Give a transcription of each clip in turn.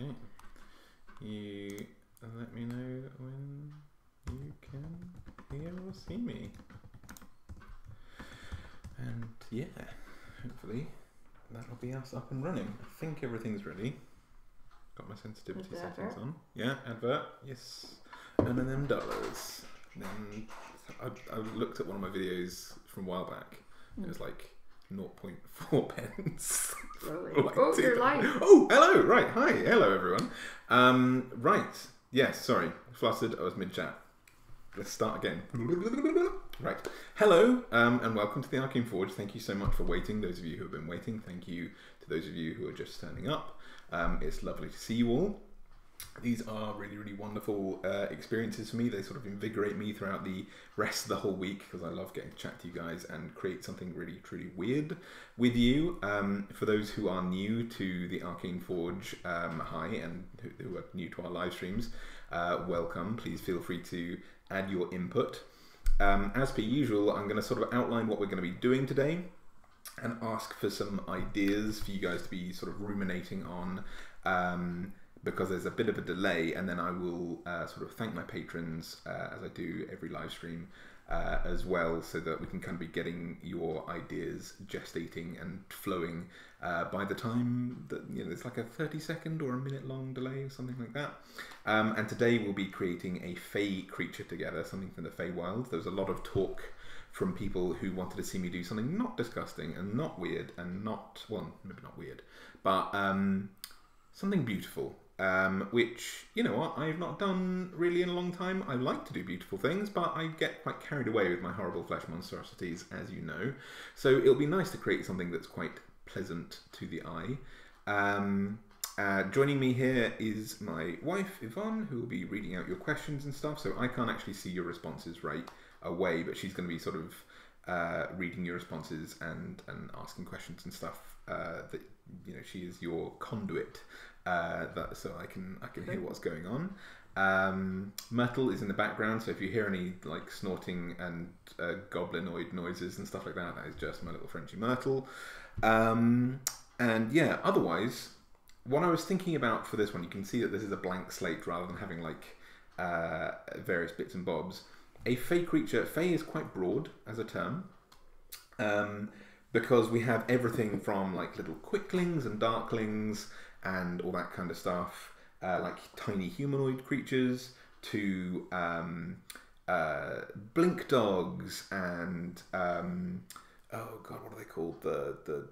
Okay. You let me know when you can hear or see me. And yeah, hopefully that'll be us up and running. I think everything's ready. Got my sensitivity settings on. Yeah, advert. Yes. None of them dollars. Then I, I looked at one of my videos from a while back. It hmm. was like 0.4 pence. Like oh, you're live. Oh, hello. Right. Hi. Hello, everyone. Um, right. Yes. Sorry. Flustered. I was mid chat. Let's start again. Right. Hello, um, and welcome to the Arcane Forge. Thank you so much for waiting. Those of you who have been waiting, thank you to those of you who are just turning up. Um, it's lovely to see you all. These are really, really wonderful uh, experiences for me. They sort of invigorate me throughout the rest of the whole week because I love getting to chat to you guys and create something really, truly weird with you. Um, for those who are new to the Arcane Forge, um, hi, and who, who are new to our live streams, uh, welcome. Please feel free to add your input. Um, as per usual, I'm going to sort of outline what we're going to be doing today and ask for some ideas for you guys to be sort of ruminating on um, because there's a bit of a delay, and then I will uh, sort of thank my patrons uh, as I do every live stream. Uh, as well, so that we can kind of be getting your ideas gestating and flowing uh, by the time that you know it's like a 30 second or a minute long delay or something like that. Um, and today we'll be creating a Fey creature together, something from the Fey Wild. There was a lot of talk from people who wanted to see me do something not disgusting and not weird and not well maybe not weird but um, something beautiful um, which you know what i've not done really in a long time. I like to do beautiful things but i get quite carried away with my horrible flesh monstrosities as you know. So it'll be nice to create something that's quite pleasant to the eye. Um, uh, joining me here is my wife yvonne who will be reading out your questions and stuff. So i can't actually see your responses right away, but she's going to be sort of uh, reading your responses and and asking questions and stuff. Uh, that you know, she is your conduit, uh, that so I can I can hear what's going on. Um, Myrtle is in the background, so if you hear any like snorting and uh, goblinoid noises and stuff like that, that is just my little Frenchy Myrtle. Um, and yeah, otherwise, what I was thinking about for this one, you can see that this is a blank slate rather than having like uh, various bits and bobs a fey creature, fey is quite broad as a term, um, because we have everything from like little quicklings and darklings and all that kind of stuff, uh, like tiny humanoid creatures, to um, uh, blink dogs and um, oh god, what are they called? The the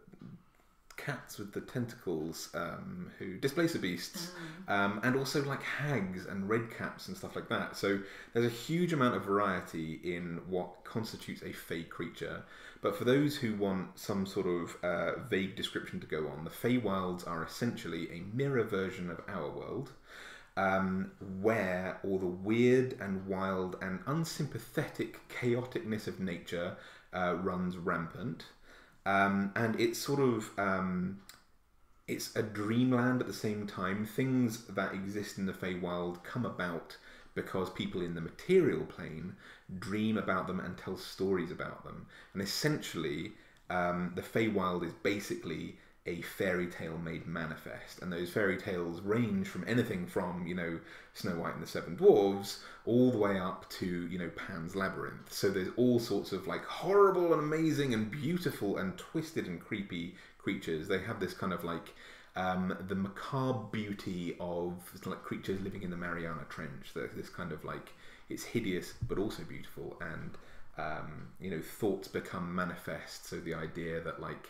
cats with the tentacles um, who displacer beasts um, and also like hags and red caps and stuff like that. So there's a huge amount of variety in what constitutes a fey creature but for those who want some sort of uh, vague description to go on the fey wilds are essentially a mirror version of our world um, where all the weird and wild and unsympathetic chaoticness of nature uh, runs rampant um, and it's sort of um, it's a dreamland at the same time. Things that exist in the Feywild come about because people in the material plane dream about them and tell stories about them. And essentially, um, the Feywild is basically a fairy tale made manifest, and those fairy tales range from anything from you know Snow White and the Seven Dwarves all the way up to you know Pan's Labyrinth. So there's all sorts of like horrible and amazing and beautiful and twisted and creepy creatures. They have this kind of like um, the macabre beauty of like creatures living in the Mariana Trench. There's this kind of like it's hideous but also beautiful, and um, you know thoughts become manifest. So the idea that like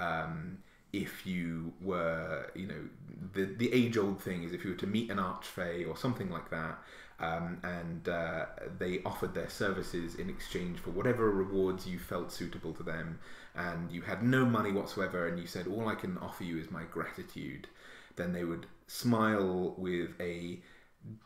um, if you were, you know, the the age old thing is if you were to meet an archfey or something like that, um, and uh, they offered their services in exchange for whatever rewards you felt suitable to them, and you had no money whatsoever, and you said, All I can offer you is my gratitude, then they would smile with a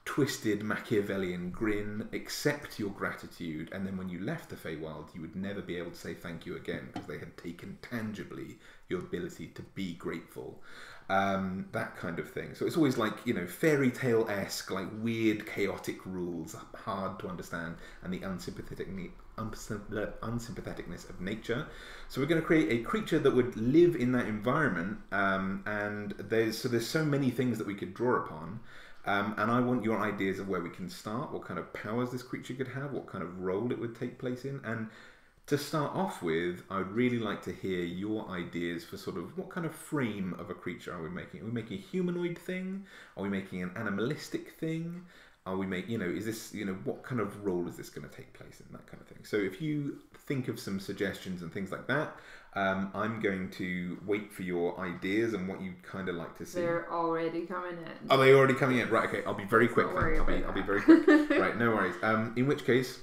twisted Machiavellian grin, accept your gratitude, and then when you left the Feywild, you would never be able to say thank you again because they had taken tangibly your ability to be grateful. um, that kind of thing. So it's always like you know fairy tale esque, like weird, chaotic rules, hard to understand, and the unsympathetic unsympatheticness of nature. So we're going to create a creature that would live in that environment, um, and there's so there's so many things that we could draw upon. Um, and I want your ideas of where we can start, what kind of powers this creature could have, what kind of role it would take place in, and to start off with, I would really like to hear your ideas for sort of what kind of frame of a creature are we making? Are we making a humanoid thing? Are we making an animalistic thing? Are we making, you know, is this, you know, what kind of role is this going to take place in that kind of thing? So if you think of some suggestions and things like that, um, I'm going to wait for your ideas and what you'd kind of like to see. They're already coming in. Are they already coming in? Right, okay, I'll be very quick then. I'll be, I'll be very quick. right, no worries. Um, in which case,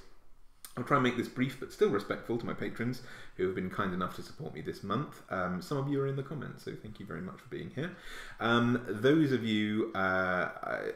I'll try and make this brief but still respectful to my patrons who have been kind enough to support me this month. Um, some of you are in the comments, so thank you very much for being here. Um, those of you uh,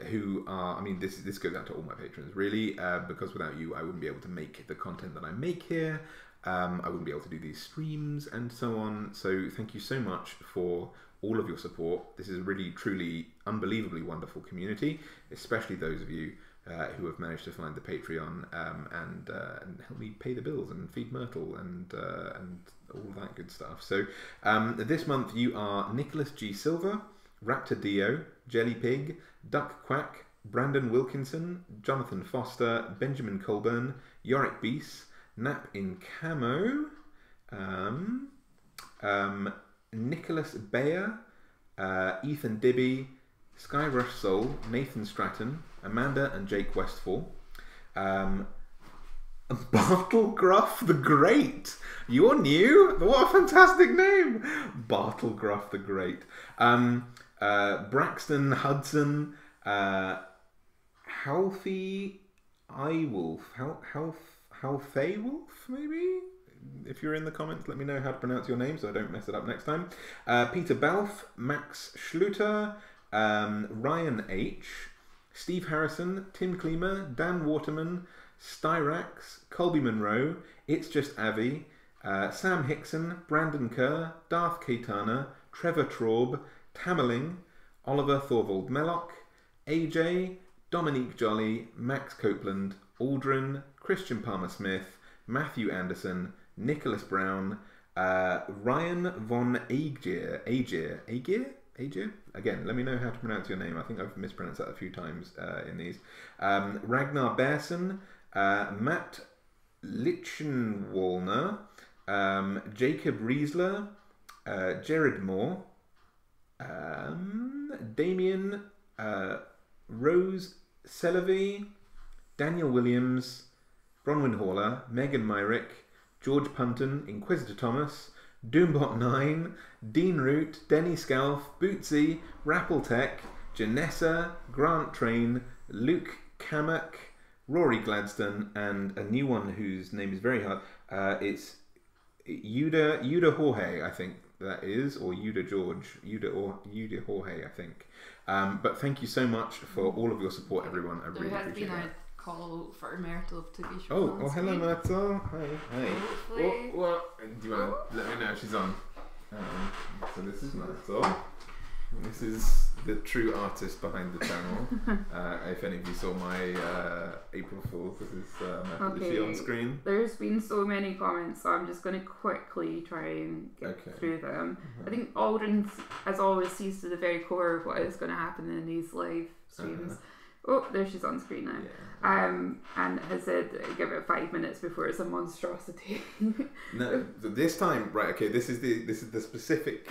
who are, I mean, this this goes out to all my patrons really, uh, because without you, I wouldn't be able to make the content that I make here. Um, I wouldn't be able to do these streams and so on. So thank you so much for all of your support. This is a really, truly, unbelievably wonderful community, especially those of you uh, who have managed to find the Patreon um, and uh, and help me pay the bills and feed Myrtle and uh, and all that good stuff. So um, this month you are Nicholas G Silver, Raptor Dio, Jelly Pig, Duck Quack, Brandon Wilkinson, Jonathan Foster, Benjamin Colburn, Yorick Beast, Nap in Camo, um, um, Nicholas Bayer, uh, Ethan Dibby, Skyrush Soul, Nathan Stratton, Amanda and Jake Westfall. Um, Bartlegruff the Great. You're new. What a fantastic name. Bartlegruff the Great. Um, uh, Braxton Hudson. Uh, Healthy Eyewolf. Health, Health, Wolf, maybe? If you're in the comments, let me know how to pronounce your name so I don't mess it up next time. Uh, Peter Balf, Max Schluter, um, Ryan H., Steve Harrison, Tim Kleemer, Dan Waterman, Styrax, Colby Monroe, It's Just Avi, uh, Sam Hickson, Brandon Kerr, Darth Caetana, Trevor Traub, Tamerling, Oliver Thorvald Mellock, AJ, Dominique Jolly, Max Copeland, Aldrin, Christian Palmer Smith, Matthew Anderson, Nicholas Brown, uh, Ryan von Aegir, Aegir, Aegir, Aegir? Again, let me know how to pronounce your name. I think I've mispronounced that a few times uh, in these. Um, Ragnar Bearson, uh, Matt Lichtenwalner, um, Jacob Riesler, uh, Jared Moore, um, Damien, uh, Rose Celavy, Daniel Williams, Bronwyn Haller, Megan Myrick, George Punton, Inquisitor Thomas, Doombot9, Dean Root, Denny Scalf, Bootsy, Rappletech, Janessa, Grant Train, Luke Kamak, Rory Gladstone, and a new one whose name is very hard. Uh, it's Yuda Yuda Jorge, I think that is, or Yuda George, Yuda or Yuda Jorge, I think. Um, but thank you so much for all of your support, everyone. I really appreciate it call for Myrtle to be shown. Oh, oh hello, Myrtle. Hi, hi. What, what? Do you want to let me know if she's on? Um, so this is Myrtle. This is the true artist behind the channel. uh, if any of you saw my uh, April Fool's, this is uh, okay. Is she on screen? There's been so many comments, so I'm just going to quickly try and get okay. through them. Uh-huh. I think Aldrin, as always, sees to the very core of what is going to happen in these live streams. Uh-huh. Oh, there she's on screen now. Yeah. Um, and has said give it five minutes before it's a monstrosity. no, this time, right? Okay, this is the this is the specific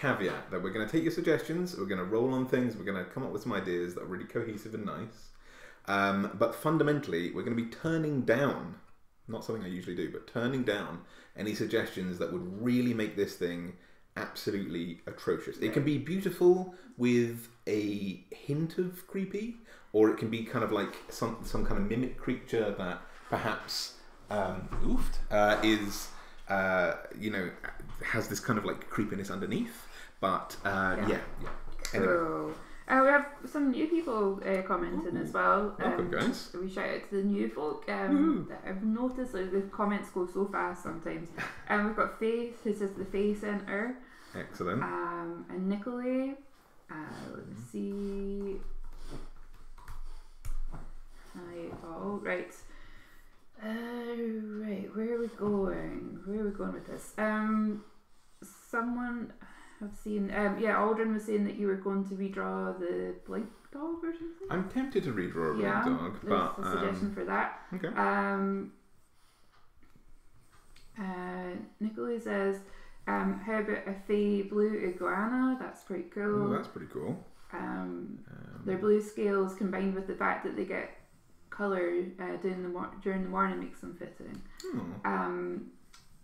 caveat that we're going to take your suggestions. We're going to roll on things. We're going to come up with some ideas that are really cohesive and nice. Um, but fundamentally, we're going to be turning down, not something I usually do, but turning down any suggestions that would really make this thing absolutely atrocious. It can be beautiful with a hint of creepy, or it can be kind of like some some kind of mimic creature that perhaps um, oofed uh, is uh, you know has this kind of like creepiness underneath. But uh, yeah. yeah, yeah. Anyway. Cool. Uh, we have some new people uh, commenting Ooh. as well. Welcome, um, guys. We shout out to the new folk. Um, I've noticed that the comments go so fast sometimes. And um, we've got Faith, who says the Faith Centre. Excellent. Um, and Nicolay, Uh, let's see. Hi, oh, right. Uh, right, where are we going? Where are we going with this? Um, someone have seen. Um, yeah, Aldrin was saying that you were going to redraw the blink dog or something. I'm tempted to redraw a yeah, blink dog, but a suggestion um, for that. okay. Um, uh, Nicola says, um, "How about a fey blue iguana? That's pretty cool. Oh, that's pretty cool. Um, Um, their blue scales combined with the fact that they get color uh, during the mor- during the morning makes them fitting. oh, Um,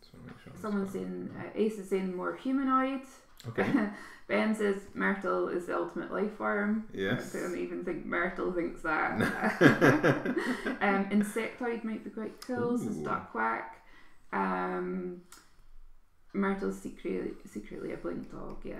just wanna make sure someone's saying uh, Ace is saying more humanoid. Okay. ben says Myrtle is the ultimate life form. Yes. I don't even think Myrtle thinks that. um, insectoid might be quite cool. So Ooh. stock quack. Um, Myrtle's secretly secretly a blink dog. Yeah.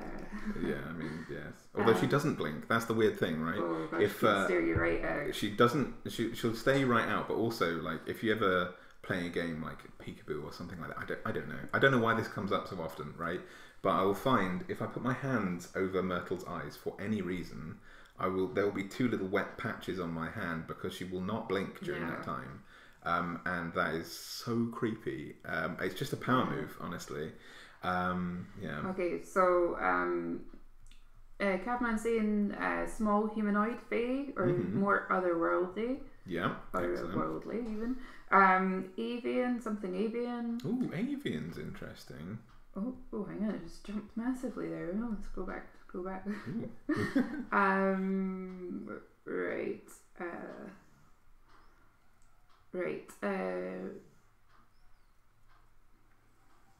yeah, I mean, yes. Although she Um, doesn't blink. That's the weird thing, right? Oh gosh, If, she'd uh, stare you right out. She doesn't. She she'll stay right out, but also like if you ever play a game like Peekaboo or something like that, I don't I don't know. I don't know why this comes up so often, right? But I will find if I put my hands over Myrtle's eyes for any reason, I will. There will be two little wet patches on my hand because she will not blink during Yeah. that time. Um, and that is so creepy. Um, it's just a power move, honestly. Um, yeah. Okay, so um, uh, Cabman saying uh, small humanoid fae or Mhm. more otherworldly Yeah. or Excellent. worldly even. Um, avian, something avian. Ooh, avian's interesting. Oh, oh, hang on, it just jumped massively there. Oh, let's go back. Go back. Um, right. Uh, right. Uh,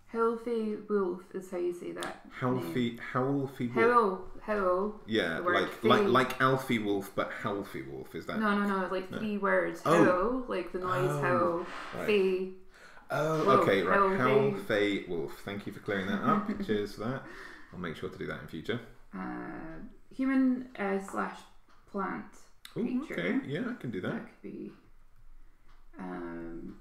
Healthy wolf is how you say that. Howlfie, Howlfie wolf. Hello, hello. Yeah, like like like Alfie Wolf, but healthy Wolf. Is that? No, no, no. Like No. three words. Oh. Like the noise. Oh, Hello, right. fee. Oh, Wolf, okay, right. Halfie. Halfie Wolf. Thank you for clearing that up. Cheers for that. I'll make sure to do that in future. Uh, human uh, slash plant Ooh, creature. okay, yeah, I can do that. That could be. Um.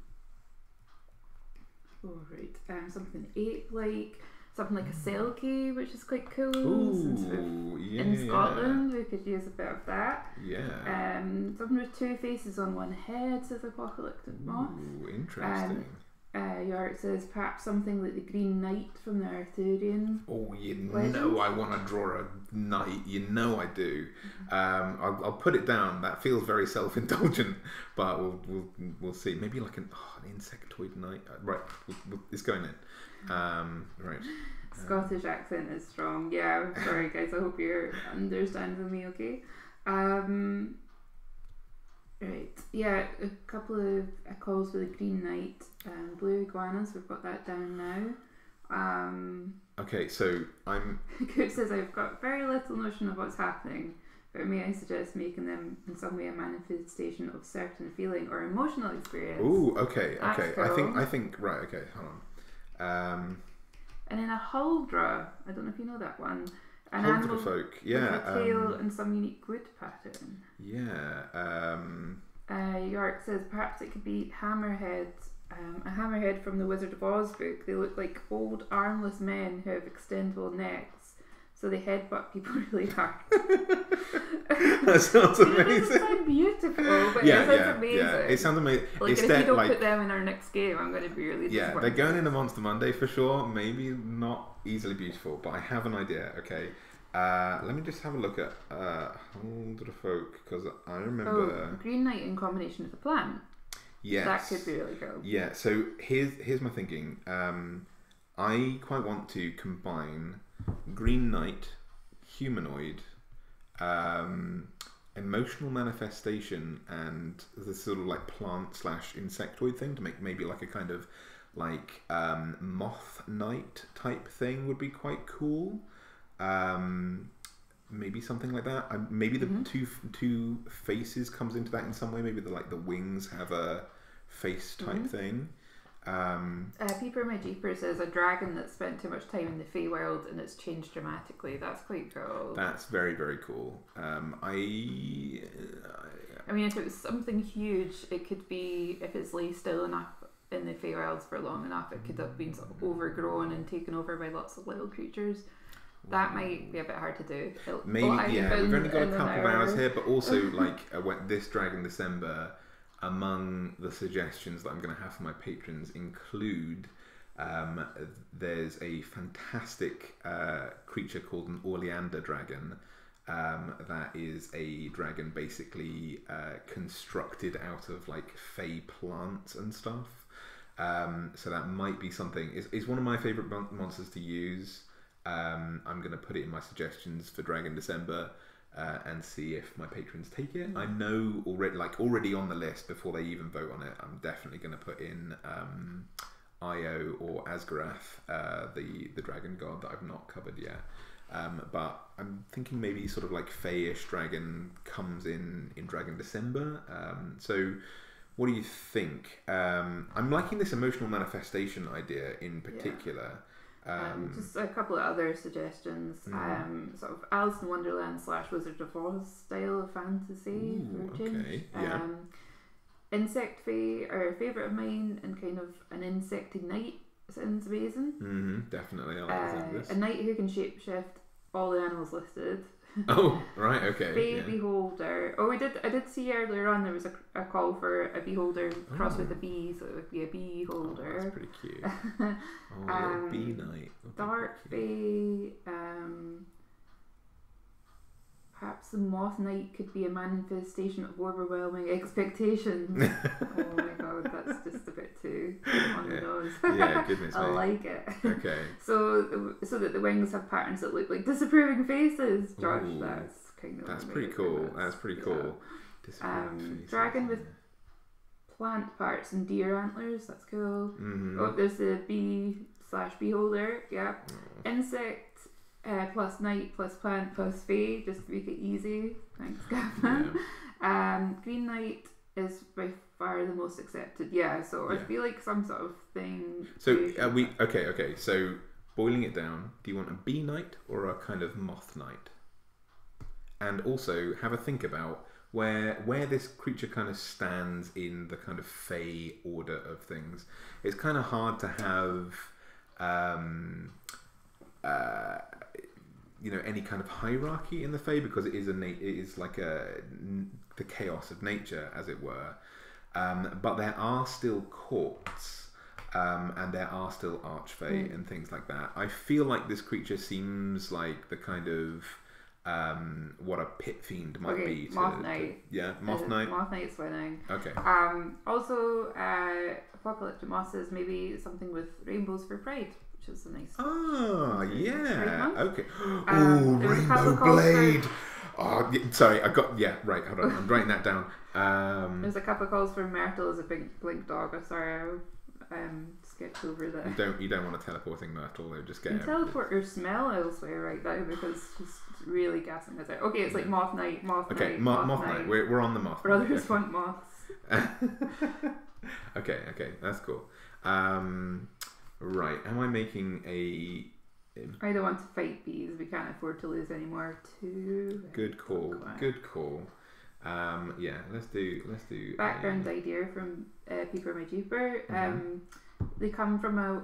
Oh right. Um, something ape-like, something like a selkie, which is quite cool. since we've- Ooh, yeah. In Scotland, we could use a bit of that. Yeah. Um, something with two faces on one head says apocalyptic moth. Ooh, interesting. Uh, York says perhaps something like the Green Knight from the Arthurian. Oh, you Legend? know I want to draw a knight. You know I do. Um, I'll, I'll put it down. That feels very self-indulgent, but we'll we'll, we'll see. Maybe like an, oh, an insectoid knight. Uh, Right, we'll, we'll, it's going in. Um, right. Scottish accent is strong. Yeah, I'm sorry guys. I hope you're understanding me okay. Um, right. Yeah, a couple of uh, calls for the Green Knight. Um, blue iguanas. We've got that down now. Um, Okay, so I'm Coop says I've got very little notion of what's happening, but may I suggest making them in some way a manifestation of certain feeling or emotional experience. Ooh, okay, That's okay. I think. I think right. Okay, hold on. Um, And then a huldra. I don't know if you know that one. An the folk. with Yeah. a tail Um, and some unique wood pattern. yeah. Um, Uh, York says perhaps it could be hammerhead. Um, I have a hammerhead from the Wizard of Oz book. They look like old armless men who have extendable necks, so they headbutt people really hard. that sounds It amazing. sound beautiful, but yeah, it sounds yeah, amazing. yeah. It sounds amazing. like it's if you don't like put them in our next game, I'm going to be really yeah, they're going into Monster Monday for sure. Maybe not easily beautiful, but I have an idea. Okay. Uh, let me just have a look at uh, Hold the Folk because I remember. Oh, Green Knight in combination with a plant. Yes. That could be really cool. Yeah, so here's here's my thinking. Um, I quite want to combine Green Knight, humanoid, um, emotional manifestation, and the sort of like plant slash insectoid thing to make maybe like a kind of like um, moth knight type thing would be quite cool. Um, maybe something like that. Um, maybe the Mhm. two two faces comes into that in some way. Maybe the like the wings have a face type Mhm. thing. Um, Uh, Peeper My Jeeper is a dragon that spent too much time in the Feywild and it's changed dramatically. That's quite cool. that's very very cool. Um, I, I mean, if it was something huge, it could be if it's lay still enough in the Feywilds for long enough, it could have been sort of overgrown and taken over by lots of little creatures. That might be a bit hard to do. It'll, Maybe, yeah. We've only got a couple of hours here, but also like uh, this Dragon December, among the suggestions that I'm going to have for my patrons include. Um, there's a fantastic uh, creature called an Oleander dragon. Um, that is a dragon basically uh, constructed out of like fey plants and stuff. Um, so that might be something. Is is one of my favorite mon- monsters to use. Um, I'm going to put it in my suggestions for Dragon December uh, and see if my patrons take it. I know already, like already on the list before they even vote on it. I'm definitely going to put in um, Io or Asgorath, uh, the the dragon god that I've not covered yet. Um, but I'm thinking maybe sort of like Feyish dragon comes in in Dragon December. Um, so what do you think? Um, I'm liking this emotional manifestation idea in particular. Yeah. Um, just a couple of other suggestions. Mm. Um, sort of Alice in Wonderland slash Wizard of Oz style of fantasy Ooh. Okay. Yeah. Um, insect Fae are a favourite of mine, and kind of an insecty knight sounds amazing. Mm-hmm, definitely, I like uh, A knight who can shapeshift all the animals listed. oh, right, okay. Bay yeah. beholder. Oh, we did. I did see earlier on there was a, a call for a beholder crossed oh. with a bee, so it would be a beholder. Oh, that's pretty cute. oh, um, bee night. Dark Fae. Um, Perhaps the Moth Knight could be a manifestation of overwhelming expectations. oh my god, that's just a bit too on the nose. yeah, goodness I like it. Okay. so, so that the wings have patterns that look like disapproving faces. Josh, Ooh, that's kind of that's pretty cool. That's pretty cool. Um, dragon with plant parts and deer antlers. That's cool. Mm-hmm. Oh, there's the bee slash beholder. Yeah. Oh. Insect uh, plus knight plus plant plus fae, just to make it easy. Thanks, Gavin. Yeah. Um, Green Knight is by far the most accepted. Yeah, so yeah. I feel like some sort of thing. So uh, we okay, okay. So boiling it down, do you want a bee knight or a kind of moth knight? And also have a think about where where this creature kind of stands in the kind of fey order of things. It's kind of hard to have. Um, uh, you know any kind of hierarchy in the Fae because it is a na- it is like a the chaos of nature as it were. Um, but there are still courts um, and there are still archfey mm. and things like that. I feel like this creature seems like the kind of um, what a pit fiend might okay, be. To, Moth Knight. To, yeah, Moth Knight. Moth Knight is winning. Okay. Um, also, uh, Apocalyptic Mosses maybe something with rainbows for pride which is a nice. Ah, yeah. Okay. Um, oh, Rainbow Blade. Oh, yeah, sorry, I got yeah right. Hold on, I'm writing that down. Um, There's a couple of calls for Myrtle as a big blink dog. I'm sorry, I um, skipped over that. You don't you don't want a teleporting Myrtle. They just get. You teleport your smell elsewhere right now because she's really gassing us out. Okay, it's like Moth Night, Moth okay, Knight, Moth, Moth, Moth Knight. We're, we're on the Moth. Brothers okay. want moths. okay, okay, that's cool. Um, Right. Am I making a? I don't want to fight bees. We can't afford to lose anymore. Too. Good call. Good call. Um, yeah, let's do let's do background a... idea from uh, Peeper My Jeeper. Mm-hmm. Um, they come from a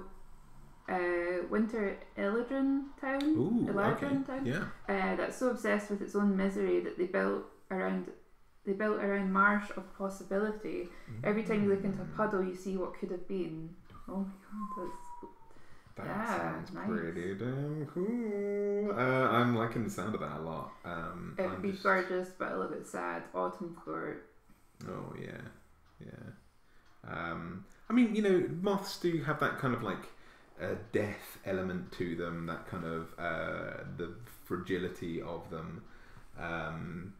uh, winter Eladrin town. Ooh, Eladrin okay. town. Yeah. Uh, that's so obsessed with its own misery that they built around they built around marsh of possibility. Mm-hmm. Every time you look into a puddle, you see what could have been. Oh my god, that's that yeah, sounds nice. pretty damn cool. Uh, I'm liking the sound of that a lot. Um, it would be just... gorgeous, but a little bit sad. Autumn court. Oh yeah, yeah. Um, I mean, you know, moths do have that kind of like a death element to them. That kind of uh, the fragility of them. Um,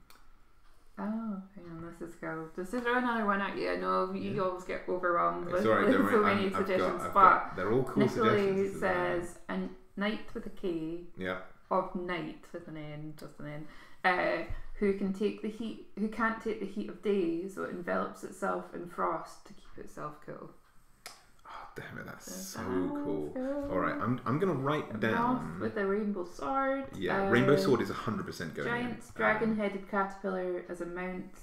Oh, hang on, this is go. Does it throw another one at you? I know you yeah. always get overwhelmed with, Sorry, with so many I'm, suggestions, got, but got, they're all cool Nicole says a knight with a K. Yeah. Of knight with an N, just an N. Uh, who can take the heat? Who can't take the heat of day, so it envelops itself in frost to keep itself cool damn it, that's so cool. All right, I'm, I'm gonna write down with a rainbow sword. Yeah, uh, rainbow sword is hundred percent going. Giant dragon-headed caterpillar as a mount,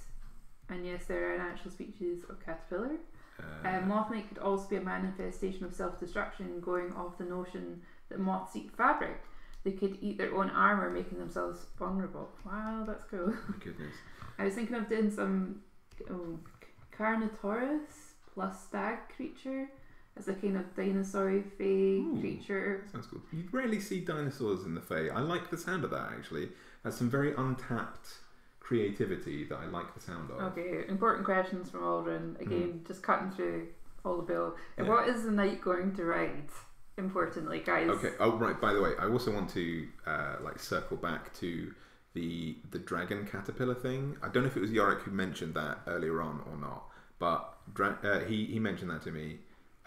and yes, there are actual species of caterpillar. Uh, uh, moth knight could also be a manifestation of self-destruction, going off the notion that moths eat fabric. They could eat their own armor, making themselves vulnerable. Wow, that's cool. My goodness. I was thinking of doing some oh, Carnotaurus plus stag creature as a kind of dinosaur fey creature. Sounds cool. You rarely see dinosaurs in the Fae. I like the sound of that actually. That's some very untapped creativity that I like the sound of. Okay, important questions from Aldrin. Again, mm. just cutting through all the bill. Yeah. What is the knight going to write? Importantly, guys. Okay. Oh, right. By the way, I also want to uh, like circle back to the the dragon caterpillar thing. I don't know if it was Yorick who mentioned that earlier on or not, but dra- uh, he he mentioned that to me,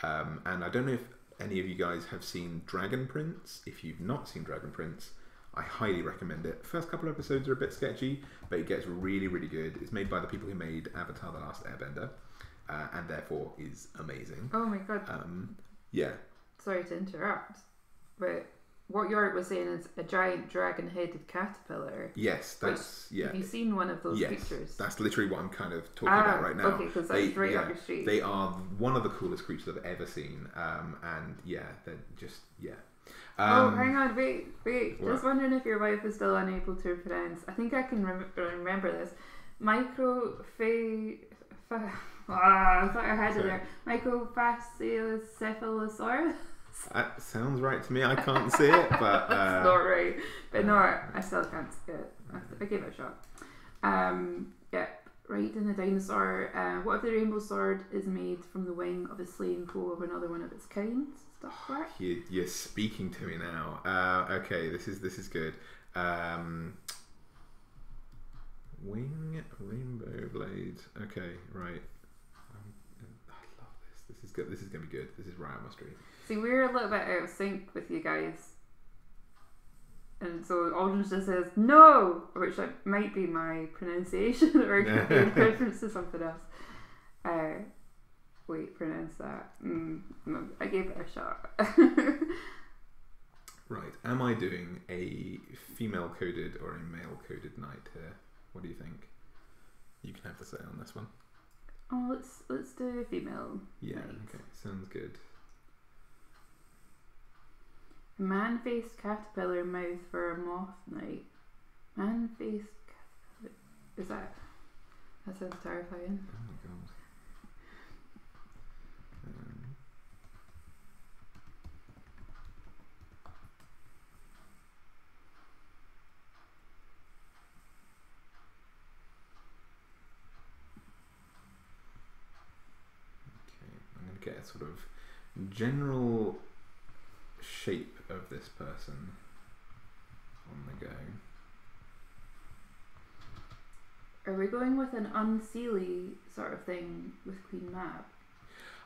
um, and I don't know if any of you guys have seen Dragon Prince. If you've not seen Dragon Prince, I highly recommend it. First couple episodes are a bit sketchy, but it gets really really good. It's made by the people who made Avatar: The Last Airbender, uh, and therefore is amazing. Oh my god. Um, yeah. Sorry to interrupt, but what Yorick was saying is a giant dragon-headed caterpillar. Yes, that's yeah. Have you seen one of those yes, creatures? That's literally what I'm kind of talking ah, about right now. Okay, because that's right yeah, up your street. They are one of the coolest creatures I've ever seen, um, and yeah, they're just yeah. Oh, um, oh, hang on, wait, wait. What? Just wondering if your wife is still unable to pronounce. I think I can rem- remember this. Micro Ah, I thought I had Sorry. it there. Microphaciocephalosaurus. That sounds right to me. I can't see it, but uh, not right. But no, I still can't see it. I gave it a shot. Um, yeah, right in the dinosaur. Uh, what if the rainbow sword is made from the wing of a slain foe of another one of its kind? Stuff like you, You're speaking to me now. Uh, okay, this is this is good. Um, wing rainbow blade. Okay, right. Um, I love this. This is good. This is gonna be good. This is right up my street. See, we're a little bit out of sync with you guys. And so Aldrin just says no, which might be my pronunciation or it could be reference to something else. Uh, wait, pronounce that. Mm, I gave it a shot. right. Am I doing a female coded or a male coded knight here? What do you think? You can have the say on this one. Oh, let's let's do a female. Yeah. Okay. Sounds good. Man faced caterpillar mouth for a moth night. Man faced caterpillar. Is that. That sounds terrifying. Oh. Um. Okay, I'm to get a sort of general shape of this person on the go. Are we going with an unseelie sort of thing with Queen Mab?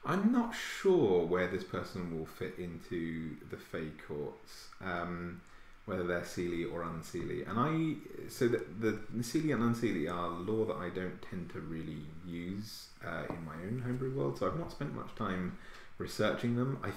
I'm not sure where this person will fit into the Fae courts, um, whether they're Seelie or Unseelie. And I, so the, the, the Seelie and Unseelie are law that I don't tend to really use uh, in my own homebrew world, so I've not spent much time researching them. I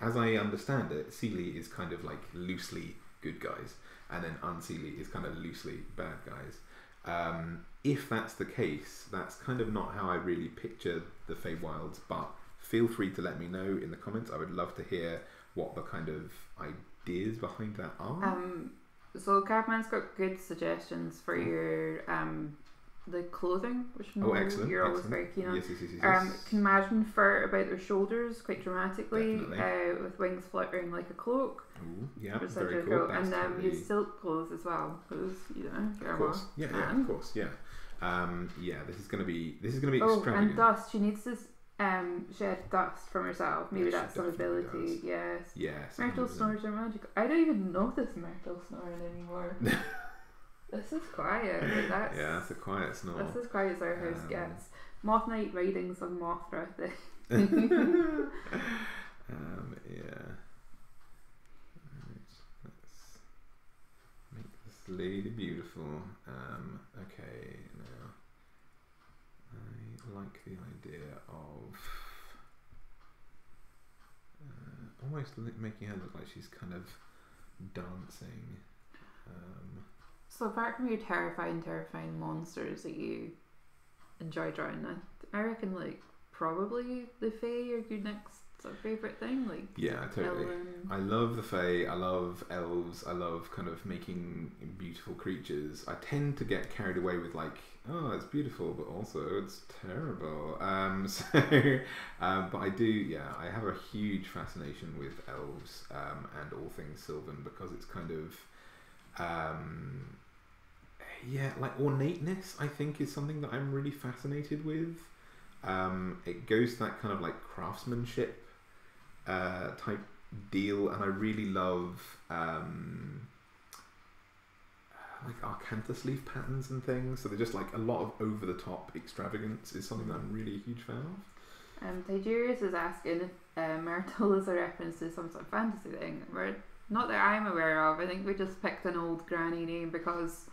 as I understand it, Seelie is kind of like loosely good guys, and then Unseelie is kind of loosely bad guys. Um, if that's the case, that's kind of not how I really picture the Feywilds, but feel free to let me know in the comments. I would love to hear what the kind of ideas behind that are. Um, so Carman's got good suggestions for your um, the clothing, which oh, excellent, you're always very keen on. Yes, yes, yes, yes, um, can imagine fur about their shoulders quite dramatically, uh, with wings fluttering like a cloak. Ooh, yeah, very cool. And then um, use silk clothes as well, because you know, of course, yeah, yeah, of course, yeah. Um, yeah, this is gonna be this is gonna be oh, and dust. She needs to um, shed dust from herself. Maybe yeah, that's some ability. Does. Yes. Yes. Myrtle snores are magical. I don't even notice Myrtle snoring anymore. This is quiet. Like that's, yeah, that's a quiet snore. That's as quiet as our house um, gets. Moth Night riding some Mothra thing. um, yeah. let's make this lady beautiful. Um, okay, now I like the idea of uh, almost making her look like she's kind of dancing. Um, so apart from your terrifying, terrifying monsters that you enjoy drawing, I, I reckon like probably the Fae are your next sort of favorite thing. Like yeah, totally. I love the Fae. I love elves. I love kind of making beautiful creatures. I tend to get carried away with like, oh, it's beautiful, but also it's terrible. Um, so, um, but I do, yeah, I have a huge fascination with elves um, and all things Sylvan because it's kind of. Um, yeah, like ornateness, I think, is something that I'm really fascinated with. Um, it goes to that kind of like craftsmanship uh, type deal, and I really love um, like acanthus leaf patterns and things. So they're just like a lot of over the top extravagance is something that I'm really a huge fan of. Um, Tiberius is asking if uh, Myrtle is a reference to some sort of fantasy thing. Not that I'm aware of. I think we just picked an old granny name because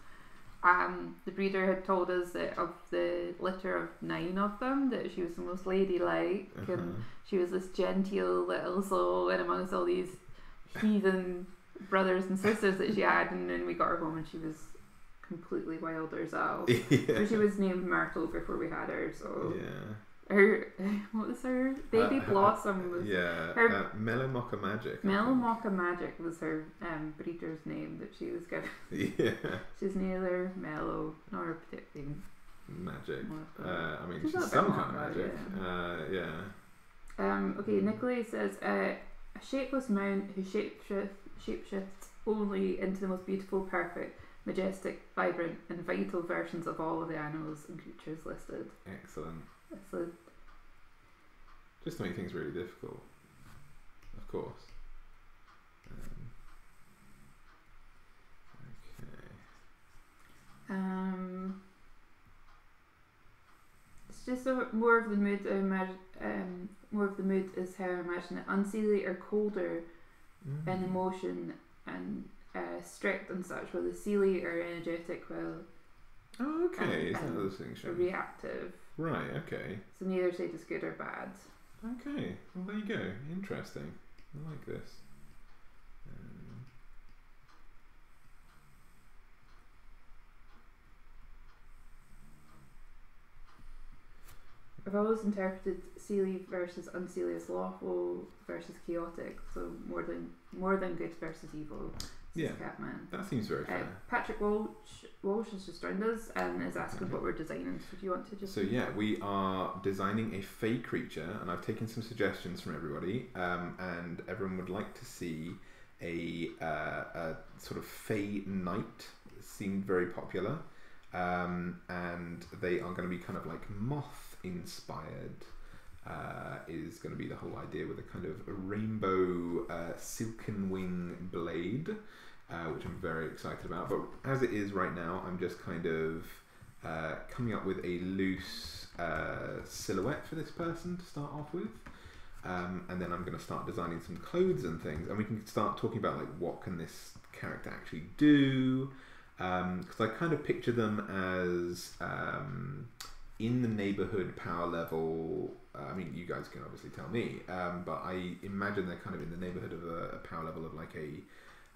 um, the breeder had told us that of the litter of nine of them, that she was the most ladylike uh-huh. and she was this genteel little soul, and amongst all these heathen brothers and sisters that she had, and then we got her home and she was completely wild herself. yeah. she was named Myrtle before we had her, so yeah her what was her? Baby uh, blossom was yeah her uh, Magic Melomocha Magic was her um, breeder's name that she was given. Yeah. She's neither mellow nor particularly magic. uh, I mean she's, she's some kind of magic. yeah, uh, yeah. Um, okay Nicolay says uh, a shapeless mount who shapeshift shapeshifts only into the most beautiful perfect majestic vibrant and vital versions of all of the animals and creatures listed. Excellent so just to make things really difficult, of course. Um, okay. Um, it's just a, more of the mood. I imagine um, more of the mood is how I imagine it. Unseelie or colder mm. in emotion and uh, strict and such, while the seelie are energetic, while oh, okay, is that the distinction? Reactive. Right, okay. So neither state is good or bad. Okay, well there you go. Interesting. I like this. Um, I've always interpreted Seelie versus Unseelie as lawful versus chaotic, so more than more than good versus evil yeah, Catman. That seems very uh, fair. Uh, Patrick Walsh Walsh has just joined us and is asking okay. what we're designing. So do you want to just? So yeah, we are designing a Fey creature, and I've taken some suggestions from everybody, um, and everyone would like to see a, uh, a sort of Fey knight. Seemed very popular, um, and they are going to be kind of like moth inspired. Uh, is going to be the whole idea with a kind of rainbow uh, silken wing blade uh, which I'm very excited about. But as it is right now, I'm just kind of uh, coming up with a loose uh, silhouette for this person to start off with. Um, and then I'm going to start designing some clothes and things, and we can start talking about like what can this character actually do. Because um, I kind of picture them as um, in the neighborhood power level. Uh, I mean, you guys can obviously tell me, um, but I imagine they're kind of in the neighborhood of a, a power level of like a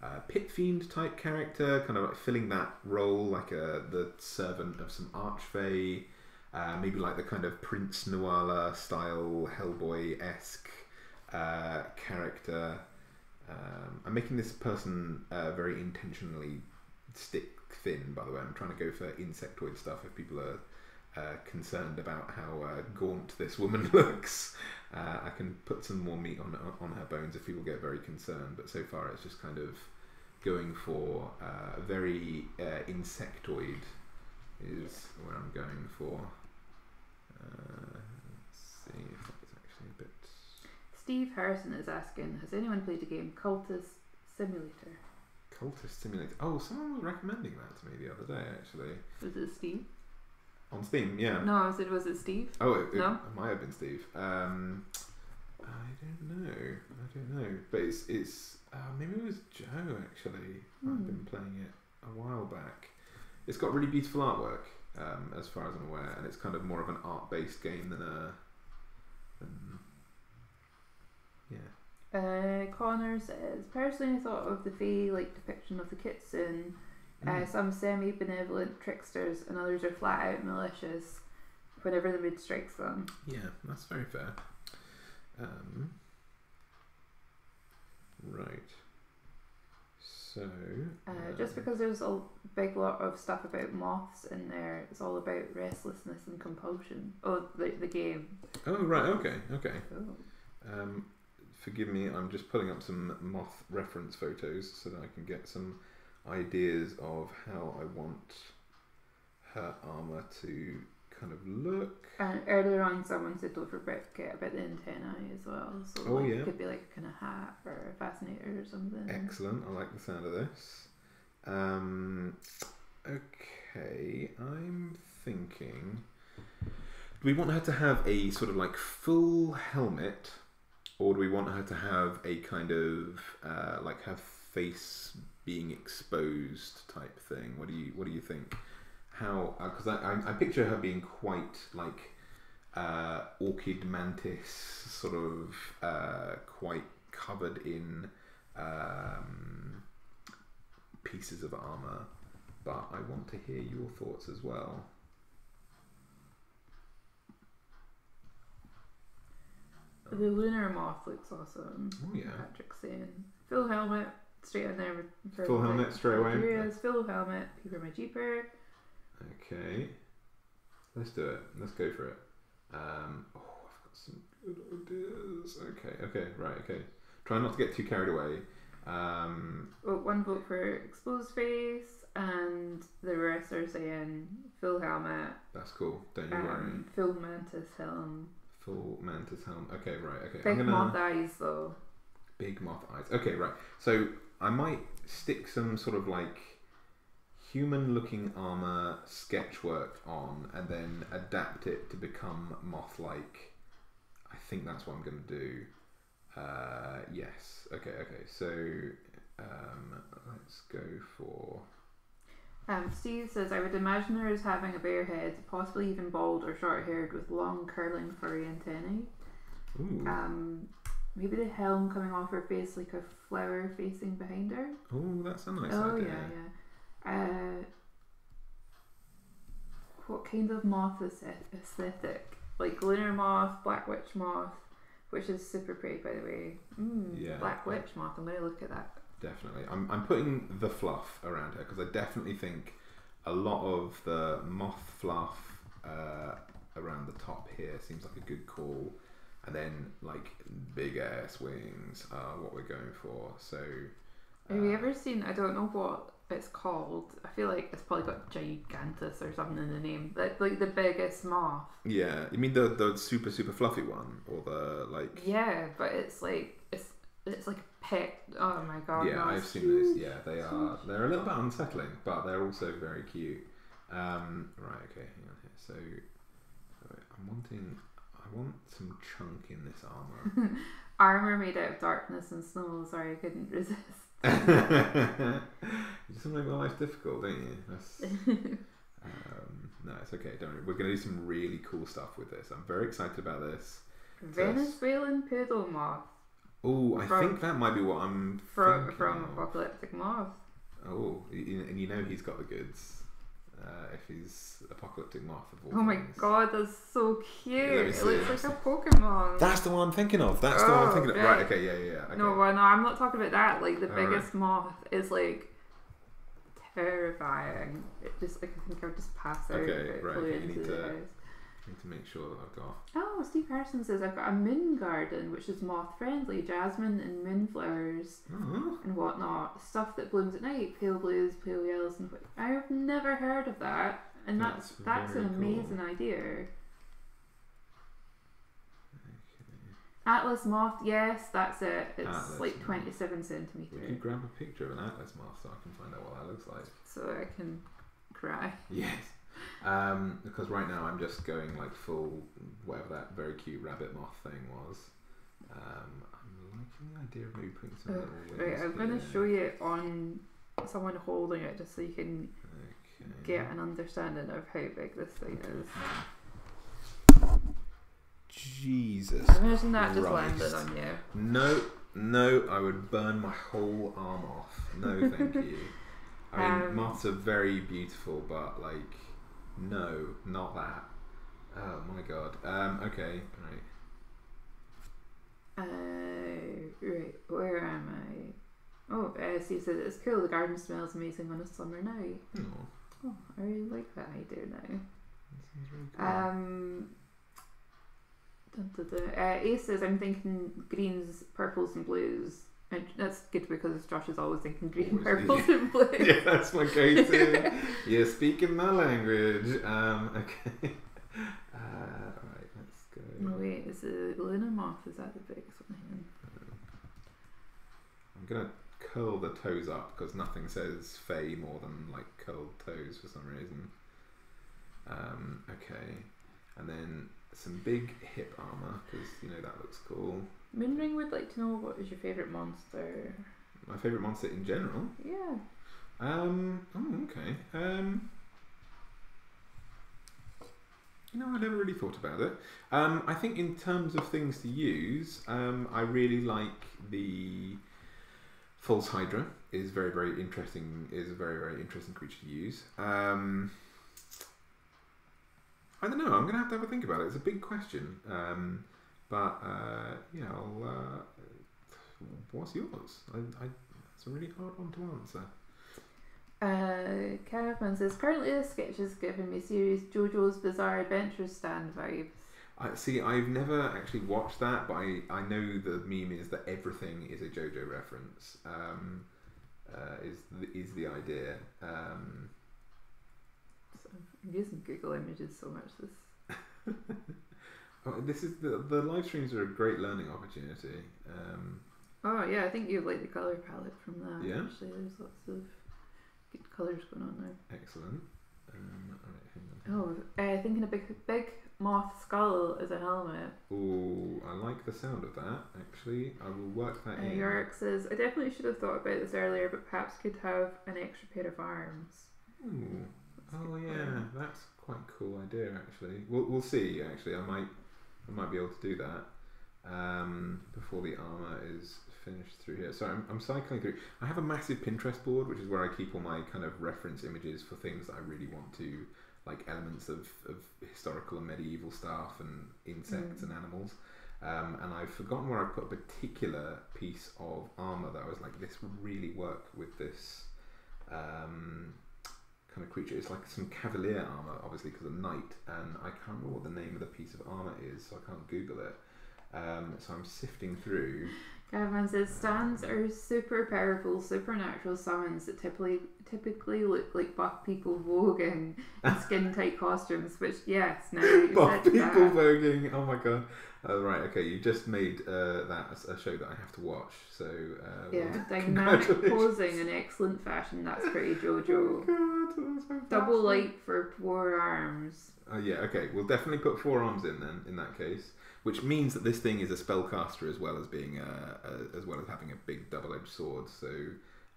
uh, pit fiend type character, kind of like filling that role, like a the servant of some archfey, uh, maybe like the kind of Prince Nuala style Hellboy esque uh, character. Um, I'm making this person uh, very intentionally stick thin. By the way, I'm trying to go for insectoid stuff. If people are uh, concerned about how uh, gaunt this woman looks. Uh, I can put some more meat on on her bones if people get very concerned. But so far, it's just kind of going for uh, very uh, insectoid is what I'm going for. Uh, let's see if that's actually a bit. Steve Harrison is asking: Has anyone played the game Cultist Simulator? Cultist Simulator. Oh, someone was recommending that to me the other day. Actually, was it Steve? On Steam, yeah. No, I said, was it Steve? Oh, it, no? it might have been Steve. Um, I don't know. I don't know. But it's it's uh, maybe it was Joe actually. Mm. I've hmm. been playing it a while back. It's got really beautiful artwork, um, as far as I'm aware, and it's kind of more of an art based game than a. Than, yeah. Uh, Connor says, personally, I thought of the Fae like depiction of the Kitsune. Uh, mm. some semi benevolent tricksters, and others are flat out malicious. whenever the mood strikes them. Yeah, that's very fair. Um, right. So. Uh, just because there's a big lot of stuff about moths in there, it's all about restlessness and compulsion. Oh, the, the game. Oh, right, okay, okay. Um, forgive me, I'm just pulling up some moth reference photos so that I can get some ideas of how I want her armour to kind of look. And earlier on, someone said don't forget about the antennae as well. So oh, like, yeah. it could be like a kind of hat or a fascinator or something. Excellent. I like the sound of this. Um, okay, I'm thinking. Do we want her to have a sort of like full helmet, or do we want her to have a kind of uh, like her face being exposed type thing? What do you What do you think? how because uh, I, I, I picture her being quite like uh, orchid mantis sort of uh, quite covered in um, pieces of armor. But I want to hear your thoughts as well. The lunar moth looks awesome. Oh yeah. Patrick's in full helmet straight in there For full helmet straight away full helmet Peeper my jeeper Okay. Let's do it. Let's go for it. Um, oh, I've got some good ideas. Okay, okay, right, okay. Try not to get too carried away. Um, well, one vote for exposed face, and the rest are saying full helmet. That's cool. Don't you um, worry. Full mantis helm. Full mantis helm. Okay, right. Okay. Big gonna... moth eyes, though. Big moth eyes. Okay, right. So I might stick some sort of like human looking armor sketchwork on and then adapt it to become moth like. I think that's what I'm going to do. Uh, yes. Okay, okay. So um, let's go for. Um, Steve says, I would imagine her as having a bare head, possibly even bald or short haired with long curling furry antennae. Ooh. Um, maybe the helm coming off her face like a flower facing behind her. Oh, that's a nice oh, idea. yeah, yeah. Uh, what kind of moth is aesthetic? Like lunar moth, black witch moth, which is super pretty by the way. Mm, yeah, black witch moth. I'm gonna look at that. Definitely, I'm I'm putting the fluff around her because I definitely think a lot of the moth fluff uh, around the top here seems like a good call, and then like big ass wings are what we're going for. So, uh, have you uh, ever seen? I don't know what it's called. I feel like it's probably got gigantus or something in the name. Like, like the biggest moth. Yeah, you mean the the super super fluffy one or the like? Yeah, but it's like it's it's like a pet. Oh my god! Yeah, I've seen those. Yeah, they are. They're a little bit unsettling, but they're also very cute. Um, right. Okay. Hang on here. So, I'm wanting. I want some chunk in this armor. armor made out of darkness and snow. Sorry, I couldn't resist you just make my life difficult, don't you? um, no, it's okay. Don't worry. We're going to do some really cool stuff with this. I'm very excited about this. Venezuelan poodle moth. Oh, I think that might be what I'm from from Apocalyptic Moth. Oh, and you know he's got the goods uh, if he's apocalyptic moth of all Oh my god, that's so cute! it looks like a Pokemon. That's the one I'm thinking of. That's oh, the one I'm thinking of. Right. Okay. Yeah. Yeah. yeah. Okay. No, well, no, I'm not talking about that. Like the biggest right. moth is like terrifying. It just like I think I'll just pass out. Okay. Right. Okay, you need to need to make sure that I've got. Oh, Steve Harrison says I've got a moon garden, which is moth friendly, jasmine and moonflowers uh-huh. and whatnot. Stuff that blooms at night, pale blues, pale yellows, and I've never heard of that, and that's that's, that's an amazing cool. idea. Atlas moth, yes, that's it. It's atlas like 27 centimetres. We could grab a picture of an atlas moth so I can find out what that looks like. So I can cry. Yes. Um, because right now I'm just going like full whatever that very cute rabbit moth thing was. Um, I'm liking the idea of maybe putting some little Right, I'm going to show you on someone holding it just so you can okay. get an understanding of how big this thing is. Jesus. Imagine that just landed on you. No, no, I would burn my whole arm off. No, thank you. I mean, um, moths are very beautiful, but like no, not that. Oh my god. Um, okay, right. Uh, right, where am I? Oh, uh, see, so it's cool. The garden smells amazing on a summer night. Oh, Oh, I really like that idea now. that sounds really cool. Um, dun, dun, dun. Uh, Ace says, I'm thinking greens, purples, and blues. And that's good because Josh is always thinking green, purples, and blues. yeah, that's my go-to. You're speaking my language. Um, okay. Uh, right, let's go. No, wait, is it Luna Moth? Is that the biggest one? I'm gonna curl the toes up because nothing says Fey more than like curled toes for some reason. Um, okay, and then some big hip armor because you know that looks cool. On. Moonring would like to know what is your favourite monster? My favorite monster in general. Yeah. Um. Oh, okay. Um. You know, I never really thought about it. Um, I think in terms of things to use, um, I really like the false hydra. is very very interesting. Is a very very interesting creature to use. Um, I don't know. I'm gonna have to have a think about it. It's a big question. Um, but uh, yeah, I'll, uh, what's yours? I, I, it's a really hard one to answer. Uh, Caravan says, currently the sketch is giving me series JoJo's Bizarre Adventure stand vibes. I see. I've never actually watched that, but I, I know the meme is that everything is a JoJo reference. Um, uh, is the, is the idea? Um, So I'm using Google Images so much this. oh, this is the the live streams are a great learning opportunity. Um, Oh yeah, I think you like the color palette from that. Yeah? Actually, there's lots of good colors going on there. excellent. Um, all right, hang on. Oh, uh, thinking a big big moth skull as a helmet. Oh, I like the sound of that. Actually, I will work that Uh, in. Yorick says, I definitely should have thought about this earlier, but perhaps could have an extra pair of arms. Ooh. That's Oh yeah, plan. that's quite a cool idea. Actually, we'll we'll see. Actually, I might I might be able to do that um, before the armor is finished through here. So I'm, I'm cycling through. I have a massive Pinterest board, which is where I keep all my kind of reference images for things that I really want to, like elements of, of historical and medieval stuff and insects Mm. and animals. Um, and I've forgotten where I put a particular piece of armor that I was like, this would really work with this um, kind of creature. It's like some cavalier armor, obviously, because of knight, and I can't remember what the name of the piece of armor is, so I can't Google it. Um, so I'm sifting through. Caravan says stands are super powerful supernatural summons that typically typically look like buff people voguing in skin tight costumes. Which yes, now that you Buff said people that, voguing. Oh my god. Uh, right. Okay. You just made uh, that a show that I have to watch. So uh, yeah, dynamic posing in excellent fashion. That's pretty JoJo. Oh God. Double light for four arms. Oh yeah, okay. We'll definitely put four arms in then. In that case, which means that this thing is a spellcaster as well as being a, a as well as having a big double-edged sword. So,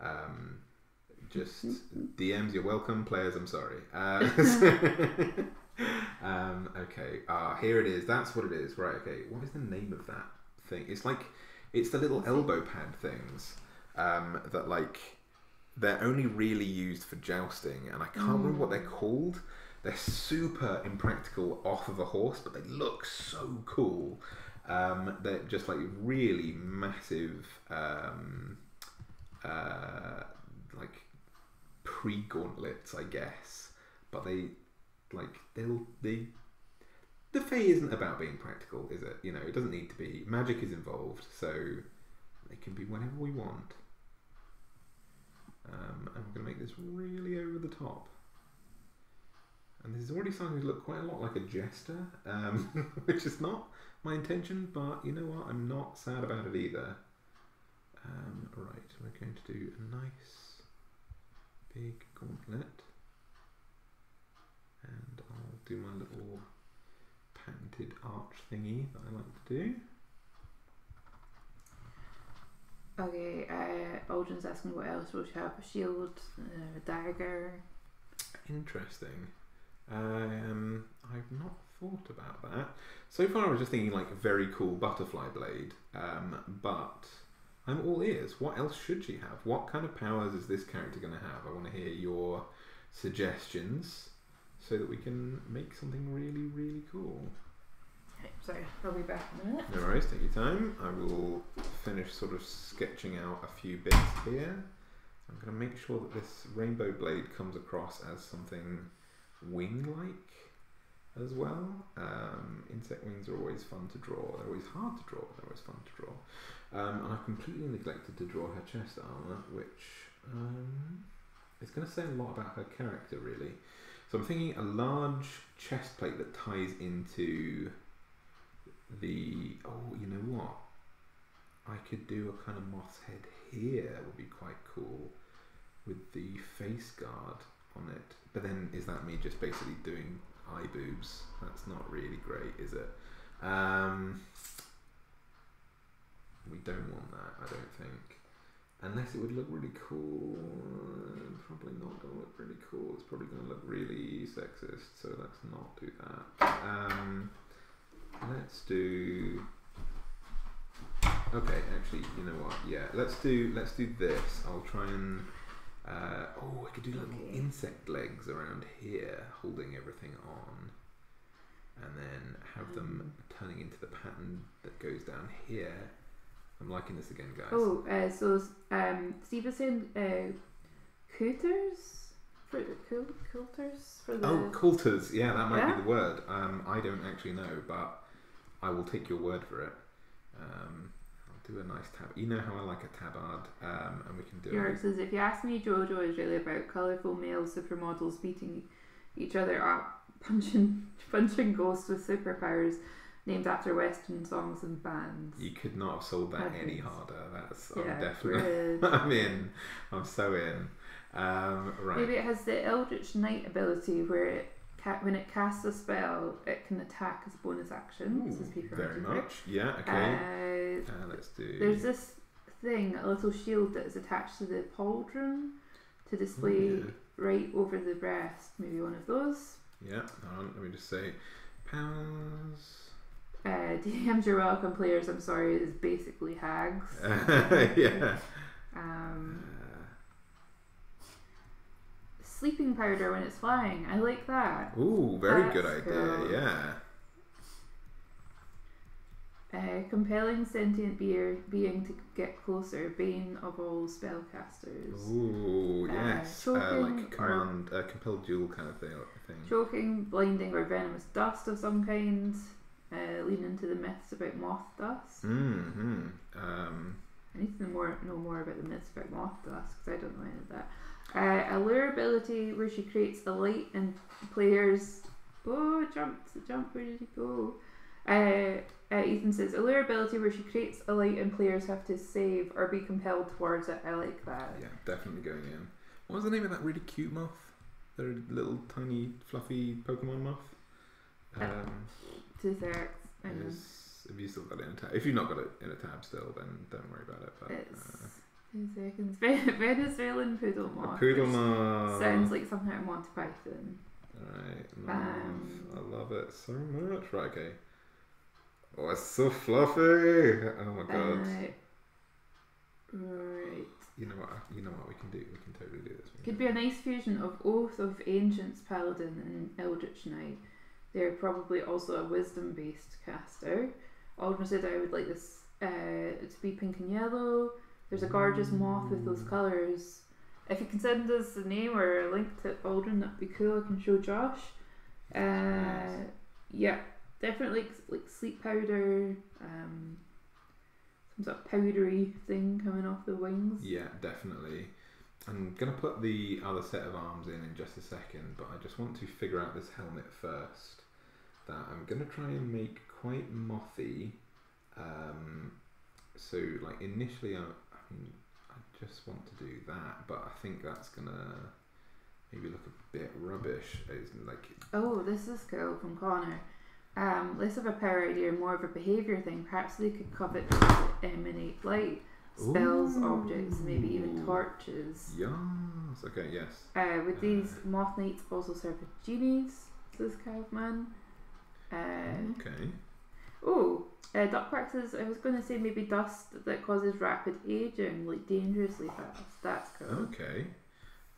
um, just DMs, you're welcome. Players, I'm sorry. Uh, um, okay. Ah, here it is. That's what it is. Right. Okay. What is the name of that thing? It's like it's the little elbow pad things um, that like they're only really used for jousting, and I can't remember what they're called. They're super impractical off of a horse, but they look so cool. Um, they're just like really massive, um, uh, like pre gauntlets, I guess. But they, like, they'll they. The Fae isn't about being practical, is it? You know, it doesn't need to be. Magic is involved, so they can be whenever we want. Um, and we're going to make this really over the top. And this is already starting to look quite a lot like a jester, um, which is not my intention, but you know what? I'm not sad about it either. Um, right, we're going to do a nice big gauntlet. And I'll do my little patented arch thingy that I like to do. Okay, uh, Aldrin's asking what else will she have? A shield, uh, a dagger. Interesting. Um, I've not thought about that. So far, I was just thinking like a very cool butterfly blade. Um, but I'm all ears. What else should she have? What kind of powers is this character going to have? I want to hear your suggestions. so that we can make something really, really cool. sorry, I'll be back in a minute. No worries, take your time. I will finish sort of sketching out a few bits here. I'm going to make sure that this rainbow blade comes across as something wing-like as well. Um, insect wings are always fun to draw. They're always hard to draw. They're always fun to draw. Um, and I've completely neglected to draw her chest armor, which um, is going to say a lot about her character, really. So I'm thinking a large chest plate that ties into the. Oh, you know what? I could do a kind of moth's head here. Would be quite cool with the face guard on it. But then, is that me just basically doing eye boobs? That's not really great, is it? Um, we don't want that, I don't think. Unless it would look really cool. Probably not going to look really cool. It's probably going to look really sexist, so let's not do that. Um, let's do. Okay, actually, you know what? Yeah, let's do let's do this. I'll try and. Uh, oh, I could do little okay. insect legs around here, holding everything on, and then have them um. turning into the pattern that goes down here I'm liking this again, guys. Oh, uh, so um, Steve was saying uh, couters for the cool, coulters for the. Oh, coulters. Yeah, that might yeah? be the word. Um, I don't actually know, but I will take your word for it. Um, do a nice tab. You know how I like a tabard, um, and we can do Yorick. says, if you ask me, JoJo is really about colourful male supermodels beating each other up, punching punching ghosts with superpowers named after Western songs and bands. You could not have sold that any harder. That's yeah, I'm definitely. I'm in. I'm so in. Um, right. Maybe it has the Eldritch Knight ability where it when it casts a spell, it can attack as a bonus action. Ooh, very much. Yeah. Okay. Uh, uh, let's do. There's this thing, a little shield that is attached to the pauldron to display yeah. right over the breast. Maybe one of those. Yeah. On, let me just say powers. Uh, DMs you're welcome players, I'm sorry, is basically hags. yeah. Um, sleeping powder when it's flying. I like that. Ooh, very That's good idea. Cool. Yeah. Uh, compelling sentient beer, being to get closer, bane of all spellcasters. Ooh, uh, yes. Uh, like command, uh, compelled duel kind of thing, thing. Choking, blinding, or venomous dust of some kind uh, lean into the myths about moth dust. Mm-hmm. Um, I need to know more, know more about the myths about moth dust because I don't know any of that. Uh, allure ability where she creates a light and players. Oh, jump, jump! Where did he go? Uh, uh, Ethan says allure ability where she creates a light and players have to save or be compelled towards it. I like that. Yeah, definitely going in. What was the name of that really cute moth? The little tiny fluffy Pokemon moth. Uh, um, Desserts. Is, have you still got it in a tab? If you've not got it in a tab still, then don't worry about it. But, it's uh, two seconds. Venezuelan poodle moth. Poodle moth. Sounds like something out of Monty Python. Right, um, I love it so much. Right, okay. Oh, it's so fluffy. Oh my god. Uh, right. You know what? You know what we can do. We can totally do this. Could be a nice fusion of Oath of Ancients Paladin and Eldritch Knight. They're probably also a wisdom based caster. Aldrin said I would like this uh, to be pink and yellow. There's a gorgeous moth with those colours. If you can send us a name or a link to Aldrin, that'd be cool. I can show Josh. Uh, yeah, definitely like sleep powder, um, some sort of powdery thing coming off the wings. Yeah, definitely. I'm going to put the other set of arms in in just a second, but I just want to figure out this helmet first that I'm going to try and make quite mothy. Um, so, like, initially, I, I, just want to do that, but I think that's going to maybe look a bit rubbish. It's like Oh, this is cool from Connor. Um, less of a power idea, more of a behaviour thing. Perhaps they could covet emanate light, spells, Ooh. objects, maybe even torches. Yes. Okay. Yes. Uh, with these, uh, moth knights also serve as genies. Says Kaufman. Uh, okay. Oh, uh, Duck says I was going to say maybe dust that causes rapid aging, like dangerously fast. That's cool. Okay.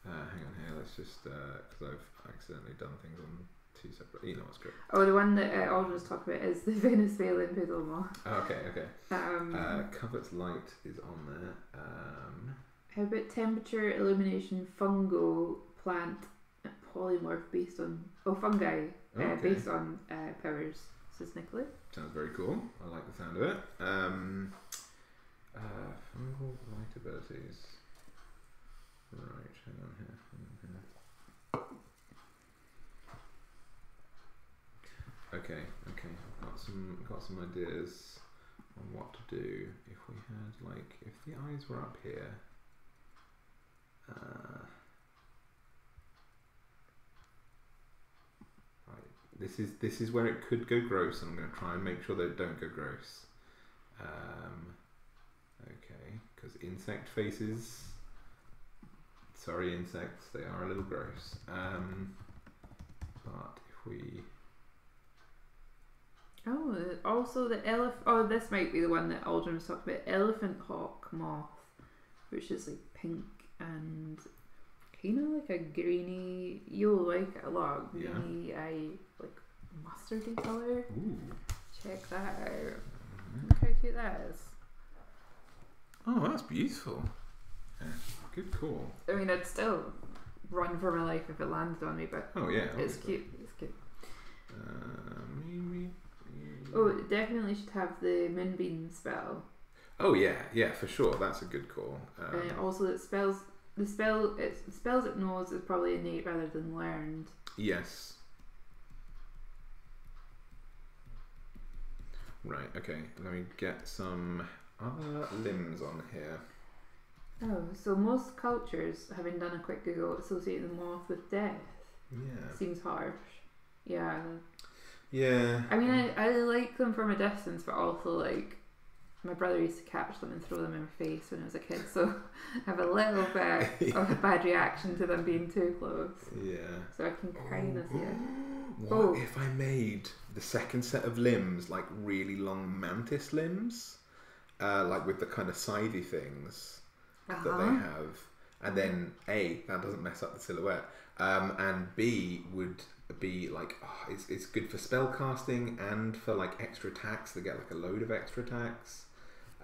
Uh, hang on here. Let's just because uh, I've accidentally done things on two separate. You know what's good. Oh, the one that uh, Aldrin was talking about is the Venezuelan poodle moth. Okay, okay. Um, uh, Covet's light is on there. Um, how about temperature illumination fungo plant polymorph based on oh fungi uh, okay. based on uh, powers? Says Nicola. Sounds very cool. I like the sound of it. Um, uh, fungal light abilities. Right, hang on here. Okay, okay. I've got some got some ideas on what to do if we had like if the eyes were up here. Uh, right. This is this is where it could go gross, and I'm going to try and make sure that it don't go gross. Um, okay, because insect faces. Sorry, insects. They are a little gross. Um, but if we Oh, also the elephant. Oh, this might be the one that Aldrin was talking about. Elephant hawk moth, which is like pink and kind of like a greeny. You'll like a lot. Greeny, yeah. eye, like mustardy color. Ooh. Check that out. Look how cute that is. Oh, that's beautiful. Yeah, good call. I mean, I'd still run for my life if it landed on me, but oh yeah, it's cute. It's cute. Uh, maybe Oh, definitely should have the Moonbeam spell. Oh yeah, yeah, for sure. That's a good call. Um, also, it spells the spell it spells it knows is probably innate rather than learned. Yes. Right. Okay. Let me get some other limbs on here. Oh, so most cultures, having done a quick Google, associate the moth with death. Yeah. Seems harsh. Yeah. Yeah. I mean, I, I like them from a distance, but also like my brother used to catch them and throw them in my face when I was a kid, so I have a little bit yeah. of a bad reaction to them being too close. Yeah. So I can kind of see it. What oh. if I made the second set of limbs like really long mantis limbs, uh, like with the kind of sidey things uh-huh. that they uh-huh. have, and then A that doesn't mess up the silhouette, um, and B would be like oh, it's, it's good for spell casting and for like extra attacks they get like a load of extra attacks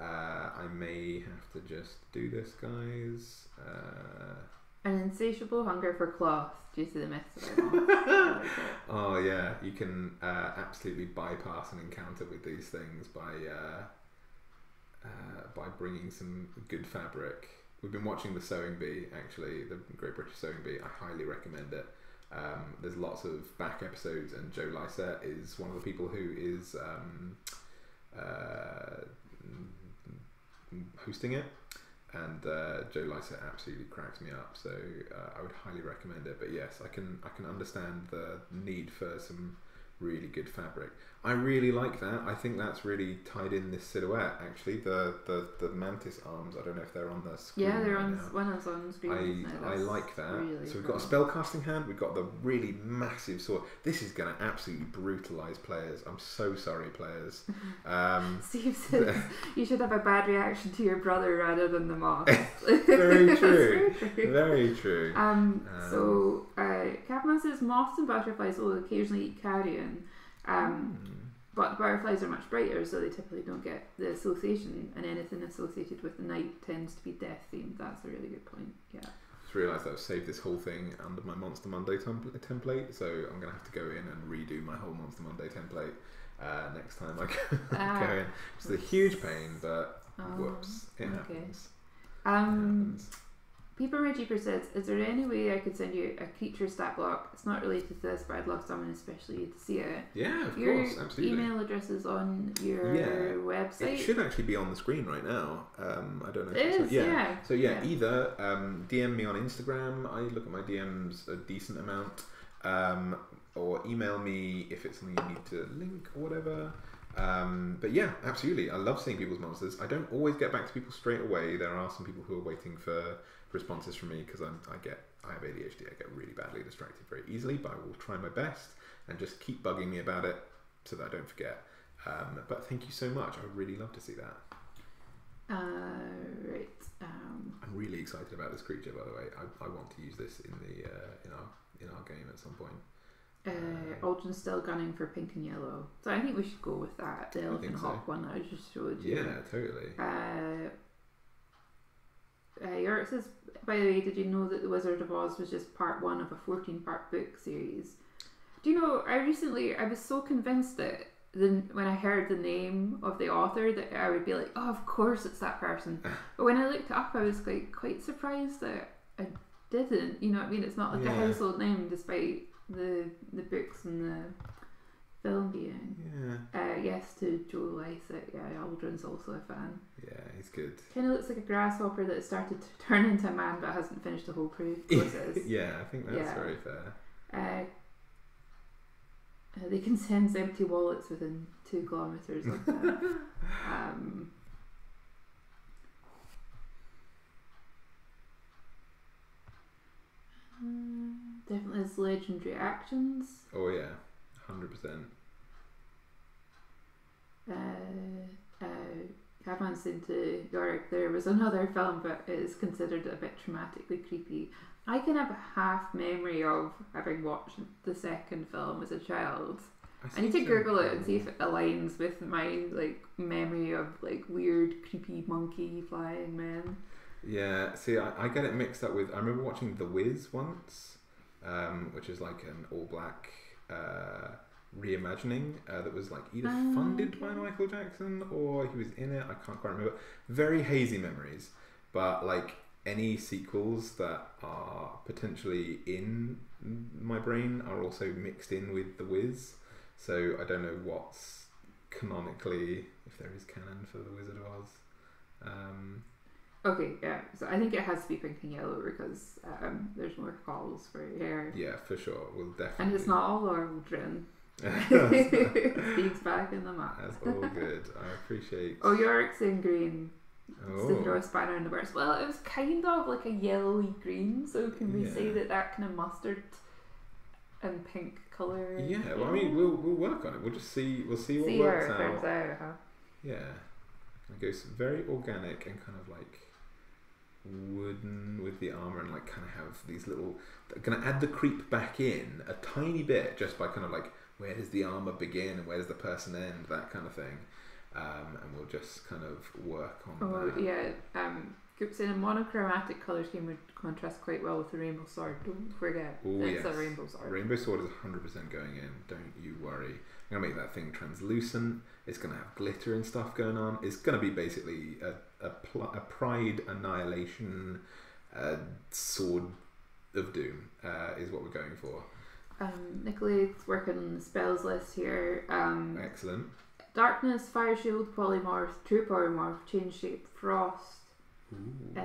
uh, I may have to just do this guys. Uh, an insatiable hunger for cloth due to the myths oh yeah. You can uh, absolutely bypass an encounter with these things by uh, uh, by bringing some good fabric. We've been watching the sewing bee actually the Great British Sewing Bee. I highly recommend it. Um, there's lots of back episodes, and Joe Lycett is one of the people who is um, uh, hosting it. And uh, Joe Lycett absolutely cracks me up, so uh, I would highly recommend it. But yes, I can I can understand the need for some really good fabric. I really like that. I think that's really tied in this silhouette. Actually, the the, the mantis arms. I don't know if they're on the screen. Yeah, they're right on now. one of on screen. I, I like that. Really so we've got a spellcasting hand. We've got the really massive sword. This is going to absolutely brutalize players. I'm so sorry, players. Um, Steve says you should have a bad reaction to your brother rather than the moth. very, true. very true. Very true. Um, um, so uh, Capman says moths and butterflies will occasionally eat carrion. Um, mm. But butterflies are much brighter, so they typically don't get the association, and anything associated with the night tends to be death themed. That's a really good point. Yeah. Just realised I've saved this whole thing under my Monster Monday template, so I'm going to have to go in and redo my whole Monster Monday template uh, next time I go, go in. It's a huge pain, but oh, whoops, it okay. happens. Um, it happens. Peeper My Jeeper says, Is there any way I could send you a creature stat block? It's not related to this, but I'd love someone especially to see it. Yeah, of your course, absolutely. email address is on your yeah. website. It should actually be on the screen right now. Um, I don't know. It is, yeah. yeah. So, yeah, yeah. either um, DM me on Instagram. I look at my DMs a decent amount. Um, or email me if it's something you need to link or whatever. Um, but yeah, absolutely. I love seeing people's monsters. I don't always get back to people straight away. There are some people who are waiting for responses from me because I get I have ADHD. I get really badly distracted very easily, but I will try my best and just keep bugging me about it so that I don't forget. Um, but thank you so much. I would really love to see that. Uh, right. Um, I'm really excited about this creature, by the way. I, I want to use this in the uh, in our in our game at some point. Uh, Aldrin's still gunning for pink and yellow, so I think we should go with that. The elephant so. hawk one that I just showed you. Yeah, totally. Uh, uh, says, by the way, did you know that The Wizard of Oz was just part one of a 14 part book series? Do you know, I recently, I was so convinced that the, when I heard the name of the author that I would be like, oh, of course it's that person. but when I looked it up, I was like quite surprised that I didn't. You know what I mean? It's not like yeah. a household name despite the the books and the film being. Yeah. Uh, yes to Joe Lycett. Yeah, Aldrin's also a fan. Yeah, he's good. Kind of looks like a grasshopper that started to turn into a man but hasn't finished the whole process. yeah, I think that's yeah. very fair. Uh, uh, they can sense empty wallets within two kilometres of that. um, definitely has legendary actions. Oh yeah, hundred percent. Uh, uh, said to Yorick there was another film, but it is considered a bit traumatically creepy. I can have a half memory of having watched the second film as a child. I, I need to Google it and see if it aligns with my like memory of like weird, creepy monkey flying men. Yeah, see, I, I get it mixed up with. I remember watching The Wiz once, um, which is like an all black uh, reimagining uh, that was like either um, funded by Michael Jackson or he was in it. I can't quite remember. Very hazy memories, but like any sequels that are potentially in my brain are also mixed in with The Wiz. So I don't know what's canonically, if there is canon for The Wizard of Oz. Um, Okay, yeah. So I think it has to be pink and yellow because um, there's more calls for hair. Yeah, for sure. We'll definitely. And it's not all Aldrin. Steve's back in the map. That's all good. I appreciate. Oh, York's in green. Oh. To throw a spanner in the works. Well, it was kind of like a yellowy green, so can we yeah. say that that kind of mustard and pink color? Yeah, well, I mean, we'll we'll work on it. We'll just see. We'll see what see works out. out huh? Yeah, it goes very organic and kind of like wooden with the armor and like kind of have these little gonna add the creep back in a tiny bit just by kind of like where does the armor begin and where does the person end that kind of thing. Um, and we'll just kind of work on oh, that. yeah um in a monochromatic color scheme would contrast quite well with the rainbow sword. Don't forget. Oh, it's yes. a rainbow sword. Rainbow sword is 100% going in. Don't you worry. I'm gonna make that thing translucent. It's gonna have glitter and stuff going on. It's gonna be basically a a, pl- a pride annihilation uh, sword of doom uh, is what we're going for. Um, Nicola's working on the spells list here. Um, Excellent. Darkness, Fire Shield, Polymorph, True Polymorph, Change Shape, Frost. Uh,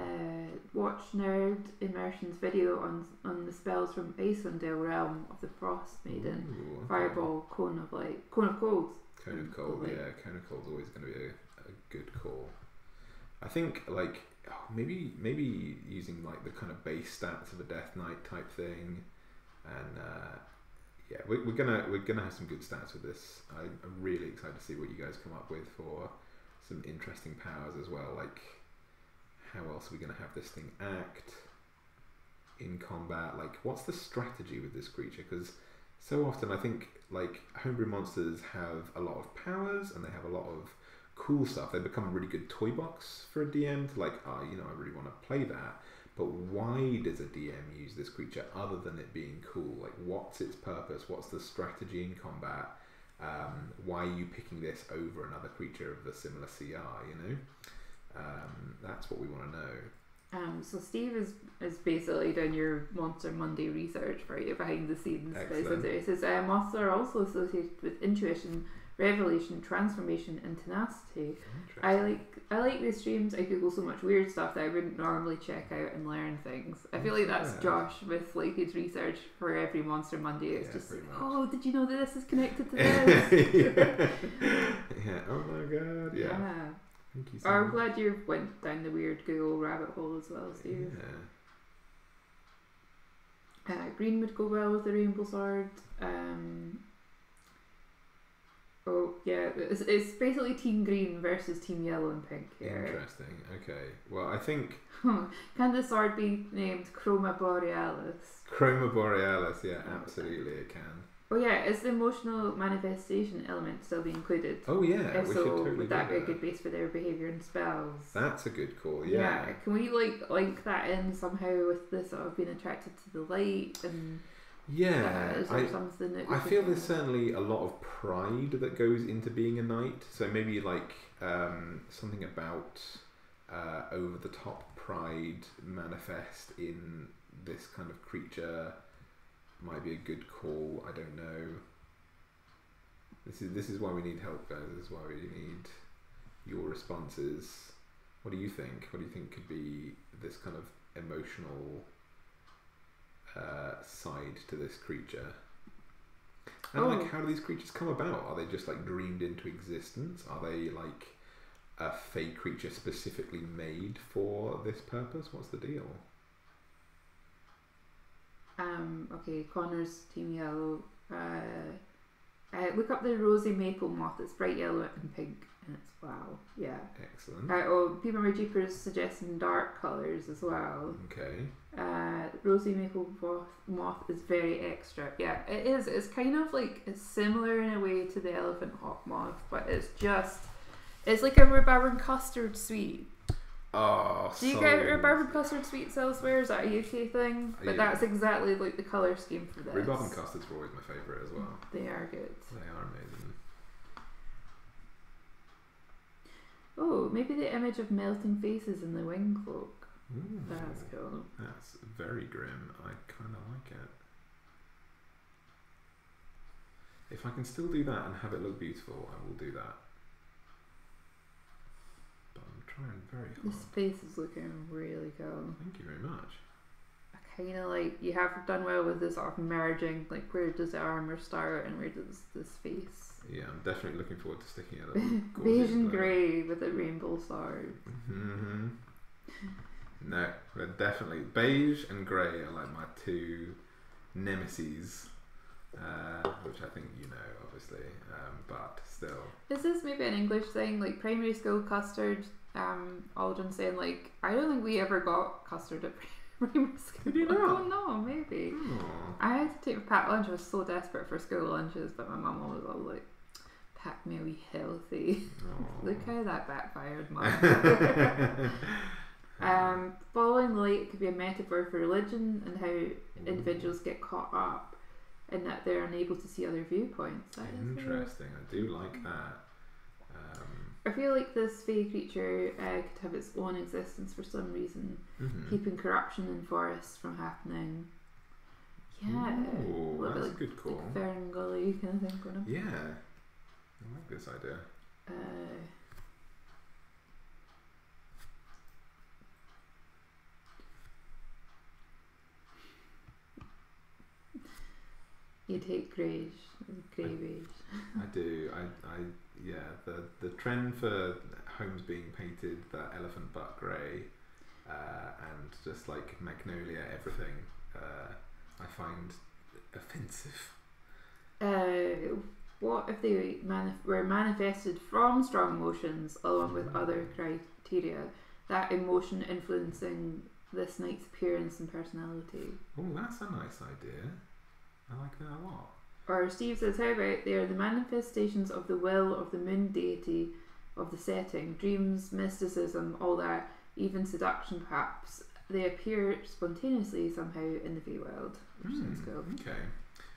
watch Nerd Immersion's video on on the spells from Icewind Dale Realm of the Frost Maiden, Ooh, okay. Fireball, Cone of Light, Cone of Cold. Cone of Cold, yeah, Cone of Cold's always going to be a, a good call. I think like oh, maybe maybe using like the kind of base stats of a Death Knight type thing, and uh, yeah, we're, we're gonna we're gonna have some good stats with this. I, I'm really excited to see what you guys come up with for some interesting powers as well. Like how else are we gonna have this thing act in combat? Like what's the strategy with this creature? Because so often I think like homebrew monsters have a lot of powers and they have a lot of cool stuff. They become a really good toy box for a DM to like, ah, oh, you know, I really want to play that. But why does a DM use this creature other than it being cool? Like, what's its purpose? What's the strategy in combat? Um, why are you picking this over another creature of the similar CR? You know, um, that's what we want to know. Um, so Steve is is basically done your Monster Monday research for you behind the scenes. Excellent. Says uh, monsters are also associated with intuition, revelation, transformation, and tenacity. I like I like these streams. I Google so much weird stuff that I wouldn't normally check out and learn things. I feel like that's Josh with like his research for every Monster Monday. It's yeah, just oh, did you know that this is connected to this? yeah. yeah. Oh my god. Yeah. yeah. Thank you so I'm glad you went down the weird Google rabbit hole as well, Steve. Yeah. Uh, green would go well with the rainbow sword. Um, Oh, yeah, it's, it's basically Team Green versus Team Yellow and Pink here. Interesting. Okay. Well, I think can the sword be named Chroma Borealis? Chroma Borealis. Yeah, absolutely, it can. Oh yeah, is the emotional manifestation element still be included? Oh yeah, if we so, should totally would that be a good base for their behaviour and spells? That's a good call. Yeah. Yeah. Can we like link that in somehow with the sort of being attracted to the light and? Yeah, I, I feel there's certainly a lot of pride that goes into being a knight. So maybe like um, something about uh, over the top pride manifest in this kind of creature might be a good call. I don't know. This is this is why we need help, guys. This is why we need your responses. What do you think? What do you think could be this kind of emotional uh, side to this creature? And oh. like, how do these creatures come about? Are they just like dreamed into existence? Are they like a fake creature specifically made for this purpose? What's the deal? Um, okay, Connor's Team Yellow. Uh, uh, look up the rosy maple moth. It's bright yellow and pink, and it's wow, yeah. Excellent. Uh, oh, Peeper My Jeepers suggesting dark colours as well. Okay. Uh, rosy maple moth, moth is very extra. Yeah, it is. It's kind of like it's similar in a way to the elephant hawk moth, but it's just it's like a rhubarb and custard sweet. Oh, Do you so get rhubarb and custard sweets elsewhere? Is that a UK thing? But yeah. that's exactly like the colour scheme for this. Rhubarb and custards were always my favourite as well. They are good. They are amazing. Oh, maybe the image of melting faces in the wing cloak. Ooh, that's cool. That's very grim. I kind of like it. If I can still do that and have it look beautiful, I will do that But I'm trying very hard. This space is looking really cool. Thank you very much. I kind of like you have done well with this of merging. Like, where does the armor start and where does this face? Yeah, I'm definitely looking forward to sticking it. Beige and grey with a rainbow sword. Mm-hmm. No, but definitely beige and grey are like my two nemesis, uh, which I think you know, obviously, um, but still. This is this maybe an English thing, like primary school custard? um, Aldrin saying like, I don't think we ever got custard at primary school. Did you not? I don't know, maybe. I had to take a packed lunch. I was so desperate for school lunches, but my mum was all like, "Pack me a wee healthy." Look how that backfired, mum. um, following the light could be a metaphor for religion and how individuals get caught up in that they're unable to see other viewpoints. That Interesting. I do like that. I feel like this fey creature uh, could have its own existence for some reason, mm-hmm. keeping corruption in forests from happening. Yeah, Ooh, that's like, a good call. Like FernGully kind of thing going on. Yeah, I like this idea. Uh, you take greyish, grey beige. I do. I, I yeah, the the trend for homes being painted that elephant butt grey uh, and just like magnolia everything, uh, I find offensive. Uh, what if they manif- were manifested from strong emotions along with mm. other criteria? That emotion influencing this knight's appearance and personality. Oh, that's a nice idea. I like that a lot. Or Steve says, how about they are the manifestations of the will of the moon deity of the setting, dreams, mysticism, all that, even seduction perhaps. They appear spontaneously somehow in the V world, which mm, sounds cool. Okay.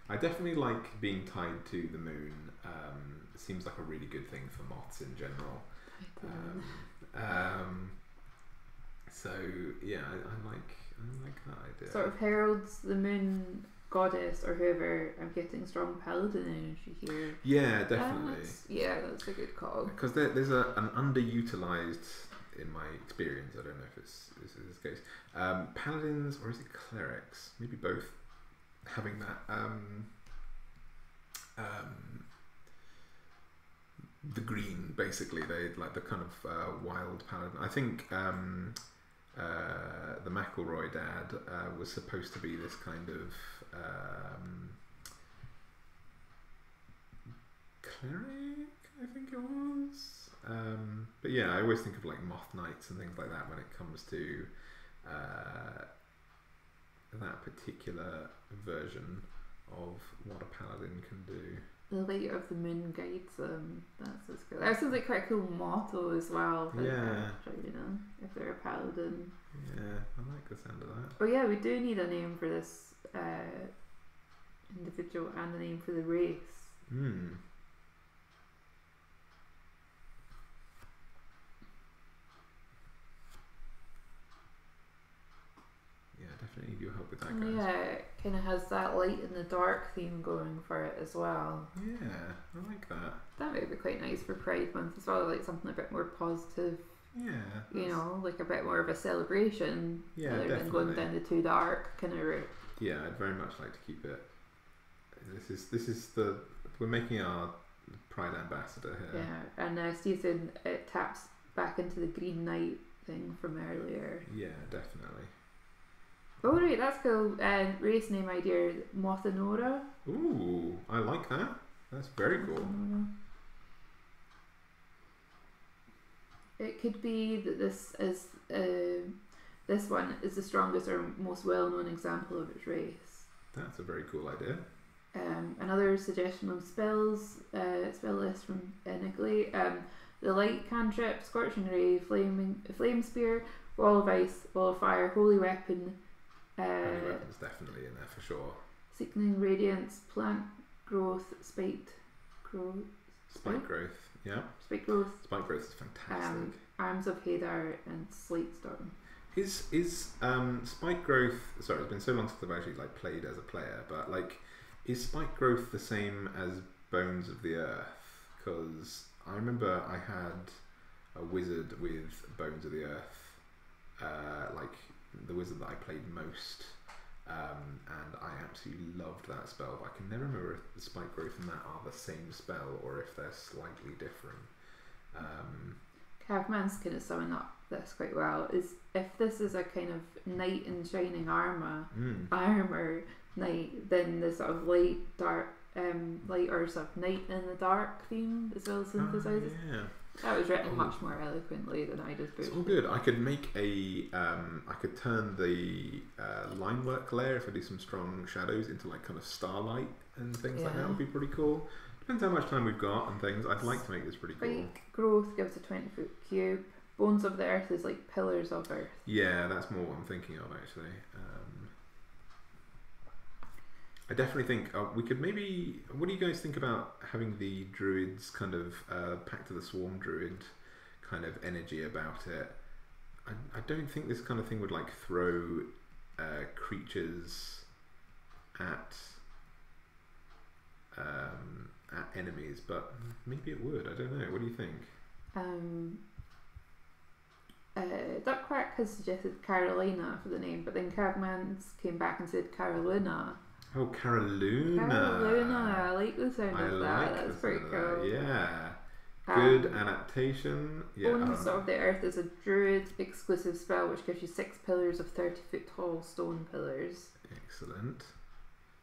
I definitely like being tied to the moon. Um, seems like a really good thing for moths in general. Um, um, so yeah, I, I, like I like that idea. Sort of heralds the moon goddess or whoever, I'm getting strong paladin energy here. Yeah, definitely. That's, yeah, that's a good call. Because there, there's a, an underutilized, in my experience, I don't know if it's this is the case, um, paladins or is it clerics? Maybe both. Having that um, um, the green, basically, they like the kind of uh, wild paladin. I think um, uh, the McElroy dad uh, was supposed to be this kind of um, cleric, I think it was. Um, but yeah, I always think of like Moth Knights and things like that when it comes to uh, that particular version of what a paladin can do. The light of the moon guides them. That's what's cool. That sounds like quite a cool motto as well. For Yeah. You know, if they're a paladin. Yeah, I like the sound of that. Oh yeah, we do need a name for this uh, individual and a name for the race. Hmm. Yeah, definitely need your help with that, guys. Yeah, it kind of has that light in the dark theme going for it as well. Yeah, I like that. That might be quite nice for Pride Month as well, like something a bit more positive, Yeah. you know, like a bit more of a celebration Yeah, rather than going down the too dark kind of route. Yeah, I'd very much like to keep it. This is this is the we're making our pride ambassador here. Yeah, and uh, said it taps back into the Green Knight thing from earlier. Yeah, definitely. Oh, right, that's cool. Uh, race name idea Mothanora. Ooh, I like that. That's very cool. It could be that this is uh, this one is the strongest or most well-known example of its race. That's a very cool idea. Um, another suggestion on spells, uh, spell list from uh, Nicolay. Um, the light cantrip, scorching ray, flaming, flame spear, wall of ice, wall of fire, holy weapon, uh, definitely in there for sure. sickening radiance, plant growth, spiked growth, Spike growth. Yeah, spike growth, spike growth is fantastic. um, arms of Hadar, and sleet storm. Is is um, spike growth? Sorry, it's been so long since I've actually like played as a player, but like, is spike growth the same as Bones of the Earth? Because I remember I had a wizard with Bones of the Earth, uh, like the wizard that I played most, um, and I absolutely loved that spell. But I can never remember if the spike growth and that are the same spell or if they're slightly different. Um, Cavman's kind of summing up this quite well. Is if this is a kind of knight in shining armor, mm, armor knight, then the sort of light dark, um, light or sort of night in the dark theme as well synthesizes. Oh, yeah. That was written Oh. much more eloquently than I just It's all good. I could make a. Um, I could turn the uh, line work layer if I do some strong shadows into like kind of starlight and things like that. Would be pretty cool. Depends how much time we've got and things. I'd like to make this pretty cool. Spike growth gives a twenty foot cube. Bones of the earth is like pillars of earth. Yeah, that's more what I'm thinking of actually. Um, I definitely think uh, we could maybe. What do you guys think about having the druids kind of uh, Pact of the Swarm druid kind of energy about it? I, I don't think this kind of thing would like throw uh, creatures at um, at enemies, but maybe it would. I don't know. What do you think? Um, uh, Duckquack has suggested Carolina for the name, but then Cavman's came back and said Carolina. Oh, Caroluna. Carolina, I like the sound I of that. like That's pretty of that, cool. Yeah. Um, Good adaptation. Yeah. Bones um, of the Earth is a druid exclusive spell which gives you six pillars of 30 foot tall stone pillars. excellent.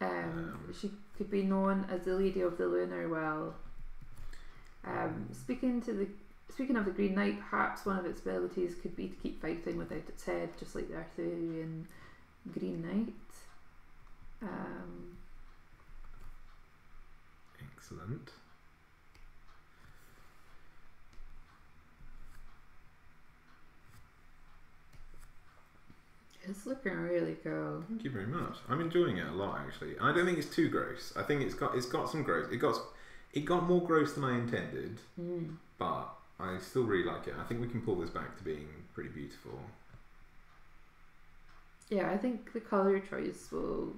Um, Um, she could be known as the Lady of the Lunar Well. Um, Um, speaking to the speaking of the Green Knight, perhaps one of its abilities could be to keep fighting without its head, just like the Arthurian Green Knight. Um, Excellent. it's looking really cool. Thank you very much. I'm enjoying it a lot actually. I don't think it's too gross. I think it's got it's got some gross. It got it got more gross than I intended, Mm. but I still really like it. I think we can pull this back to being pretty beautiful. Yeah, I think the color choice will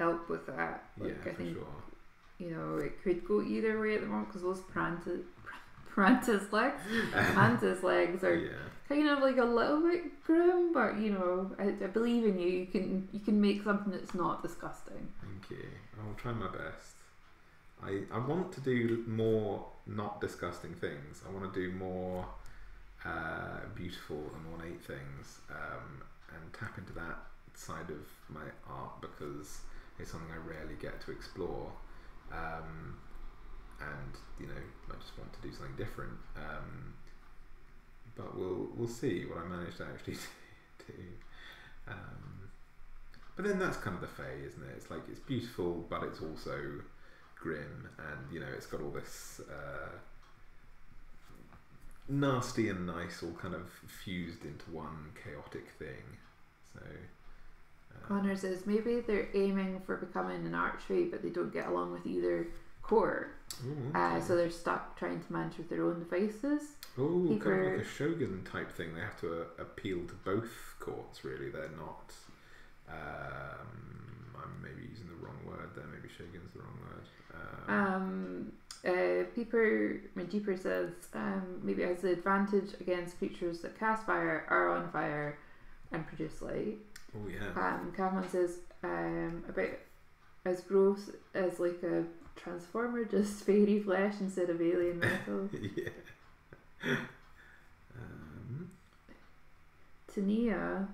help with that. Like, yeah, I think sure. you know it could go either way at the moment because those Prantis, Prantis legs, Mantis legs are yeah. kind of like a little bit grim, but you know, I, I believe in you. You can you can make something that's not disgusting. Thank you. I'll try my best. I, I want to do more not disgusting things. I want to do more uh, beautiful and ornate things um, and tap into that side of my art because it's something I rarely get to explore. Um, and you know, I just want to do something different. Um, but we'll we'll see what I manage to actually do. Um, but then that's kind of the Fae, isn't it? It's like it's beautiful, but it's also grim, and you know it's got all this uh, nasty and nice all kind of fused into one chaotic thing. So. Connor says maybe they're aiming for becoming an archfey, but they don't get along with either court. Ooh, uh, so they're stuck trying to manage with their own devices. Oh, kind of like a shogun type thing. They have to uh, appeal to both courts. Really, they're not. Um, I'm maybe using the wrong word there. Maybe shogun's the wrong word. Um, um uh, Peeper My Jeepers says um, maybe it has the advantage against creatures that cast fire, are on fire, and produce light. Oh yeah. Um, Kavman says um, about as gross as like a transformer, just fairy flesh instead of alien metal. yeah. Um. Tania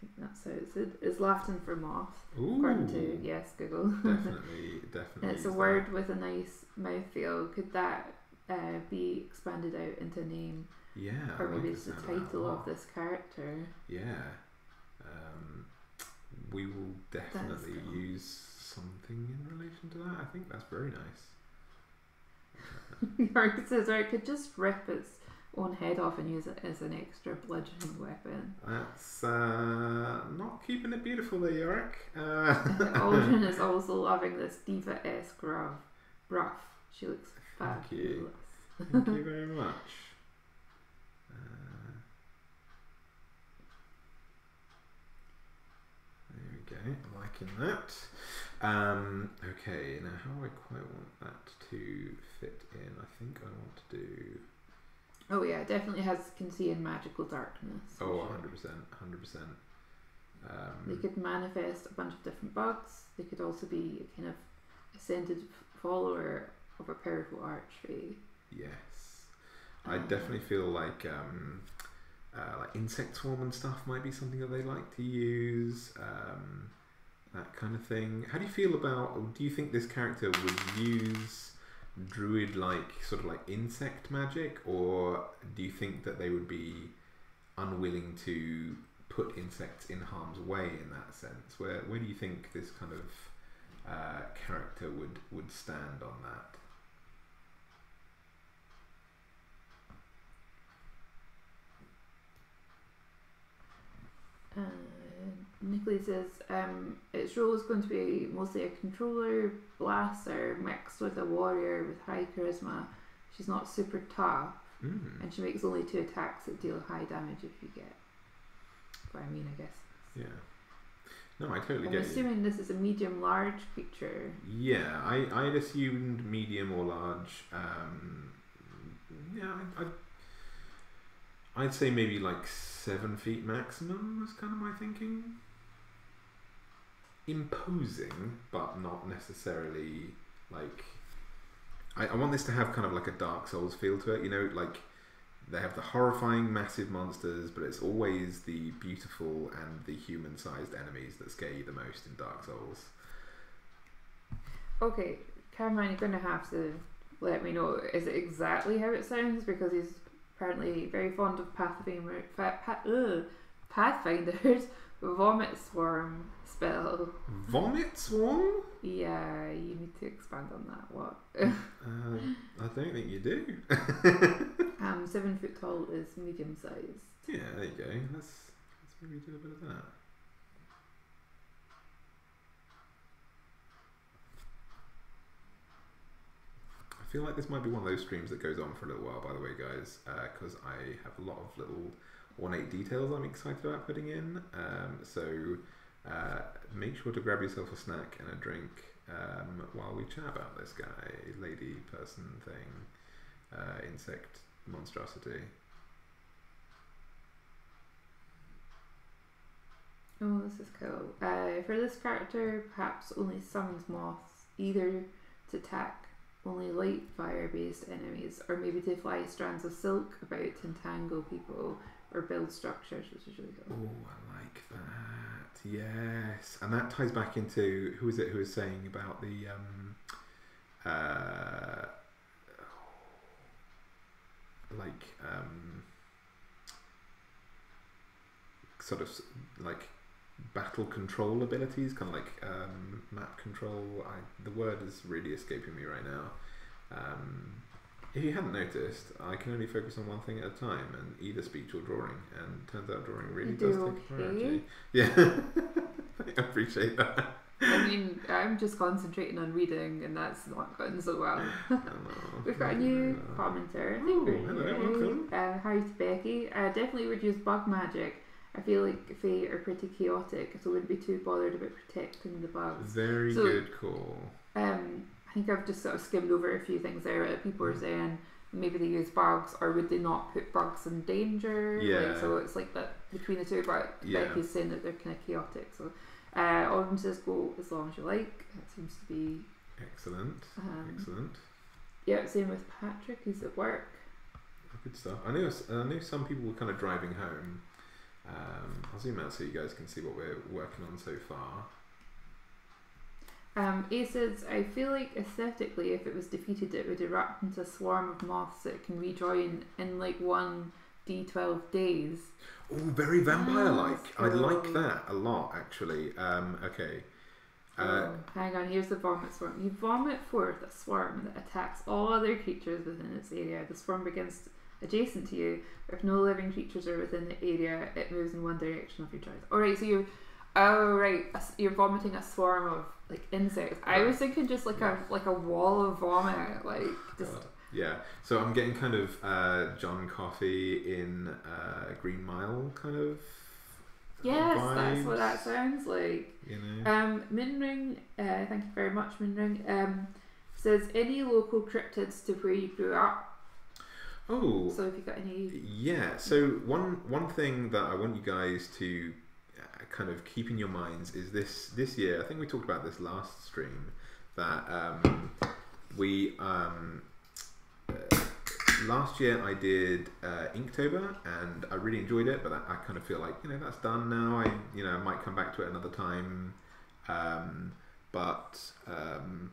I think that's how it's said, is Latin for moth, Ooh, according to yes Google. definitely, definitely. it's a word that. with a nice mouthfeel. Could that uh, be expanded out into a name? Yeah, or maybe it's the title of this character. Yeah, we will definitely use something in relation to that. I think that's very nice. Yorick says, it could just rip its own head off and use it as an extra bludgeoning weapon. That's uh, not keeping it beautiful there, Yorick. Uh, Aldrin is also loving this diva esque rough. Rough. She looks fabulous. Thank you. Thank you very much. Uh, go. I'm liking that. Um, okay, now how do I quite want that to fit in? I think I want to do Oh yeah, it definitely has can see in magical darkness. Oh, hundred percent, hundred percent. They um, could manifest a bunch of different bugs. They could also be a kind of ascended follower of a powerful archfey. Yes, um, I definitely feel like um, uh, like insect swarm and stuff might be something that they like to use. Um, that kind of thing. How do you feel about? Do you think this character would use? druid like sort of like insect magic or do you think that they would be unwilling to put insects in harm's way in that sense where where do you think this kind of uh, character would would stand on that uh, Nicholas says um, its role is going to be mostly a controller, blaster, mixed with a warrior with high charisma. She's not super tough, mm. and she makes only two attacks that deal high damage if you get. What I mean, I guess. Yeah. No, I totally I'm get assuming this is a medium large creature. Yeah, I I'd assumed medium or large. Um, yeah, I, I I'd say maybe like seven feet maximum was kind of my thinking imposing, but not necessarily like. I, I want this to have kind of like a Dark Souls feel to it. You know, like they have the horrifying, massive monsters, but it's always the beautiful and the human-sized enemies that scare you the most in Dark Souls. Okay, Cameron, you're going to have to let me know. Is it exactly how it sounds? Because he's apparently very fond of Pathfinder, Pathfinders, Vomit Swarm, spell. Vomit swarm? Yeah, you need to expand on that. What? uh, I don't think you do. um, seven foot tall is medium sized. Yeah, there you go. Let's let's maybe do a bit of that. I feel like this might be one of those streams that goes on for a little while, by the way, guys, because uh, I have a lot of little ornate details I'm excited about putting in. Um, so uh, make sure to grab yourself a snack and a drink um, while we chat about this guy, lady, person, thing, uh, insect monstrosity. Oh, this is cool. Uh, for this character, perhaps only summons moths, either to attack only light fire based enemies, or maybe to fly strands of silk about to entangle people or build structures, which is really cool. Oh, I like that. Yes, and that ties back into who is it who was saying about the um, uh, like um, sort of like battle control abilities, kind of like um, map control. I, the word is really escaping me right now. Um, if you hadn't noticed, I can only focus on one thing at a time, and either speech or drawing. And turns out drawing really does do take priority. Yeah, I appreciate that. I mean, I'm just concentrating on reading, and that's not going so well. We've got a new commenter. I think Oh, hello, welcome. Uh, hi to Becky. I definitely would use bug magic. I feel like Fae are pretty chaotic, so I wouldn't be too bothered about protecting the bugs. Very So- good call. Um, I think I've just sort of skimmed over a few things there that people Mm. were saying. Maybe they use bugs, or would they not put bugs in danger? Yeah. Like, so it's like that between the two. But Yeah. Becky's saying that they're kind of chaotic. So uh, Alden says go as long as you like. That seems to be. Excellent. Um, Excellent. yeah, same with Patrick. He's at work. Good stuff. I knew. I know some people were kind of driving home. Um, I'll zoom out so you guys can see what we're working on so far. Um, A says, I feel like aesthetically, if it was defeated, it would erupt into a swarm of moths that can rejoin in like one d12 days. Oh, very vampire-like. Ah, I like that a lot, actually. Um, okay. Uh, Oh, hang on, here's the vomit swarm. You vomit forth a swarm that attacks all other creatures within its area. The swarm begins adjacent to you. If no living creatures are within the area, it moves in one direction of your choice. Alright, so you. Oh right, you're vomiting a swarm of like insects. I was thinking just like a like a wall of vomit, like just God. Yeah. So I'm getting kind of uh, John Coffey in uh, Green Mile kind of. Yes, that's what that sounds like. You know. Um, Minring, uh, thank you very much, Minring. Um, says any local cryptids to where you grew up. Oh. So if you got any, Yeah. So one one thing that I want you guys to uh, kind of keep in your minds is this this year. I think we talked about this last stream that um, we um, uh, last year I did uh, Inktober and I really enjoyed it, but I, I kind of feel like you know that's done now. I you know I might come back to it another time, um, but um,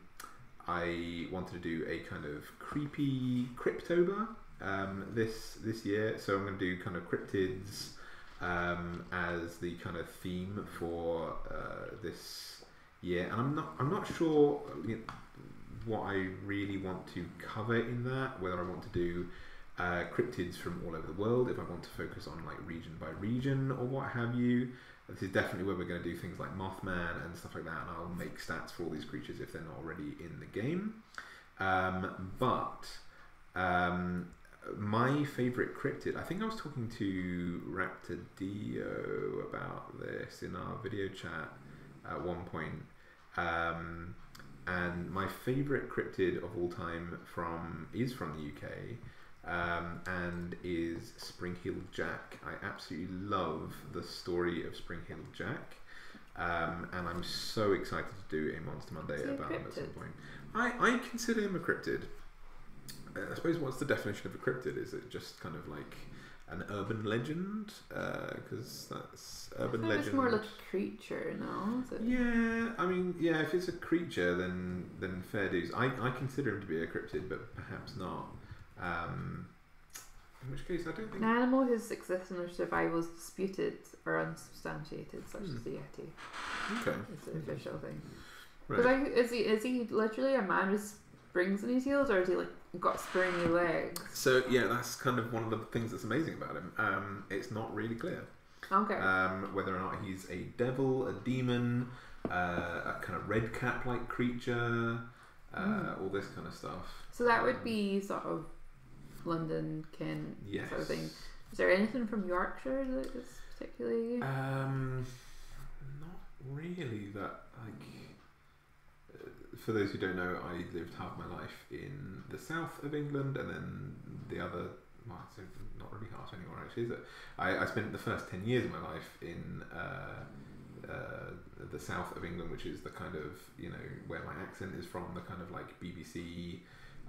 I wanted to do a kind of creepy Cryptober um, this this year. So I'm going to do kind of cryptids um, as the kind of theme for uh, this year, and I'm not I'm not sure what I really want to cover in that. Whether I want to do uh, cryptids from all over the world, if I want to focus on like region by region or what have you. This is definitely where we're going to do things like Mothman and stuff like that, and I'll make stats for all these creatures if they're not already in the game. Um, but um, my favourite cryptid, I think I was talking to Raptor Dio about this in our video chat at one point. Um, and my favourite cryptid of all time from is from the UK um, and is Spring-Heeled Jack. I absolutely love the story of Spring-Heeled Jack. Um, and I'm so excited to do a Monster Monday Is he a about him at some point. I, I consider him a cryptid. Uh, I suppose what's the definition of a cryptid? Is it just kind of like an urban legend? Because that's urban I legend. it's more like a creature, no? Is it? Yeah, I mean, yeah. If it's a creature, then then fair dues. I, I consider him to be a cryptid, but perhaps not. Um, in which case, I don't think. An animal whose existence or survival is disputed or unsubstantiated, such Hmm. as the Yeti, Okay, is an official thing. right. Is he is he literally a man with springs in his heels, or is he like got springy legs? So yeah, that's kind of one of the things that's amazing about him. Um, it's not really clear Okay. um, whether or not he's a devil, a demon, uh, a kind of red cap like creature, uh, Mm. all this kind of stuff. so that would be sort of London, Kent Yes. sort of thing. Is there anything from Yorkshire that is particularly? Um, not really. That like, for those who don't know, I lived half my life in the south of England, and then the other. Well, not really half anymore, actually, is it? I, I spent the first ten years of my life in uh, uh, the south of England, which is the kind of you know where my accent is from, the kind of like BBC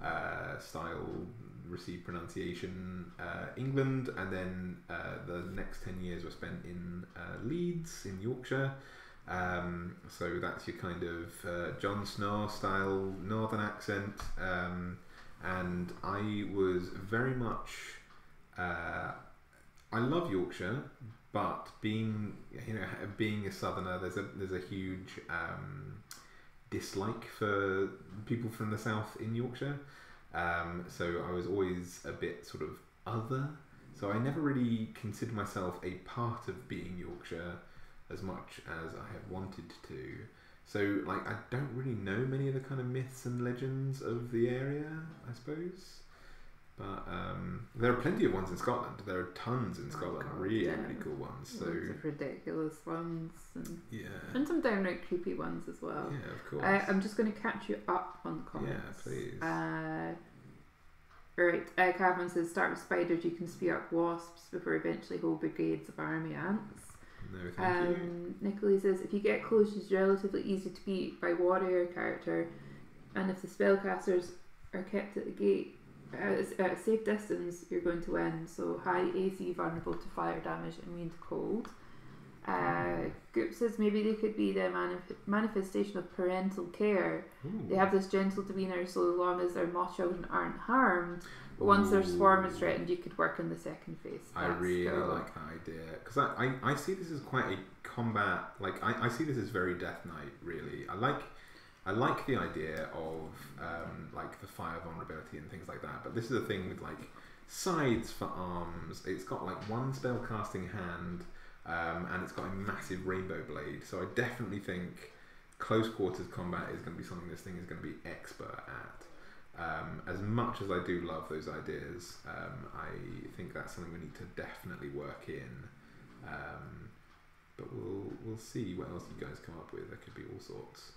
uh, style received pronunciation uh, England, and then uh, the next 10 years were spent in uh, Leeds in Yorkshire. Um, so that's your kind of uh, Jon Snow style northern accent. Um, and I was very much uh, I love Yorkshire, but being you know being a southerner, there's a there's a huge um, dislike for people from the south in Yorkshire. Um, so I was always a bit sort of other. So I never really considered myself a part of being Yorkshire as much as I have wanted to. So like I don't really know many of the kind of myths and legends of the area, I suppose. But um, there are plenty of ones in Scotland. There are tons in oh Scotland, God, really, yeah. really cool ones. So ridiculous ones, and yeah, and some downright creepy ones as well. Yeah, of course. Uh, I'm just going to catch you up on the comments. Yeah, please. Uh, right, uh, Calvin says start with spiders. You can spew up wasps before eventually whole brigades of army ants. No, thank um, you. Says if you get close, it's relatively easy to beat by warrior character, and if the spellcasters are kept at the gate at a safe distance, you're going to win. So high AC, vulnerable to fire damage, immune to cold. Uh, Goop says maybe they could be the manif- manifestation of parental care. Ooh. They have this gentle demeanour so long as their moth children aren't harmed. But once their swarm is threatened, you could work on the second phase. I really go. like that idea because I, I, I see this as quite a combat. Like I, I see this as very Death Knight. Really, I like I like the idea of um, like the fire vulnerability and things like that, but this is a thing with like sides for arms. It's got like one spell casting hand, um, and it's got a massive rainbow blade. So I definitely think close quarters combat is going to be something this thing is going to be expert at. Um, as much as I do love those ideas, um, I think that's something we need to definitely work in. Um, but we'll we'll see what else you guys come up with. There could be all sorts.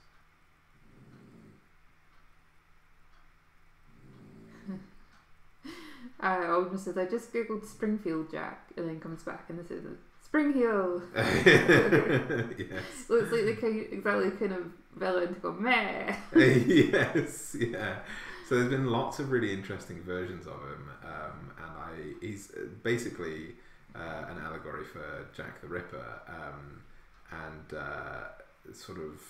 uh, Alden says, I just googled Springfield Jack and then comes back and this is Spring Hill. yes. Looks like the exactly the kind of villain to go meh. yes, yeah. So there's been lots of really interesting versions of him, um, and I he's basically uh, an allegory for Jack the Ripper, um, and uh, sort of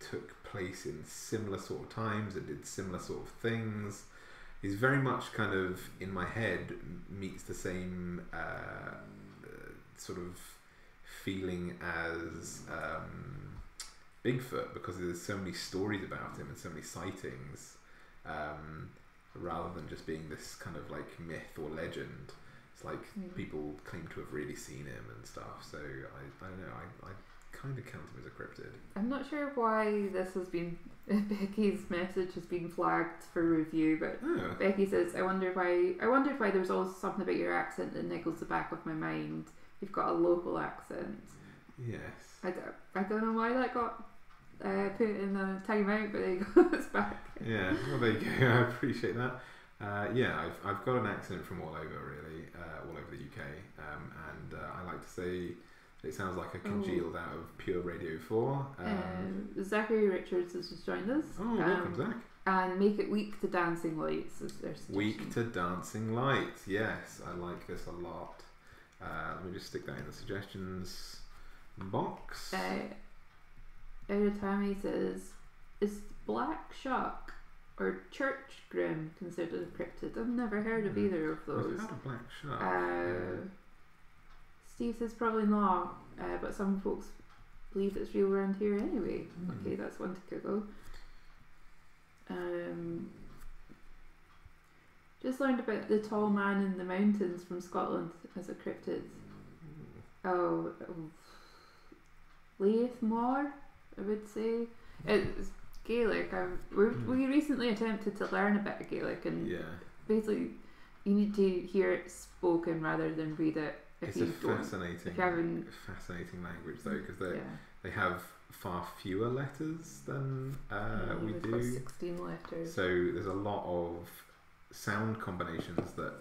took place in similar sort of times and did similar sort of things. He's very much kind of in my head meets the same uh, sort of feeling as um, Bigfoot because there's so many stories about him and so many sightings, um, rather than just being this kind of like myth or legend. It's like mm. people claim to have really seen him and stuff. So I, I don't know. I, I kind of count him as a cryptid. I'm not sure why this has been Becky's message has been flagged for review, but oh. Becky says, "I wonder why. I wondered why there's always something about your accent that niggles the back of my mind. You've got a local accent." Yes. I don't, I don't know why that got uh, put it in the timeout, but there you go, it's back. Yeah, well, there you go. I appreciate that. Uh, yeah, I've, I've got an accent from all over, really, uh, all over the UK, um, and uh, I like to say it sounds like a congealed Ooh. out of pure Radio 4. Um, uh, Zachary Richards has just joined us. Oh, welcome, um, Zach. And make it weak to dancing lights is their suggestion. Weak to dancing lights, yes. I like this a lot. Uh, let me just stick that in the suggestions box. Uh, Eritami says, is Black Shuck or Church Grim considered a cryptid? I've never heard of hmm. either of those. I've had a Black Shuck. Uh, Steve says probably not, uh, but some folks believe it's real around here anyway. Mm. Okay, that's one to Google. Um, just learned about the tall man in the mountains from Scotland as a cryptid. Oh, oh Liath Mòr, I would say. It's Gaelic. I, mm. We recently attempted to learn a bit of Gaelic, and yeah. basically, you need to hear it spoken rather than read it it's a fascinating, fascinating language though because they yeah. they have far fewer letters than uh, we do. Sixteen letters. So there's a lot of sound combinations that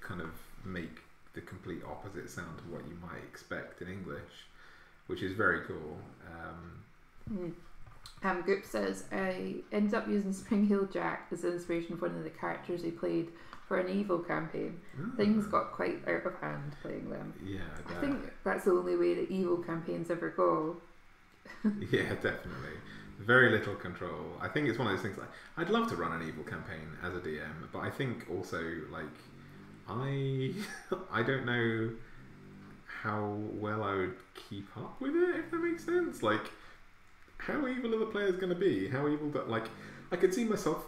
kind of make the complete opposite sound to what you might expect in English, which is very cool. Um, mm. Um, Goop says I ended up using Spring Hill Jack as inspiration for one of the characters he played for an evil campaign. Oh. Things got quite out of hand playing them. Yeah, I, I think that's the only way that evil campaigns ever go. yeah, definitely. Very little control. I think it's one of those things like I'd love to run an evil campaign as a DM, but I think also like I I don't know how well I would keep up with it, if that makes sense. Like, how evil are the players going to be? How evil, that like, I could see myself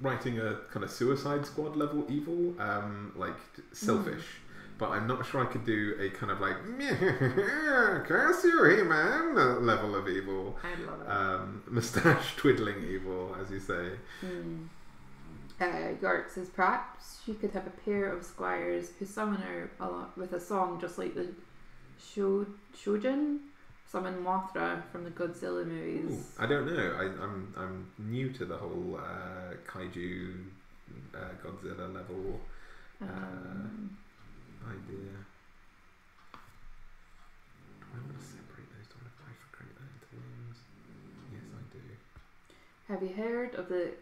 writing a kind of Suicide Squad level evil, um, like selfish. Mm. But I'm not sure I could do a kind of like curse you, hey man level of evil. I love it. Um, mustache twiddling evil, as you say. Mm. Uh, Yorick says perhaps she could have a pair of squires who summon her a lot with a song just like the Sho- Shojin summon Mothra from the Godzilla movies. Ooh, I don't know. I, am I'm, I'm new to the whole uh, kaiju uh, Godzilla level uh, um, idea. Do I want to separate those? Do I want bifurcate that into limbs? Yes, I do. Have you heard of the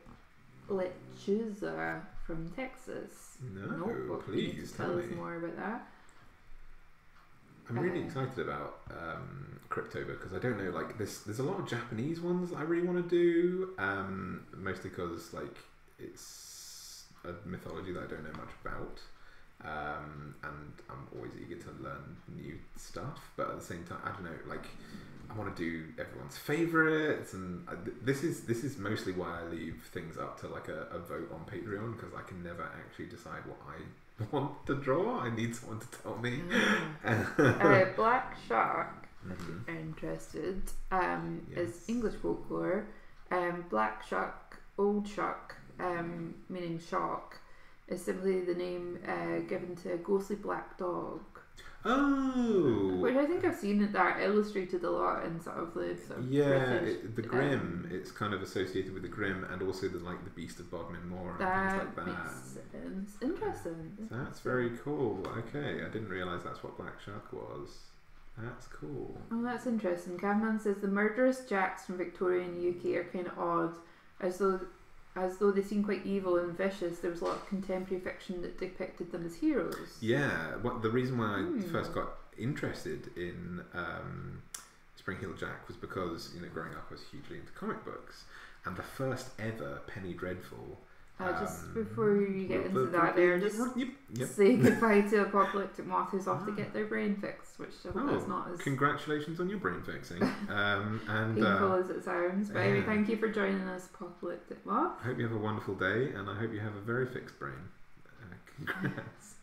Lechuza from Texas? No, nope, please tell, us more about that. I'm really uh, excited about um, Cryptober because I don't know, like, there's there's a lot of Japanese ones I really want to do, um, mostly because like it's a mythology that I don't know much about, um, and I'm always eager to learn new stuff. But at the same time, I don't know, like I want to do everyone's favorites, and I, this is this is mostly why I leave things up to like a, a vote on Patreon because I can never actually decide what I want to draw. I need someone to tell me. Mm. uh, Black Shuck, mm-hmm. if you're interested, um, yes. is English folklore. Um, Black Shuck, Old Shuck, um, meaning shark, is simply the name uh, given to a ghostly black dog. Oh, which I think I've seen that illustrated a lot in sort of the sort of yeah, it, the Grim. Um, it's kind of associated with the Grim, and also the like the Beast of Bodmin Moor and things like that. Makes sense. Interesting. So that's very cool. Okay, I didn't realise that's what Black Shuck was. That's cool. Oh, that's interesting. Camman says the murderous Jacks from Victorian UK are kind of odd, as though as though they seem quite evil and vicious, there was a lot of contemporary fiction that depicted them as heroes. Yeah, what the reason why I hmm. first got interested in um, Spring Heel Jack was because you know growing up I was hugely into comic books, and the first ever Penny Dreadful uh, just um, before you get into that, there, just yep, yep. say goodbye to apocalyptic moth who's off to ah. get their brain fixed, which I hope oh, that's not as congratulations on your brain fixing. Um, and painful uh, as it sounds, but yeah. anyway, thank you for joining us, apocalyptic moth. I hope you have a wonderful day, and I hope you have a very fixed brain. Uh, congrats.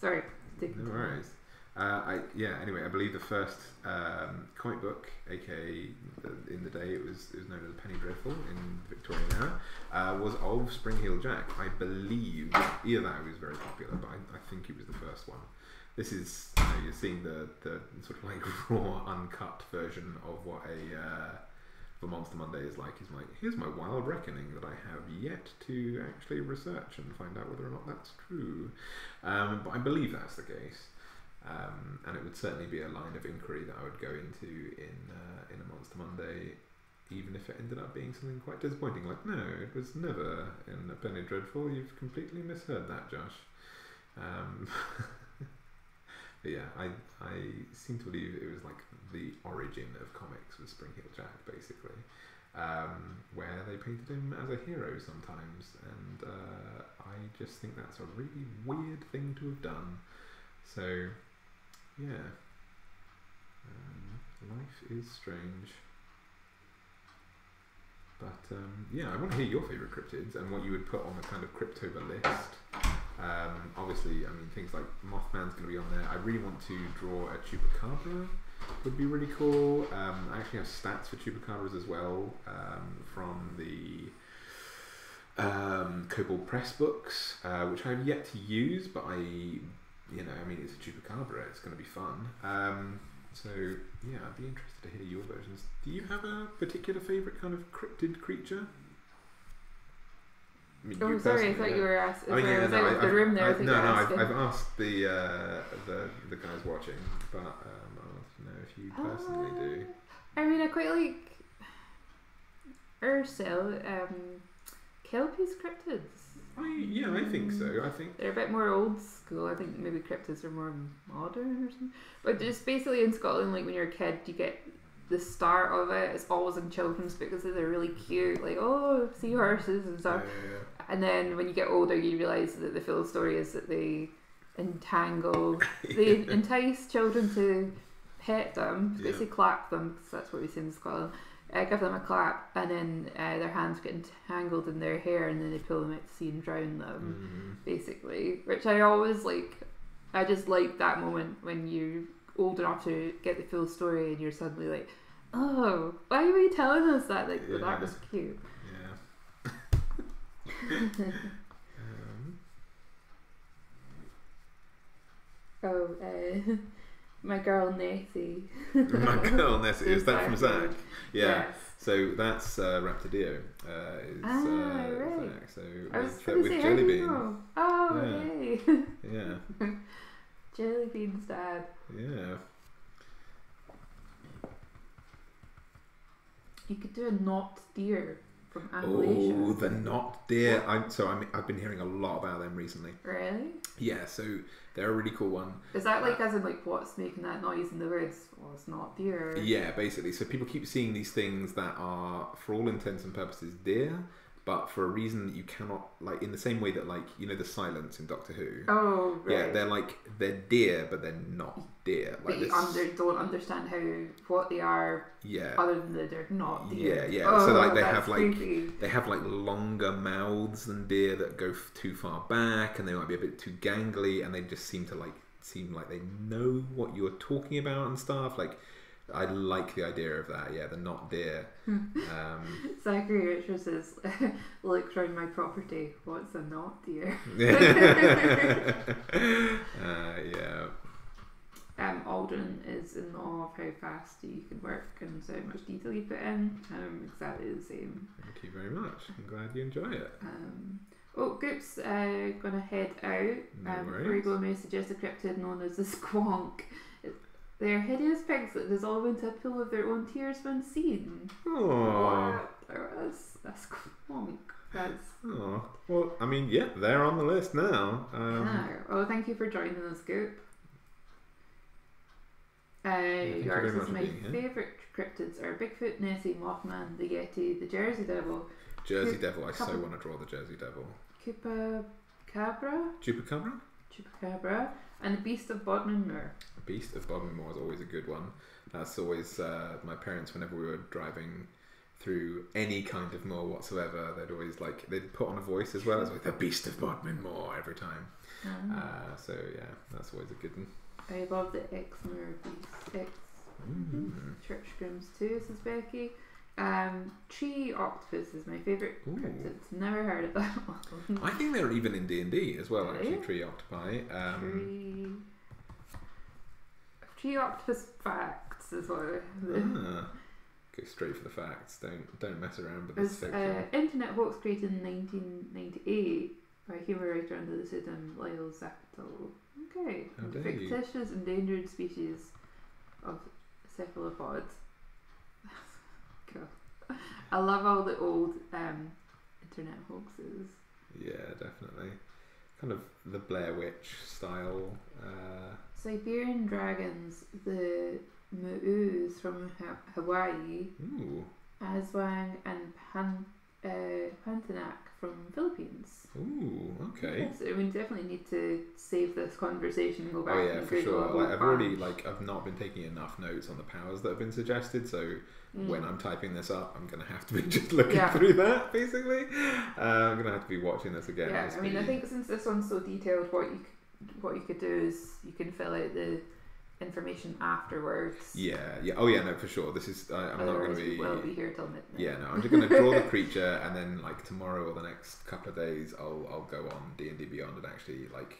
Sorry. No worries. Uh, I yeah. Anyway, I believe the first um, comic book, aka in the day it was it was known as a Penny Dreadful in Victorian era, uh, was of Spring Heel Jack. I believe either that was very popular, but I, I think it was the first one. This is you know, you're seeing the the sort of like raw, uncut version of what a uh, Monster Monday is like. Is my here's my wild reckoning that I have yet to actually research and find out whether or not that's true. Um, but I believe that's the case. Um, and it would certainly be a line of inquiry that I would go into in uh, in a Monster Monday, even if it ended up being something quite disappointing. Like, no, it was never in a Penny Dreadful. You've completely misheard that, Josh. Um, but yeah, I I seem to believe it was like the origin of comics with Spring Heel Jack, basically, um, where they painted him as a hero sometimes, and uh, I just think that's a really weird thing to have done. So yeah. Um, life is strange. But um, yeah, I want to hear your favourite cryptids and what you would put on a kind of Cryptober list. Um, obviously, I mean, things like Mothman's going to be on there. I really want to draw a Chupacabra. Would be really cool. Um, I actually have stats for Chupacabras as well um, from the um, Kobold Press books, uh, which I have yet to use, but I you know, I mean, it's a chupacabra. It's going to be fun. Um, so yeah, I'd be interested to hear your versions. Do you have a particular favourite kind of cryptid creature? I mean, oh, sorry, I thought you were asking. Mean, yeah, no, the room there. I, I no, no, I've, I've, asked the uh, the the guys watching, but um, I want to know if you personally uh, do. I mean, I quite like Ursul, um, Kelpie's cryptids. I, yeah, I think so. I think they're a bit more old school. I think maybe cryptids are more modern or something. But just basically in Scotland, like when you're a kid, you get the start of it. It's always in children's books because they're really cute, like oh seahorses and stuff. Yeah, yeah, yeah. And then when you get older, you realise that the full story is that they entangle. They entice children to pet them, yeah. basically clap them, because that's what we seem in them. Uh, give them a clap, and then uh, their hands get entangled in their hair, and then they pull them out to sea and drown them, mm. basically. Which I always like. I just like that moment when you're old enough to get the full story, and you're suddenly like, "Oh, why are you telling us that? Like, yeah. well, that was cute." Yeah. um. Oh, uh, my girl Nessie. my girl Nessie. Is that from Zach? Yeah. Yes. So that's uh, Raptor Uh, is, ah, uh, right. Zach. So I was with, uh, with Jelly Bean. Oh, yeah. yay. yeah. Jelly Bean's dad. Yeah. You could do a not deer from Appalachia. Oh, the not deer. I'm so I'm, I've been hearing a lot about them recently. Really? Yeah. So they're a really cool one. Is that like uh, as in like what's making that noise in the woods? Well, it's not deer. Yeah, basically. So people keep seeing these things that are, for all intents and purposes, deer, but for a reason that you cannot like in the same way that like you know the silence in Doctor Who. Oh, right. Yeah, they're like they're deer, but they're not deer. Like but you under, don't understand how what they are. Yeah. Other than that they're not deer. Yeah, yeah. Oh, so like they oh, have like creepy. they have like longer mouths than deer that go f- too far back, and they might be a bit too gangly, and they just seem to like seem like they know what you're talking about and stuff. Like I like the idea of that. Yeah, the not deer. Um, Zachary Richards says, "Look around my property. What's a not deer?" uh, yeah. Um, Aldrin is in awe of how fast you can work and so much detail you put in. I'm exactly the same. Thank you very much. I'm glad you enjoy it. Um, oh, Goop's uh, gonna head out. No um, before we go, may suggest a cryptid known as the Squonk. Their hideous pigs that dissolve into a pool of their own tears when seen. Oh, that's that's quonk. That's. Oh well, I mean, yeah, they're on the list now. Um. Oh, thank you for joining us, Goop. Uh, yours is my favourite cryptids are Bigfoot, Nessie, Mothman, the Yeti, the Jersey Devil. Jersey Devil, I so want to draw the Jersey Devil. Koopa Cabra. Chupacabra. Chupacabra, and the Beast of Bodmin Moor. Beast of Bodmin Moor is always a good one. That's always uh, my parents whenever we were driving through any kind of moor whatsoever. They'd always like they'd put on a voice as well. as like the Beast of Bodmin Moor every time. Oh. Uh, so yeah, that's always a good one. I love the Exmoor Beast. X mm. Church Grims too. Says Becky. Um, tree octopus is my favourite cryptid. Never heard of that one. I think they're even in D and D as well. Actually, tree octopi. Um, tree Tree octopus facts as well. Ah, go straight for the facts. Don't don't mess around with this fiction. Uh, internet hoax created in 1998 by a humour writer under the pseudonym Lyle Zapato. Okay. Fictitious endangered species of cephalopods. cool. I love all the old um, internet hoaxes. Yeah, definitely. Kind of the Blair Witch style. Uh, Siberian dragons, the Mo'us from ha- Hawaii, Ooh. Aswang and Pan, uh, Pantanak from Philippines. Ooh, okay. Yes, we definitely need to save this conversation and go back. Oh yeah, for sure. Like I've already like I've not been taking enough notes on the powers that have been suggested, so mm. when I'm typing this up, I'm gonna have to be just looking yeah. through that basically. Uh, I'm gonna have to be watching this again. Yeah, I mean, I think since this one's so detailed, what you what you could do is you can fill out the information afterwards. Yeah, yeah. Oh, yeah. No, for sure. This is. I, I'm not going to be. We'll be here till midnight. Yeah, no. I'm just going to draw the creature, and then like tomorrow or the next couple of days, I'll I'll go on D and D Beyond and actually like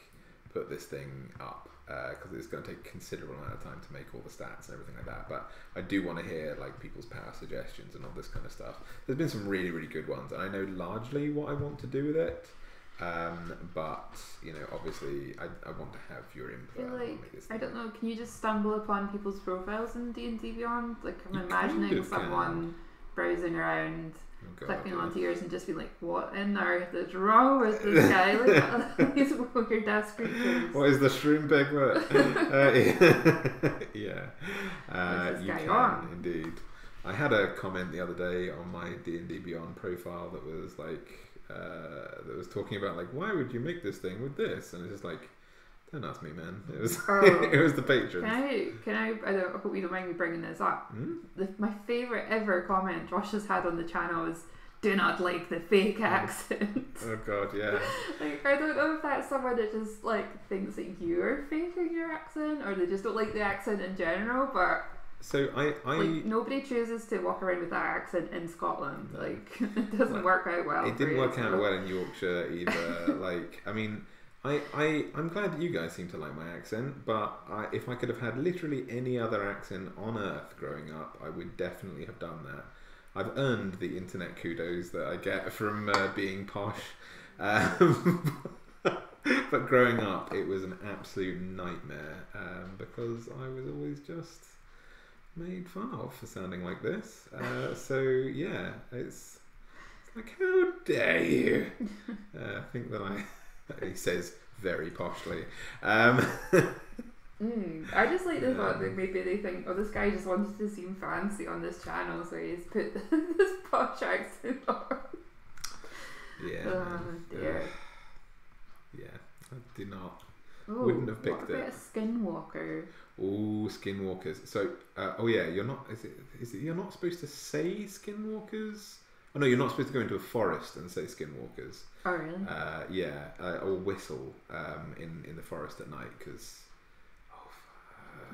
put this thing up because uh, it's going to take a considerable amount of time to make all the stats and everything like that. But I do want to hear like people's power suggestions and all this kind of stuff. There's been some really really good ones, and I know largely what I want to do with it. Um, but you know, obviously, I, I want to have your input. I, like, I don't know. Can you just stumble upon people's profiles in D and D Beyond? Like I'm you imagining kind of someone can. browsing around, oh God, clicking yeah. onto yours, and just being like, "What in earth is wrong with this guy? Like these weird creatures. What is the shroom pig? uh, yeah, uh, you can on? indeed. I had a comment the other day on my D and D Beyond profile that was like uh, that was talking about like why would you make this thing with this and it's just like Don't ask me, man. It was oh, it was the patrons. Can I? Can I? I, don't, I hope you don't mind me bringing this up. Mm? The, my favorite ever comment Josh has had on the channel is do not like the fake accent. Oh god, yeah. like I don't know if that's someone that just like thinks that you're faking your accent, or they just don't like the accent in general. But so I, I like, nobody chooses to walk around with that accent in Scotland. No. Like it doesn't work out well. It didn't work out well in Yorkshire either. like I mean. I, I, I'm glad that you guys seem to like my accent, but I, if I could have had literally any other accent on earth growing up, I would definitely have done that. I've earned the internet kudos that I get from uh, being posh. Um, but growing up, it was an absolute nightmare um, because I was always just made fun of for sounding like this. Uh, so yeah, it's, it's, like how dare you? Uh, I think that I he says very poshly. Um, Mm, I just like the thought that maybe they think, oh, this guy just wanted to seem fancy on this channel, so he's put this posh accent on. Yeah. Oh, dear. yeah, I do not. Ooh, wouldn't have picked what about it. a skinwalker? Oh, skinwalkers. So, uh, oh yeah, you're not. Is it? Is it? You're not supposed to say skinwalkers. Oh no, you're not supposed to go into a forest and say skinwalkers. Oh really? Uh, yeah, uh, or whistle um, in in the forest at night because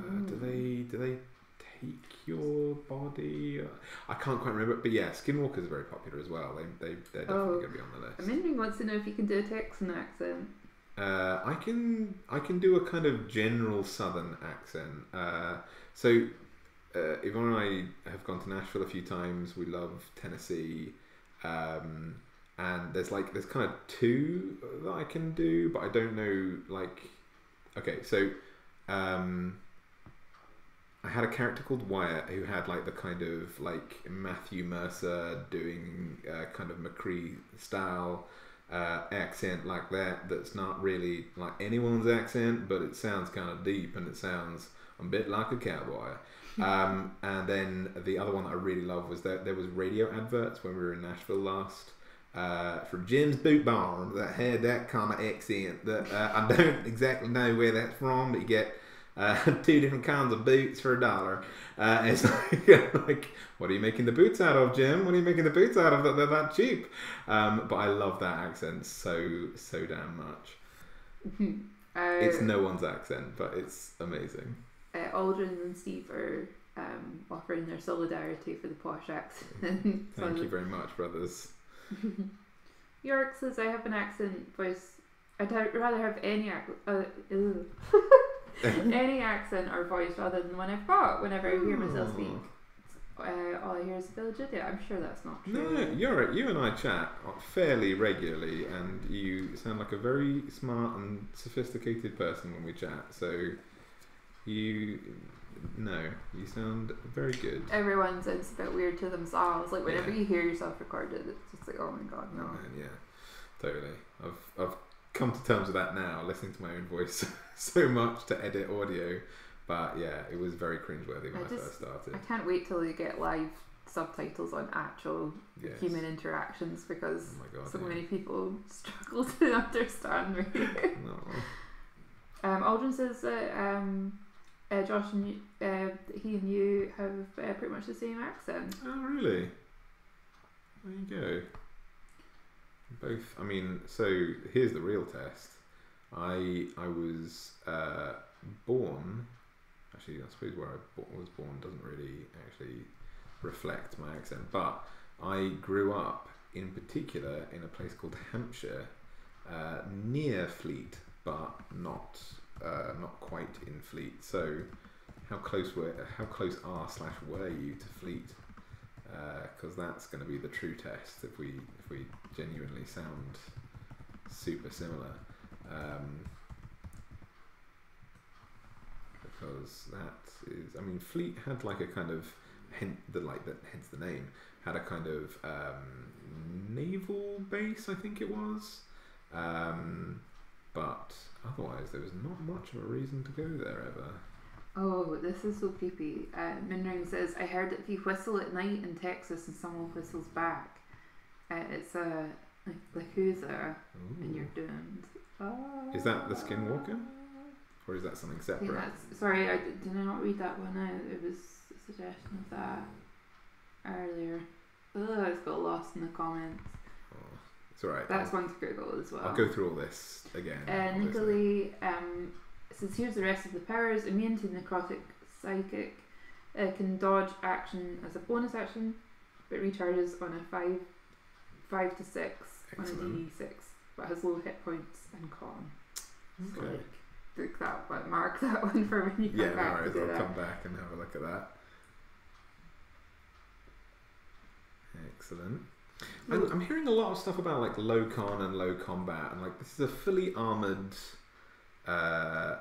mm. do they do they take your body? I can't quite remember, but yeah, Skinwalkers are very popular as well. They they they're definitely oh, going to be on the list. Amending wants to know if you can do a Texan accent. Uh, I can I can do a kind of general Southern accent. Uh, so uh, Yvonne and I have gone to Nashville a few times. We love Tennessee, um, and there's like there's kind of two that I can do, but I don't know like. Okay, so um, I had a character called Wyatt who had like the kind of like Matthew Mercer doing uh, kind of McCree style uh, accent like that. That's not really like anyone's accent, but it sounds kind of deep and it sounds a bit like a cowboy. um, and then the other one that I really love was that there was radio adverts when we were in Nashville last. Uh, from Jim's Boot Barn that had that kind of accent that uh, I don't exactly know where that's from, but you get uh, two different kinds of boots for a dollar. Uh, it's like, like, what are you making the boots out of, Jim? What are you making the boots out of? that They're that cheap. Um, but I love that accent so so damn much. Uh, it's no one's accent, but it's amazing. Uh, Aldrin and Steve are um, offering their solidarity for the posh accent. Thank you very much, brothers. York says I have an accent voice. I'd rather have any accent. Any accent or voice other than one I've got whenever I hear myself speak. Uh, all I hear is Village Idiot. I'm sure that's not true. No, you're you and I chat fairly regularly, and you sound like a very smart and sophisticated person when we chat. So you, no, you sound very good. Everyone sounds a bit weird to themselves. Like whenever yeah. you hear yourself recorded, it's just like, oh my god, no. Oh, man, yeah, totally. I've I've come to terms with that now, listening to my own voice so much to edit audio. But yeah, it was very cringeworthy when I, I just, first started. I can't wait till you get live subtitles on actual yes. human interactions because oh God, so yeah. many people struggle to understand me. no. Um, Aldrin says that um, uh, Josh and you, uh, he and you have uh, pretty much the same accent. Oh, really? There you go. Both. I mean, so here's the real test. I I was uh, born. Actually, I suppose where I was born doesn't really actually reflect my accent, but I grew up in particular in a place called Hampshire, uh, near Fleet, but not uh, not quite in Fleet. So, how close were how close are slash were you to Fleet? Because uh, that's going to be the true test if we if we genuinely sound super similar. Um, because that is, I mean, Fleet had like a kind of hint that like that hence the name had a kind of um, naval base, I think it was. Um, but otherwise, there was not much of a reason to go there ever. Oh, this is so creepy. Uh, Minring says, I heard that if you whistle at night in Texas and someone whistles back, uh, it's a like, like who's there and you're doomed. Is that the Skinwalker? or is that something separate? That's, sorry, I did, I not read that one out? It was a suggestion of that earlier. Oh, it's got lost in the comments. Oh, it's alright. That's one to Google as well. I'll go through all this again. Uh, Nicolai um, says here's the rest of the powers immune to necrotic psychic, uh, can dodge action as a bonus action, but recharges on a 5 5 to 6 Excellent. on a d6, but has low hit points and con. Okay. So, like, book that one, mark that one for when you come yeah, back. Yeah, no worries, I'll come back and have a look at that. Excellent. I'm, I'm, hearing a lot of stuff about like low con and low combat, and like this is a fully armored uh,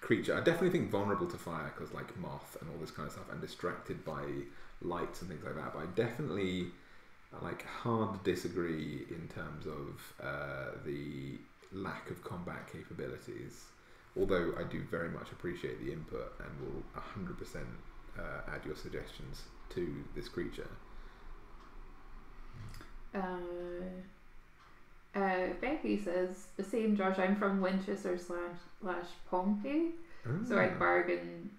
creature. I definitely think vulnerable to fire because like moth and all this kind of stuff, and distracted by lights and things like that. But I definitely like hard disagree in terms of uh, the lack of combat capabilities. Although I do very much appreciate the input and will 100% uh, add your suggestions to this creature. Uh, uh, Becky says the same, Josh. I'm from Winchester slash slash Pompey, so I ah. bargain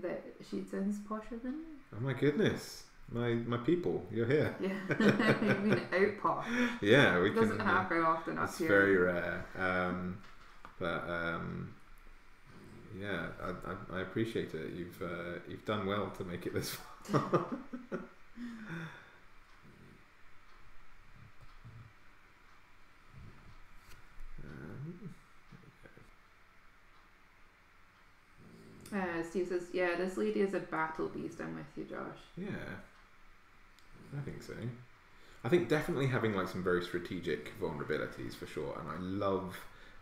that she sounds posher than me. Oh my goodness, my my people, you're here. Yeah, I mean out posh. Yeah, we it doesn't can, happen uh, often up it's here. It's very rare, um, but um, yeah, I, I, I, appreciate it. You've uh, you've done well to make it this far. Uh, Steve says, "Yeah, this lady is a battle beast. I'm with you, Josh." Yeah, I think so. I think definitely having like some very strategic vulnerabilities for sure, and I love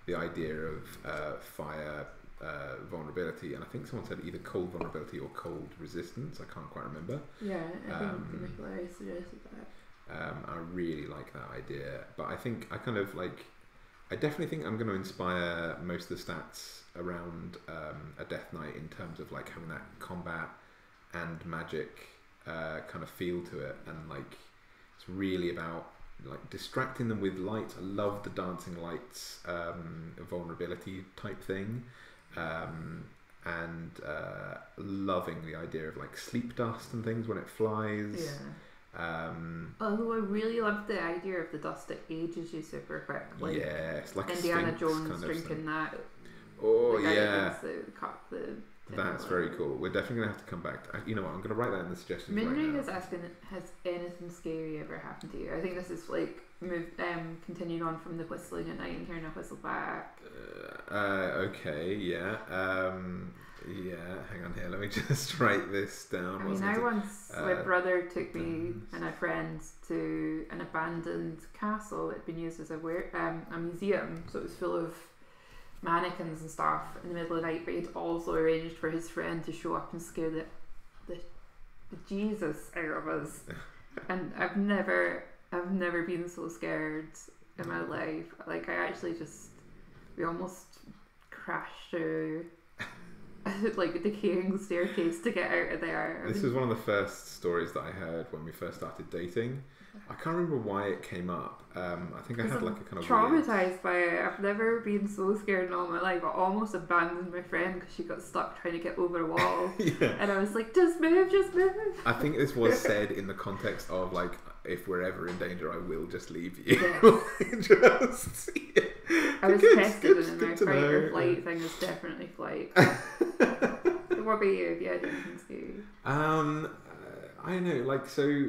the idea of uh, fire uh, vulnerability. And I think someone said either cold vulnerability or cold resistance. I can't quite remember. Yeah, I think um, Nicolai suggested that. Um, I really like that idea, but I think I kind of like. I definitely think I'm going to inspire most of the stats around um, a Death Knight in terms of like having that combat and magic uh, kind of feel to it, and like it's really about like distracting them with light. I love the dancing lights um, vulnerability type thing, um, and uh, loving the idea of like sleep dust and things when it flies. Yeah. Um, Although I really love the idea of the dust that ages you super quick. Like yes, like Indiana Jones kind of drinking thing. that Oh yeah. The, the That's very cool. We're definitely gonna have to come back. To, you know what? I'm gonna write that in the suggestions. Minrig right is asking, has anything scary ever happened to you? I think this is like moved, um, continuing on from the whistling at night and hearing a whistle back. Uh, uh, okay, yeah, um, yeah. Hang on here. Let me just write this down. I mean, I once uh, my brother took me and a friend to an abandoned castle. It'd been used as a um, a museum, so it was full of mannequins and stuff in the middle of the night, but he'd also arranged for his friend to show up and scare the, the, the Jesus out of us. and I've never, I've never been so scared in my life. Like I actually just, we almost crashed through like a decaying staircase to get out of there. This was one of the first stories that I heard when we first started dating. I can't remember why it came up. Um, I think I had like a kind of traumatized weird... by it. I've never been so scared in all my life. I almost abandoned my friend because she got stuck trying to get over a wall. yeah. And I was like, just move, just move. I think this was said in the context of like, if we're ever in danger, I will just leave you. Yes. just. Yeah. I was good, tested, good, and my fight or flight thing is definitely flight. what about you? Have you had anything scary? Um, I don't know. Like so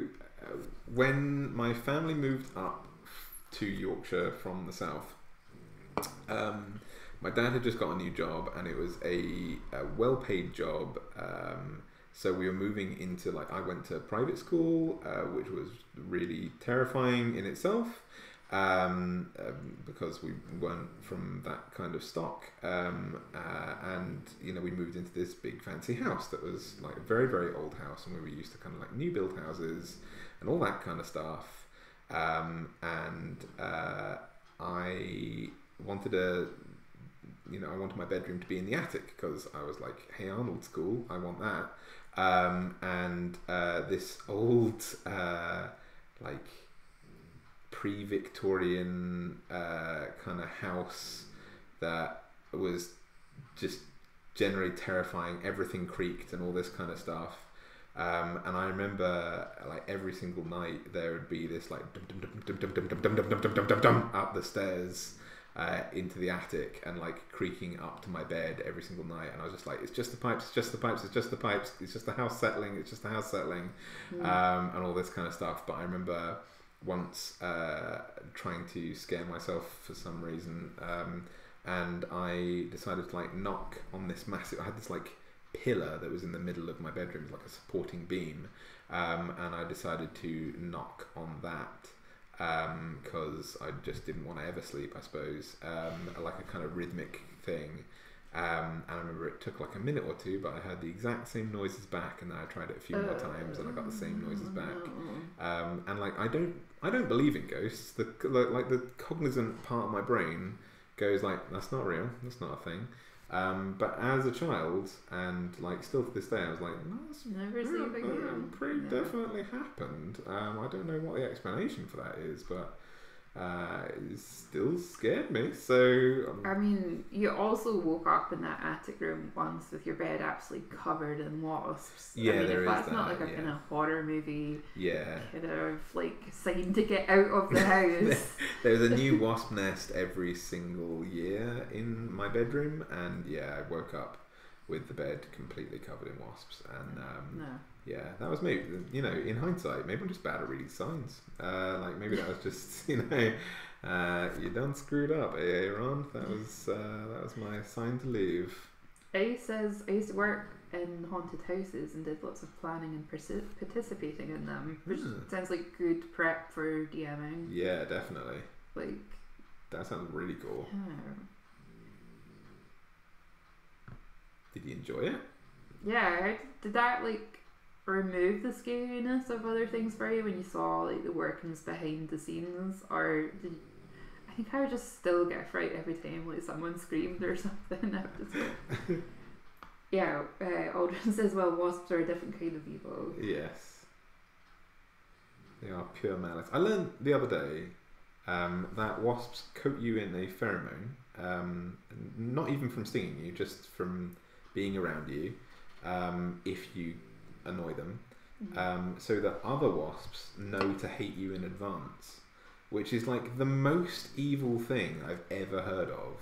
when my family moved up to Yorkshire from the south, um, my dad had just got a new job and it was a, a well paid job. Um, so we were moving into like I went to private school, uh, which was really terrifying in itself um, um, because we weren't from that kind of stock. Um, uh, and you know we moved into this big fancy house that was like a very very old house, and we were used to kind of like new build houses and all that kind of stuff. Um, and uh, I wanted a, you know, I wanted my bedroom to be in the attic because I was like, hey Arnold School, I want that. Um, and uh, this old, uh, like, pre-Victorian uh, kind of house that was just generally terrifying. Everything creaked and all this kind of stuff. Um, and I remember like every single night there would be this like dum dum dum dum dum dum dum dum dum dum dum dum up the stairs uh, into the attic and like creaking up to my bed every single night. And I was just like, it's just the pipes, it's just the pipes, it's just the pipes, it's just the house settling, it's just the house settling, mm. um, and all this kind of stuff. But I remember once uh, trying to scare myself for some reason. Um, and I decided to like knock on this massive. I had this like pillar that was in the middle of my bedroom, like a supporting beam, um, and I decided to knock on that because um, I just didn't want to ever sleep. I suppose um, like a kind of rhythmic thing. Um, and I remember it took like a minute or two, but I heard the exact same noises back, and then I tried it a few more times, and I got the same noises back. Um, and like I don't, I don't believe in ghosts. The like the cognizant part of my brain goes like, that's not real. That's not a thing. Um, but as a child, and like still to this day, I was like, no, that's never seen again. Pretty yeah. definitely happened. Um, I don't know what the explanation for that is, but uh, it still scared me. So um, I mean, you also woke up in that attic room once with your bed absolutely covered in wasps. Yeah, I mean, there if that's that, not like a yeah. kind of horror movie, yeah, kind of like sign to get out of the house. There's a new wasp nest every single year in my bedroom, and yeah, I woke up with the bed completely covered in wasps, and um, no yeah, that was me. You know, in hindsight, maybe I'm just bad at reading signs. Uh, like maybe that was just you know, uh, you done screwed up, eh, Aaron? That was uh, that was my sign to leave. A says I used to work in haunted houses and did lots of planning and participating in them, which mm. sounds like good prep for DMing. Yeah, definitely. Like that sounds really cool. Yeah. Did you enjoy it? Yeah, did that like remove the scariness of other things for you when you saw like the workings behind the scenes, or did I think I would just still get fright every time like someone screamed or something. yeah, uh, Aldrin says, "Well, wasps are a different kind of evil." Yes, they are pure malice. I learned the other day um, that wasps coat you in a pheromone, um, not even from stinging you, just from being around you. Um, if you annoy them, mm-hmm. um, so that other wasps know to hate you in advance, which is like the most evil thing I've ever heard of.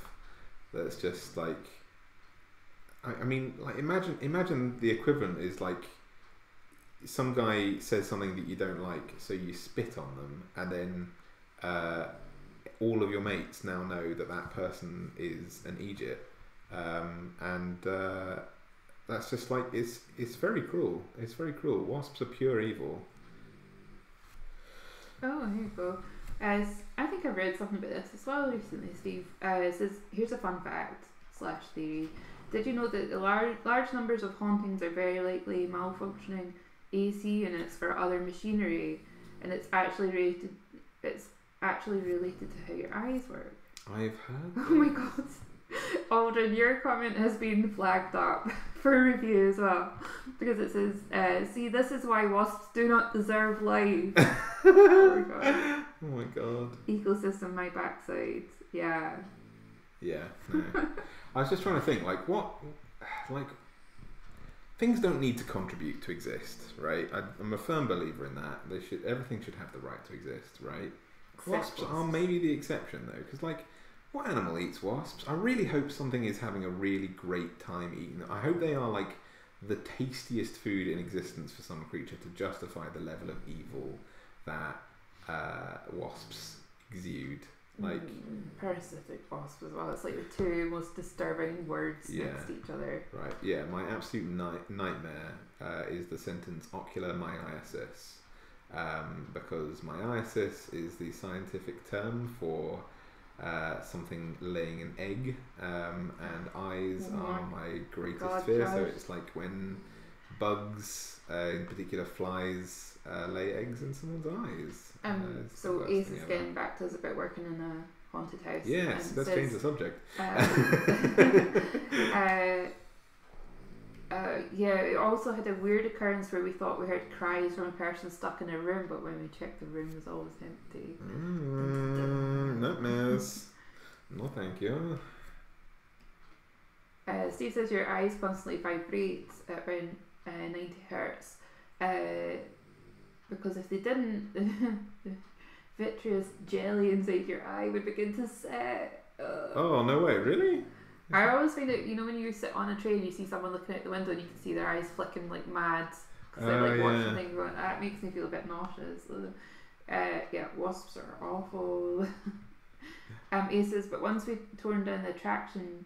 That's just like, I, I mean, like imagine imagine the equivalent is like some guy says something that you don't like, so you spit on them, and then uh, all of your mates now know that that person is an Egypt, um, and uh, that's just like it's it's very cruel. It's very cruel. Wasps are pure evil. Oh, here you go. As I think I read something about this as well recently, Steve. Uh, it says here's a fun fact slash theory. Did you know that the large large numbers of hauntings are very likely malfunctioning AC units for other machinery, and it's actually related. It's actually related to how your eyes work. I've heard. Oh my god. Aldrin, your comment has been flagged up for review as well because it says, uh, "See, this is why wasps do not deserve life." oh my god! Oh my god! Ecosystem, my backside. Yeah. Yeah. No. I was just trying to think, like, what, like, things don't need to contribute to exist, right? I, am a firm believer in that. They should, everything should have the right to exist, right? Wasps are maybe the exception though, because like what animal eats wasps? I really hope something is having a really great time eating them. I hope they are like the tastiest food in existence for some creature to justify the level of evil that uh, wasps exude. Like mm, parasitic wasp as well. It's like the two most disturbing words yeah, next to each other. Right. Yeah. My absolute ni- nightmare uh, is the sentence ocular myiasis, um, because myiasis is the scientific term for uh, something laying an egg, um, and eyes oh are my greatest God, fear. So it's like when bugs, uh, in particular flies, uh, lay eggs in someone's eyes. Um, uh, so Ace is getting ever. back to us about working in a haunted house. Yes, let's says, change the subject. Uh, yeah, it also had a weird occurrence where we thought we heard cries from a person stuck in a room, but when we checked, the room was always empty. Mm, nightmares. no, thank you. Uh, Steve says your eyes constantly vibrate at around uh, 90 hertz. Uh, because if they didn't, the vitreous jelly inside your eye would begin to set. Oh, no way, really? I always find it, you know, when you sit on a train, you see someone looking out the window and you can see their eyes flicking like mad because they're like uh, watching yeah. things going, that makes me feel a bit nauseous. Uh, yeah, wasps are awful. um, says, but once we torn down the attraction,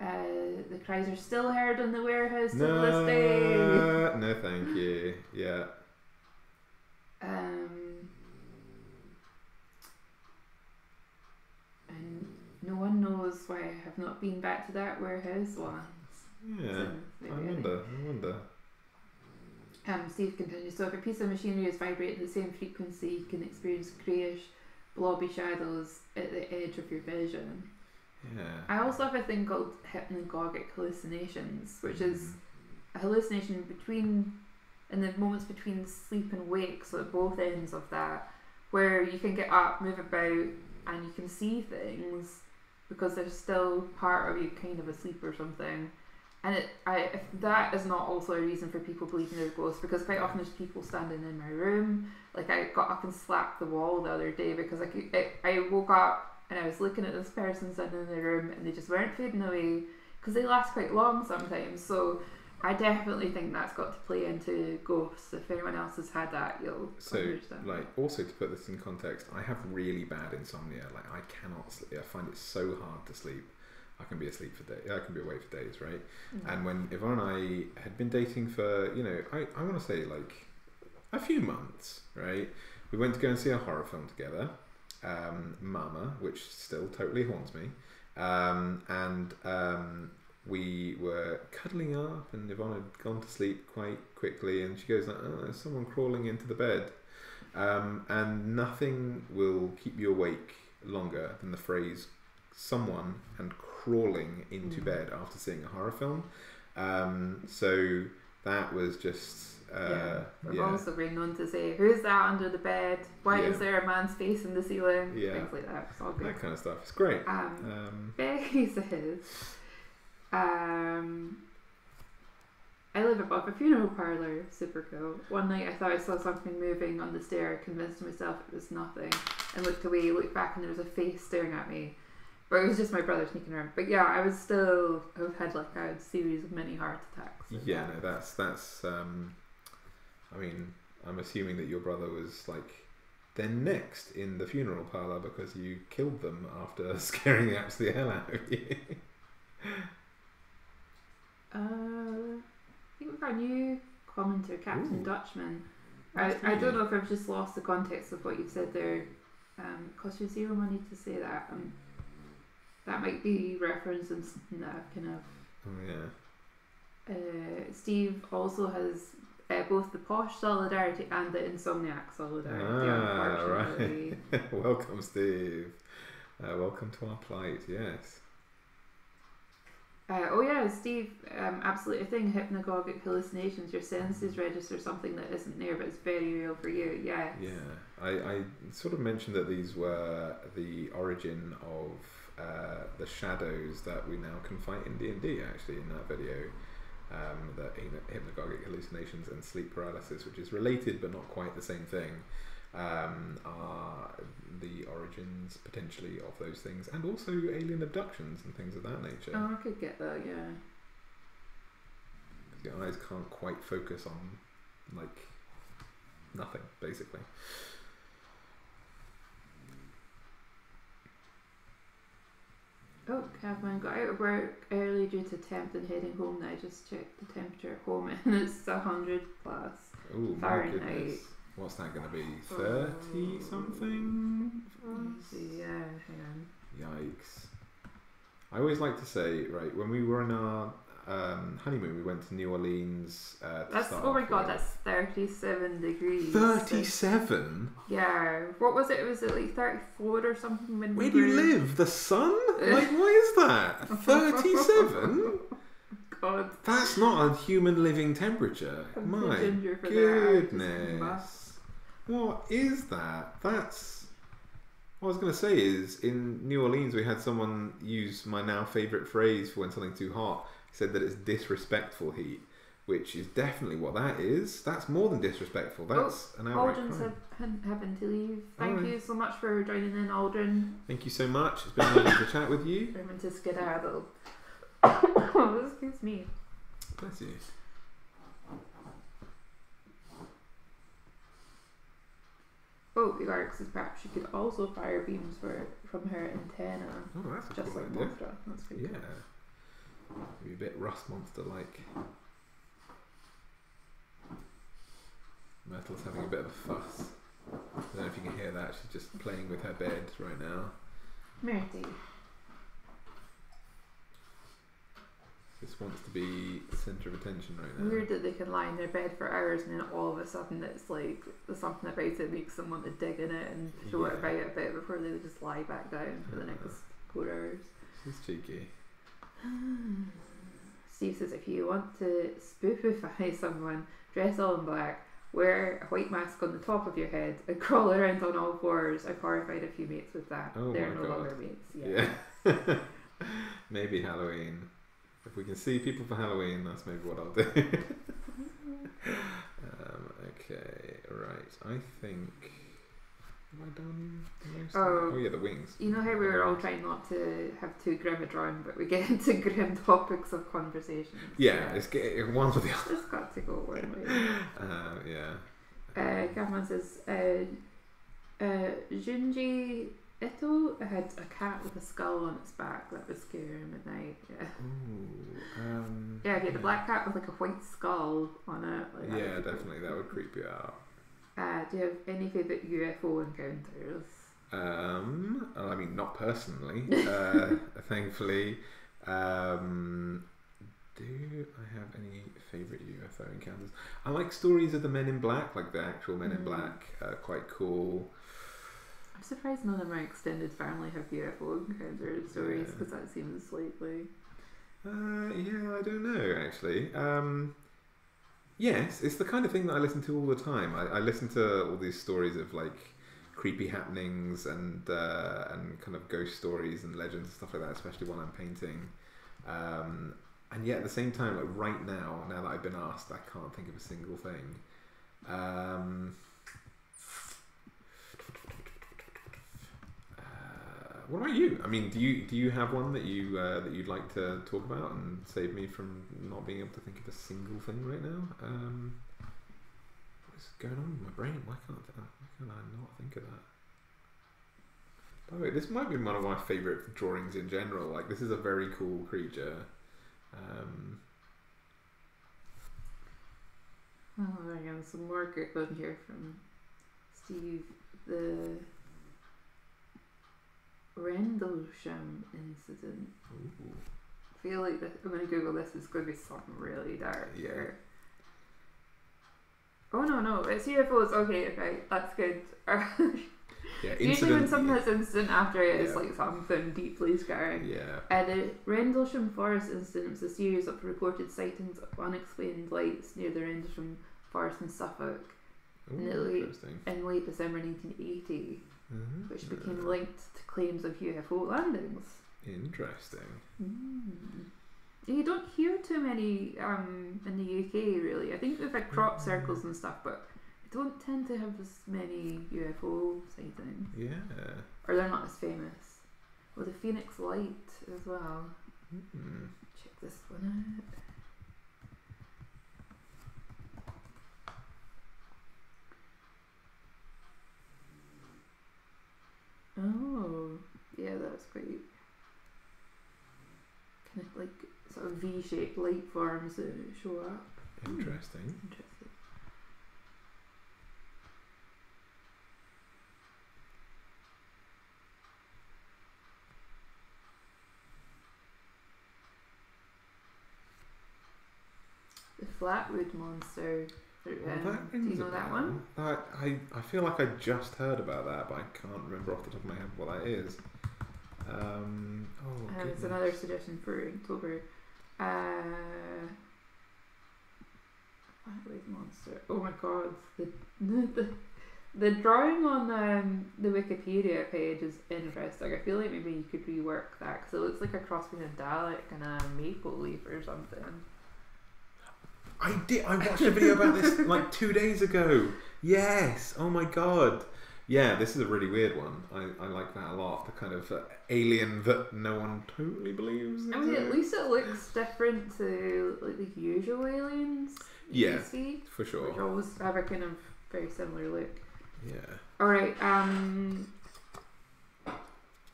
uh, the cries are still heard in the warehouse to no, this day. No, thank you. Yeah. Um, and no one knows why I have not been back to that warehouse once. Yeah, I wonder. I wonder. Um, Steve continues. So if a piece of machinery is vibrating at the same frequency, you can experience greyish, blobby shadows at the edge of your vision. Yeah. I also have a thing called hypnagogic hallucinations, which mm. is a hallucination between in the moments between sleep and wake, so at both ends of that, where you can get up, move about, and you can see things because there's still part of you kind of asleep or something. And it, I, that is not also a reason for people believing there's ghosts, because quite often there's people standing in my room. Like I got up and slapped the wall the other day because I, could, I, I woke up and I was looking at this person standing in the room and they just weren't fading away because they last quite long sometimes. So I definitely think that's got to play into ghosts. If anyone else has had that, you'll so understand. like also to put this in context, I have really bad insomnia. Like I cannot sleep. I find it so hard to sleep. I can be asleep for days. I can be awake for days, right? Mm-hmm. And when Yvonne and I had been dating for, you know, I, I want to say like a few months, right? We went to go and see a horror film together, um, Mama, which still totally haunts me. Um, and um, we were cuddling up, and Yvonne had gone to sleep quite quickly, and she goes, "Oh, there's someone crawling into the bed," um, and nothing will keep you awake longer than the phrase "someone" and crawling into mm. bed after seeing a horror film. Um, so that was just. Uh, yeah, yeah. also been known to say, "Who's that under the bed? Why yeah. is there a man's face in the ceiling?" Yeah. Things like that. It's all good. That kind of stuff. It's great. Um, um, Becky says, um, I live above a funeral parlour. Super cool. One night I thought I saw something moving on the stair. Convinced myself it was nothing, and looked away. Looked back, and there was a face staring at me. But it was just my brother sneaking around. But yeah, I was still. I've had like a series of many heart attacks. Yeah, no, that's that's. Um, I mean, I'm assuming that your brother was like then next in the funeral parlour because you killed them after scaring the absolute hell out of you. Uh, I think we've got a new commenter, Captain Ooh. Dutchman. I, I don't know if I've just lost the context of what you've said there. Um, cost you zero money to say that. Um, that might be referencing something that I've kind of. Oh yeah. Uh, Steve also has uh, both the posh solidarity and the insomniac solidarity. Ah, right. welcome, Steve. Uh, welcome to our plight. Yes. Uh, oh yeah, Steve, um, absolutely a thing. Hypnagogic hallucinations. Your senses register something that isn't there, but it's very real for you. Yeah. Yeah, I, I sort of mentioned that these were the origin of uh, the shadows that we now can fight in D and D. Actually, in that video, um, the hypnagogic hallucinations and sleep paralysis, which is related but not quite the same thing um, are the origins potentially of those things, and also alien abductions and things of that nature. Oh, I could get that, yeah. Because your eyes can't quite focus on like nothing, basically. Oh, Catherine got out of work early due to temp and heading home. Now I just checked the temperature at home and it's 100 plus Ooh, Fahrenheit. What's that going to be? 30 something? Yeah, hang on. Yikes. I always like to say, right, when we were on our um, honeymoon, we went to New Orleans. Uh, that's oh my god, that's thirty-seven degrees. Thirty-seven. Yeah. What was it? Was it like thirty-four or something? When Where we do you live? The sun? like, what is that? Thirty-seven. god. That's not a human living temperature. My goodness. What is that? That's What I was going to say is, in New Orleans, we had someone use my now favourite phrase for when something's too hot. He said that it's disrespectful heat, which is definitely what that is. That's more than disrespectful. Oh, That's oh, an outright Aldrin's crime. Have, having to leave. Thank right. you so much for joining in, Aldrin. Thank you so much. It's been lovely to chat with you. I'm to skedaddle. oh, excuse me. Bless you. Oh, the Arx is perhaps she could also fire beams for from her antenna. Oh, that's a just cool like idea. Mothra. That's pretty yeah. Cool. Maybe a bit rust monster like. Myrtle's having a bit of a fuss. I don't know if you can hear that. She's just playing with her bed right now. Myrtle. Just wants to be the centre of attention right now. Weird that they can lie in their bed for hours and then all of a sudden it's like there's something about it makes them want to dig in it and throw yeah. it about a bit before they just lie back down for the next uh. four hours. She's cheeky. Steve says if you want to spoofify someone, dress all in black, wear a white mask on the top of your head, and crawl around on all fours. I've horrified a few mates with that. Oh They're no God. longer mates. Yeah. yeah. Maybe Halloween. If we can see people for Halloween, that's maybe what I'll do. um, okay, right. I think. Am I done? Oh, oh, yeah, the wings. You know how we were all trying not to have too grim a drawing, but we get into grim topics of conversation. Yeah, yeah. it's get, one or the other. It's got to go one way. Uh, yeah. Uh, Gavman says, uh, uh, Junji Ito had a cat with a skull on its back that would scare him at night. Yeah. Ooh, um, yeah, he had a black cat with like a white skull on it. Like yeah, definitely. That would creep you out. Uh, do you have any favourite UFO encounters? Um, I mean, not personally. uh, thankfully. Um, do I have any favourite UFO encounters? I like stories of the Men in Black, like the actual Men mm. in Black. Uh, quite cool surprised none of my extended family have UFO encounter stories because that seems slightly. Uh, yeah, I don't know actually. Um, yes, it's the kind of thing that I listen to all the time. I, I listen to all these stories of like creepy happenings and uh, and kind of ghost stories and legends and stuff like that, especially while I'm painting. Um, and yet at the same time, like right now, now that I've been asked, I can't think of a single thing. Um, what about you? I mean, do you do you have one that you uh, that you'd like to talk about and save me from not being able to think of a single thing right now? Um, what's going on in my brain? Why can't I, why can't I not think of that? By the way, this might be one of my favourite drawings in general. Like, this is a very cool creature. Um, oh, I got some more good one here from Steve. The Rendlesham incident. Ooh. I feel like I'm going to Google this. It's going to be something really dark yeah. here. Oh no no, it's UFOs. Okay, okay, that's good. yeah, Usually when something has incident after it, yeah. it's like something deeply scarring. Yeah. Uh, the Rendlesham Forest incident was a series of reported sightings of unexplained lights near the Rendlesham Forest in Suffolk Ooh, in, late, in late December 1980 mm-hmm. which became linked to claims of UFO landings. Interesting. Mm. You don't hear too many um, in the UK, really. I think we've had crop mm-hmm. circles and stuff, but we don't tend to have as many UFO sightings. Yeah. Or they're not as famous. Well, the Phoenix Light as well. Mm-hmm. Check this one out. Oh, yeah, that's quite kind of like sort of V-shaped light forms that show up. Hmm. Interesting. Interesting. The Flatwood Monster well, do you know that one? I, I, I feel like I just heard about that, but I can't remember off the top of my head what that is. Um, oh, uh, it's another suggestion for October. Uh, Monster. Oh my god, the, the, the The drawing on um, the Wikipedia page is interesting. I feel like maybe you could rework that because it looks like a cross between a Dalek and a maple leaf or something. I did. I watched a video about this like two days ago. Yes. Oh my god. Yeah, this is a really weird one. I, I like that a lot. The kind of uh, alien that no one totally believes. I mean, at least it looks different to like the usual aliens. Yeah, see, for sure. Which always have a kind of very similar look. Yeah. All right. Um.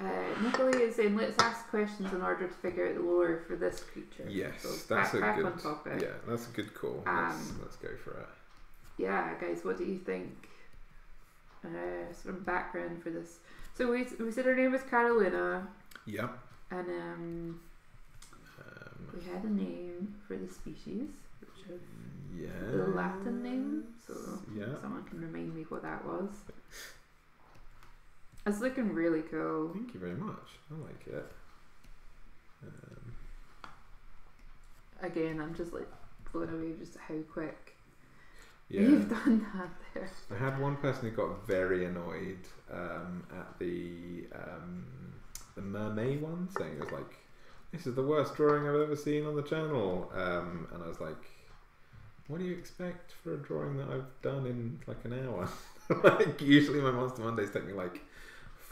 Uh, is saying, let's ask questions in order to figure out the lore for this creature. Yes, so that's back, a back good. On topic. Yeah, that's a good call. Um, let's, let's go for it. Yeah, guys, what do you think? Uh, sort of background for this. So we, we said her name was Carolina. Yep. And um, um, we had a name for the species, which is yeah. the Latin name. So yeah. someone can remind me what that was. It's looking really cool. Thank you very much. I like it. Um, Again, I'm just like blown away just how quick yeah. you've done that there. I had one person who got very annoyed um, at the um, the mermaid one, saying it was like, "This is the worst drawing I've ever seen on the channel," um, and I was like, "What do you expect for a drawing that I've done in like an hour?" like usually my Monster Mondays take me like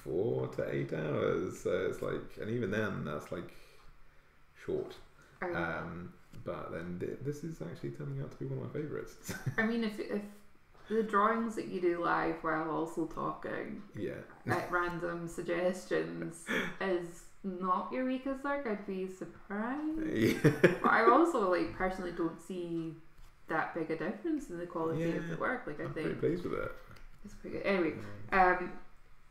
four to eight hours. So it's like, and even then, that's like short. Um, but then th- this is actually turning out to be one of my favourites. I mean, if if the drawings that you do live while also talking, yeah, at random suggestions is not Eureka's work, I'd be surprised. Yeah. But I also like personally don't see that big a difference in the quality yeah, of the work. Like I I'm think pretty pleased with it. It's pretty good. Anyway, um,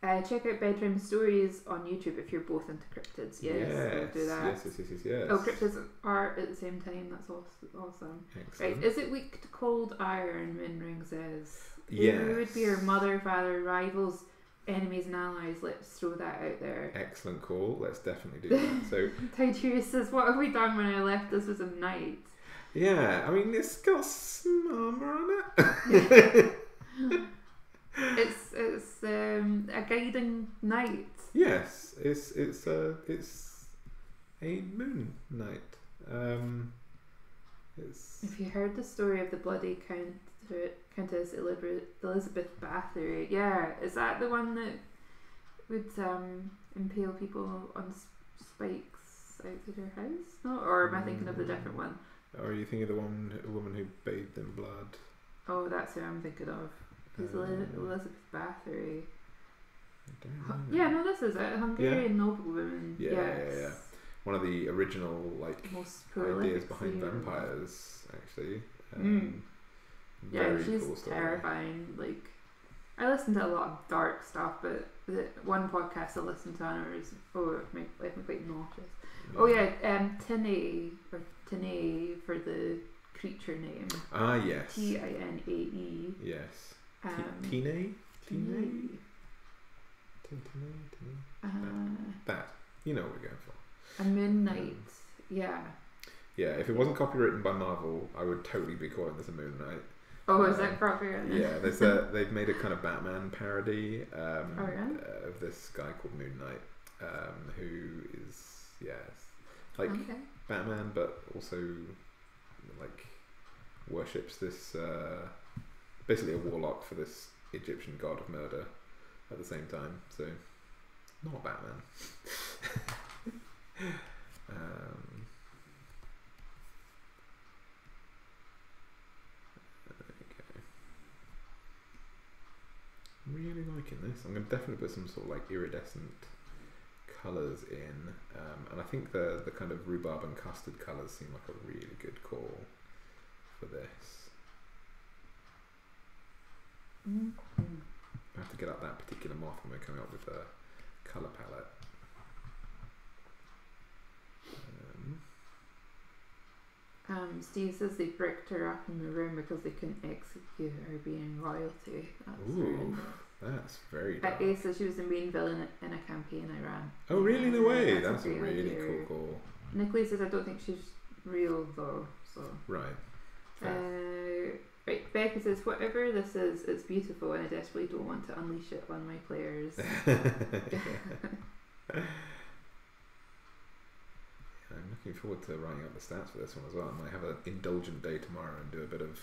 uh, check out Bedroom Stories on YouTube if you're both into cryptids. Yes, yes. do that. Yes, yes, yes, yes, yes. Oh, cryptids are at the same time. That's awesome. Excellent. Right. Is it weak to cold iron? Minring says. Yes. Who would be your mother, father, rivals, enemies, and allies? Let's throw that out there. Excellent call. Let's definitely do that. So. Tiberius says, "What have we done when I left? This was a knight." Yeah, I mean, it's got some armor on it. it's it's um, a guiding knight. Yes, it's it's a it's a moon knight. Um, it's. If you heard the story of the bloody count, Countess Elizabeth Bathory, yeah, is that the one that would um, impale people on spikes outside her house? No, or am I thinking of the different one? Or are you thinking of the one woman who bathed in blood? Oh, that's who I'm thinking of. Um, Elizabeth Bathory? Yeah, no, this is it. Hungarian yeah. noblewoman. Yeah, yes. yeah, yeah. One of the original like ideas behind vampires, actually. Mm. Um, mm. Yeah, she's cool terrifying. Like, I listen to a lot of dark stuff, but the one podcast I listen to on her is oh, it left me quite nauseous. Yeah. Oh yeah, um, Tine or Tine for the creature name. Ah yes. T I N A E. Yes. Um, Tine? Tine? Uh, that. You know what we're going for. A Midnight. Um, yeah. Yeah, if it wasn't copywritten by Marvel, I would totally be calling this a Moon Knight. Oh, is that copyrighted? Yeah, there's a, they've made a kind of Batman parody um, oh, yeah? uh, of this guy called Moon Knight, um, who is yeah, like okay. Batman, but also like worships this uh, basically a warlock for this Egyptian god of murder at the same time. So, not Batman. um. Really liking this. I'm to definitely put some sort of like iridescent colours in, um, and I think the the kind of rhubarb and custard colours seem like a really good call for this. Mm-hmm. I have to get up that particular moth when we're coming up with a colour palette. Um, um, Steve says they bricked her up in the room because they couldn't execute her being royalty. That's Ooh, that's very dark. Uh, says she was the main villain in a campaign I ran. Oh, really? No way. That's, that's a, really cool call. Nicholas says I don't think she's real though. So right. Uh, Right, Becca says, whatever this is, it's beautiful and I desperately don't want to unleash it on my players. I'm looking forward to writing up the stats for this one as well. I might have an indulgent day tomorrow and do a bit of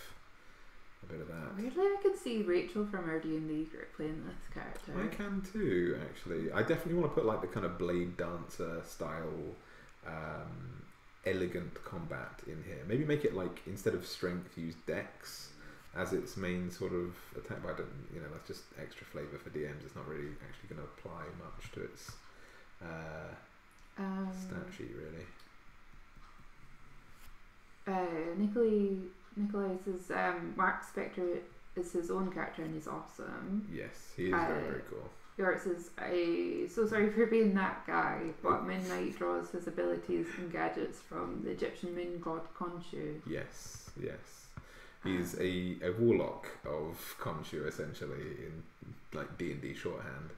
a bit of that. Weirdly, I can see Rachel from our D and D group playing this character. I can too, actually. I definitely want to put like the kind of blade dancer style, um, elegant combat in here. Maybe make it like instead of strength, use dex as its main sort of attack. But I don't, you know, that's just extra flavour for DMs. It's not really actually going to apply much to its uh, um, stat sheet, really. Uh, Nikolai, Nikolai says um, Mark Spector is his own character and he's awesome. Yes, he is uh, very, very cool. York says, I so sorry for being that guy, but Moon Knight draws his abilities and gadgets from the Egyptian moon god Khonshu. Yes, yes. He's a, a warlock of Khonshu essentially in like D and D shorthand.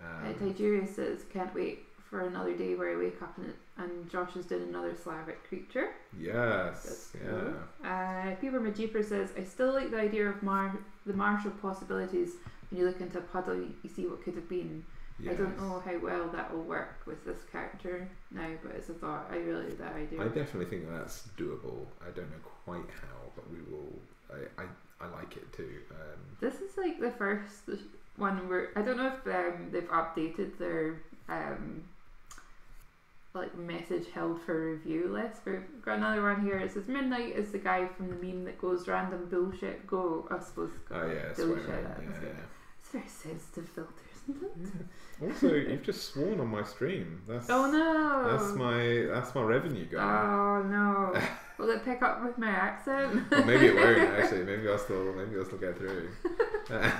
Um, uh, says, "Can't wait for another day where I wake up and, and Josh has done another Slavic creature. Yes, yeah. Uh, Peeper My Jeeper says, I still like the idea of mar- the martial possibilities. When you look into a puddle, you, you see what could have been. Yes. I don't know how well that will work with this character now, but it's a thought. I really like that idea. I definitely think that's doable. I don't know quite how, but we will. I, I, I like it too. Um, this is like the first one where I don't know if um, they've updated their um, like message held for review list. We've got another one here. It says Midnight is the guy from the meme that goes random bullshit go. I suppose. Oh yeah, bullshit. Yeah, yeah. It's very sensitive filter, isn't it? Also, you've just sworn on my stream. That's oh no. That's my that's my revenue guy. Oh no. Will it pick up with my accent? well, maybe it won't actually. Maybe I'll still maybe I'll still get through.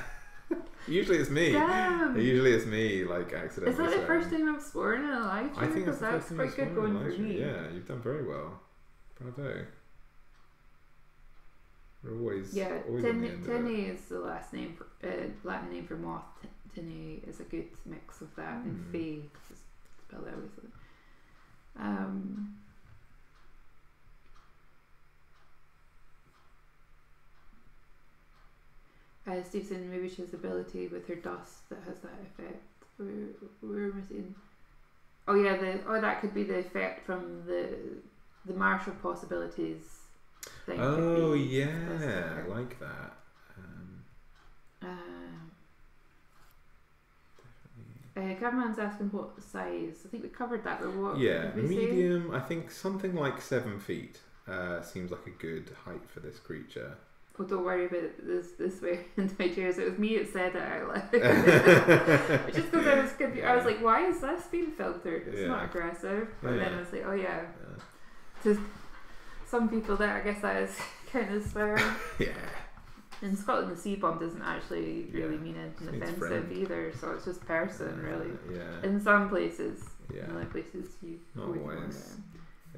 Usually it's me. Damn. Usually it's me, like accidentally. Is that the first time I've sworn in a live stream? I think that's, that's quite good going for me. Yeah, you've done very well. Bravo. We're always yeah. Always Tene is the last name for uh, Latin name for moth. Is a good mix of that mm. and. Just spell that with it. Um, Uh, Steve saying maybe she has ability with her dust that has that effect. Where, where am I seeing? Oh yeah, the oh that could be the effect from the the martial possibilities thing. Oh yeah, I like that. Um, uh, uh, asking what size. I think we covered that. But what? Yeah, medium. Say? I think something like seven feet uh, seems like a good height for this creature. Well, don't worry about this this way in my chairs. It was me that said it out loud. Just because I was confused. I was like, why is this being filtered? It's yeah. not aggressive. But yeah. then I was like, oh yeah. yeah. To some people there, I guess that is kind of swearing. yeah. In Scotland, the C bomb doesn't actually really mean anything offensive either, so it's just person, really. Yeah. In some places. Yeah. In other places, you. Not always.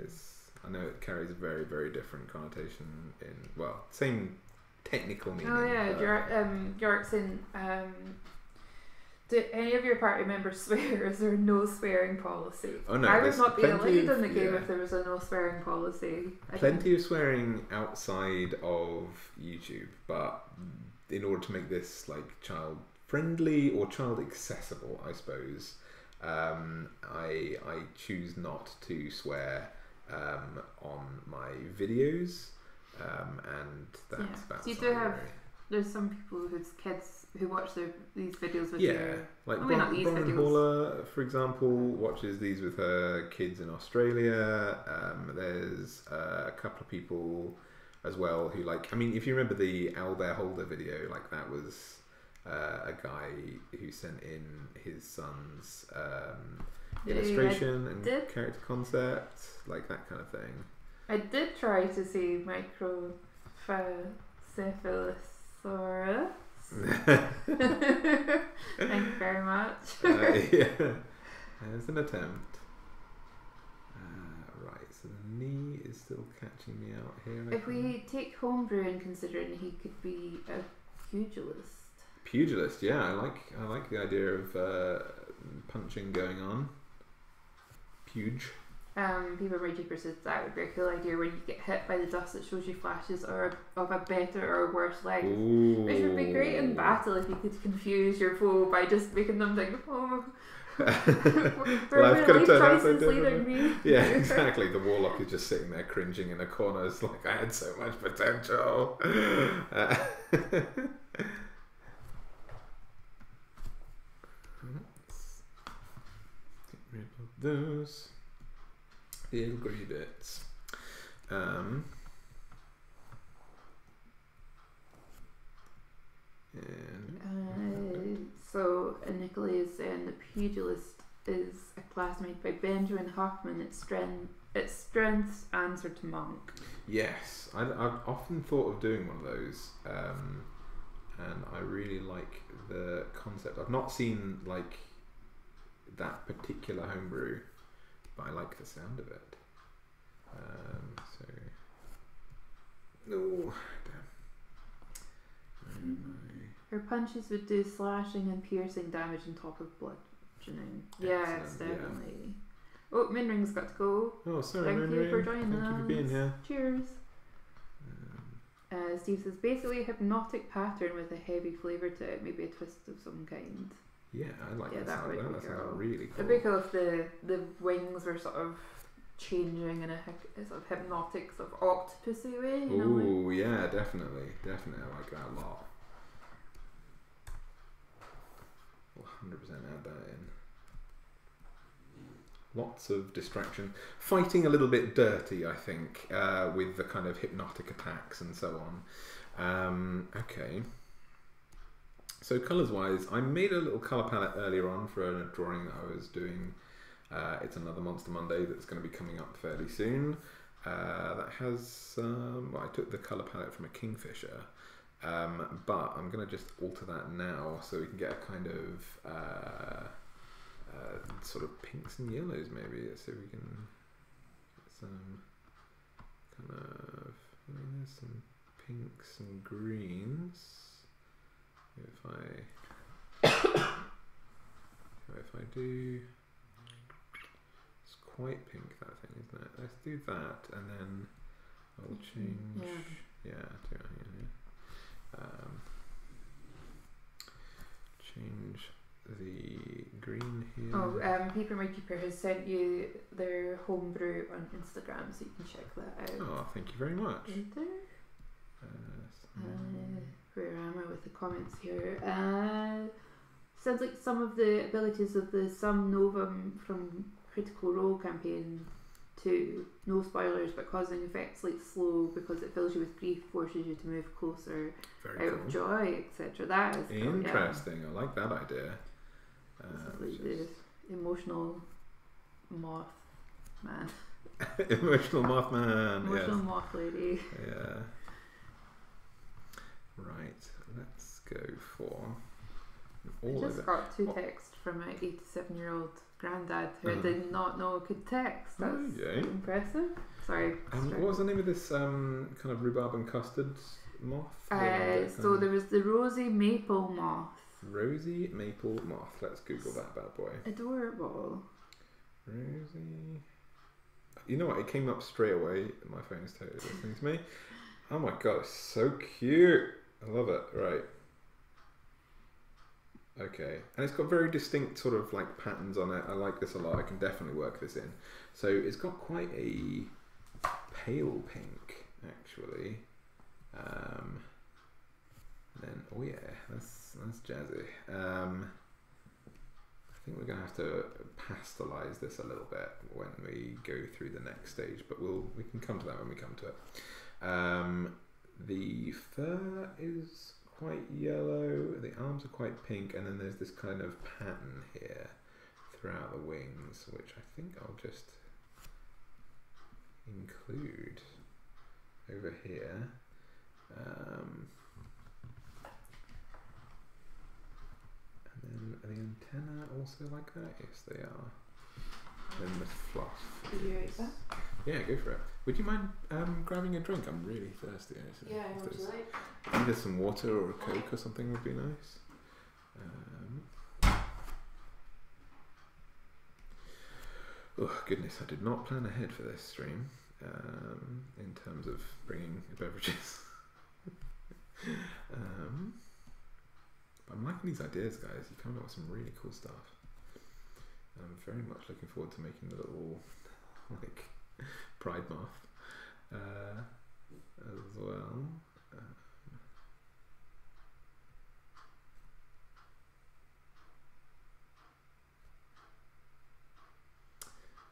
It's. I know it carries a very, very different connotation in well, same technical meaning. Oh yeah, York, um, Yorkson. Um, do any of your party members swear? Is there no swearing policy? Oh no, I would not be allowed in the game yeah. if there was a no swearing policy. plenty of swearing outside of YouTube, but in order to make this like child friendly or child accessible, I suppose, um, I I choose not to swear um, on my videos. Um, and that's yeah. about so you do have there's some people whose kids who watch their, these videos with yeah, their, like Bron- not these Bronwyn Haller, for example, watches these with her kids in Australia. Um, there's uh, a couple of people as well who like. I mean, if you remember the Owlbear Holder video, like that was uh, a guy who sent in his son's um, illustration yeah, and did. character concept, like that kind of thing. I did try to see Microphyllosauros. Thank you very much. uh, yeah, there's an attempt. Uh, right, so the knee is still catching me out here. If we take homebrew in considering he could be a pugilist. Pugilist, yeah, I like I like the idea of uh, punching going on. Puge. Um, Peeper My Jeepers says that would be a cool idea when you get hit by the dust that shows you flashes or of a better or worse leg. Which would be great in battle if you could confuse your foe by just making them think, oh, Life could have turned out so differently. Yeah, exactly. The warlock is just sitting there cringing in a corner. It's like I had so much potential. Uh, get rid of those little grey bits. Um, and uh, so Nicola is saying the pugilist is a class made by Benjamin Huffman. Its strength, its strengths answer to monk. Yes, I, have often thought of doing one of those, um, and I really like the concept. I've not seen like that particular homebrew, but I like the sound of it. Um, so, no, damn. Her punches would do slashing and piercing damage on top of bludgeoning. Yeah, it's definitely. Yeah. Oh, Minring's got to go. Oh, sorry, Thank Minring. you for joining Thank us. you for being here. Cheers. Um, uh, Steve says basically a hypnotic pattern with a heavy flavour to it, maybe a twist of some kind. Yeah, I like yeah, that. that, sound. that sounds really cool. It'd be cool if the the wings were sort of changing in a, a sort of hypnotic sort of octopusy way. Oh yeah, definitely, definitely. I like that a lot. 100% add that in. Lots of distraction. Fighting a little bit dirty, I think, uh, with the kind of hypnotic attacks and so on. Um, okay. So colours wise, I made a little colour palette earlier on for a drawing that I was doing. Uh, it's another Monster Monday that's going to be coming up fairly soon. Uh, that has, um, well, I took the colour palette from a Kingfisher um, but I'm going to just alter that now so we can get a kind of uh, uh, sort of pinks and yellows maybe. So we can get some kind of, some pinks and greens. If I, if I do, it's quite pink that thing, isn't it? Let's do that and then I'll change, yeah, yeah, do it here. Um, change the green here. Oh, um, Peeper My Jeeper has sent you their homebrew on Instagram, so you can check that out. Oh, thank you very much. Uh, uh, where am I with the comments here? Uh, sounds like some of the abilities of the Somnovem from Critical Role campaign too. no spoilers, but causing effects like slow because it fills you with grief, forces you to move closer Very out cool. of joy, etc. That is interesting. Cool, yeah. I like that idea. Uh, like the emotional moth man. emotional moth man. Emotional yes. moth lady. Yeah. Right. Let's go for. All I just got two texts from my 87 year old granddad who uh-huh. I did not know could text. That's okay. impressive. Sorry. Um, what was the name of this um, kind of rhubarb and custard moth? Uh, so there was the rosy maple moth. Rosy maple moth. Let's Google that bad boy. Adorable. Rosy. You know what? It came up straight away. My phone is totally listening to me. Oh my god, it's so cute. I love it. Right. Okay, and it's got very distinct sort of like patterns on it. I like this a lot. I can definitely work this in. So it's got quite a pale pink actually. Um, then oh yeah, that's that's jazzy. Um, I think we're gonna have to pastelize this a little bit when we go through the next stage, but we'll we can come to that when we come to it. Um, the fur is quite yellow, the arms are quite pink, and then there's this kind of pattern here throughout the wings, which I think I'll just include over here. Um, and then the antenna also like that? Yes, they are. Then the fluff. Did you eat that? Yeah, go for it. Would you mind um, grabbing a drink? I'm really thirsty. Yeah, what do you like? Either some water or a coke or something would be nice. Um, Oh goodness, I did not plan ahead for this stream um, in terms of bringing beverages. um, I'm liking these ideas, guys. You come up with some really cool stuff. I'm very much looking forward to making the little like pride moth uh, as well.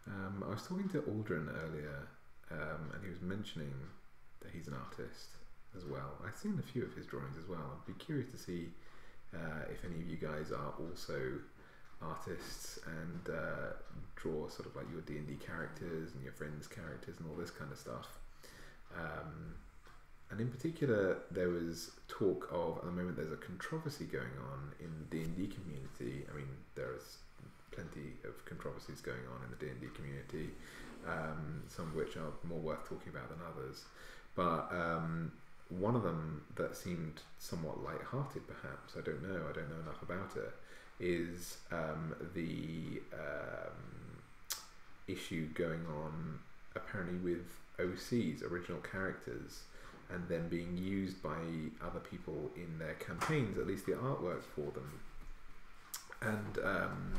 Um, I was talking to Aldrin earlier, um, and he was mentioning that he's an artist as well. I've seen a few of his drawings as well. I'd be curious to see uh, if any of you guys are also artists and uh, draw sort of like your D and D characters and your friends' characters and all this kind of stuff. Um, and in particular, there was talk of at the moment there's a controversy going on in the D and D community. I mean, there is plenty of controversies going on in the D and D community, um, some of which are more worth talking about than others. But um, one of them that seemed somewhat light-hearted, perhaps I don't know, I don't know enough about it, is um, the um, issue going on apparently with OCs, original characters, and then being used by other people in their campaigns, at least the artwork for them. And um,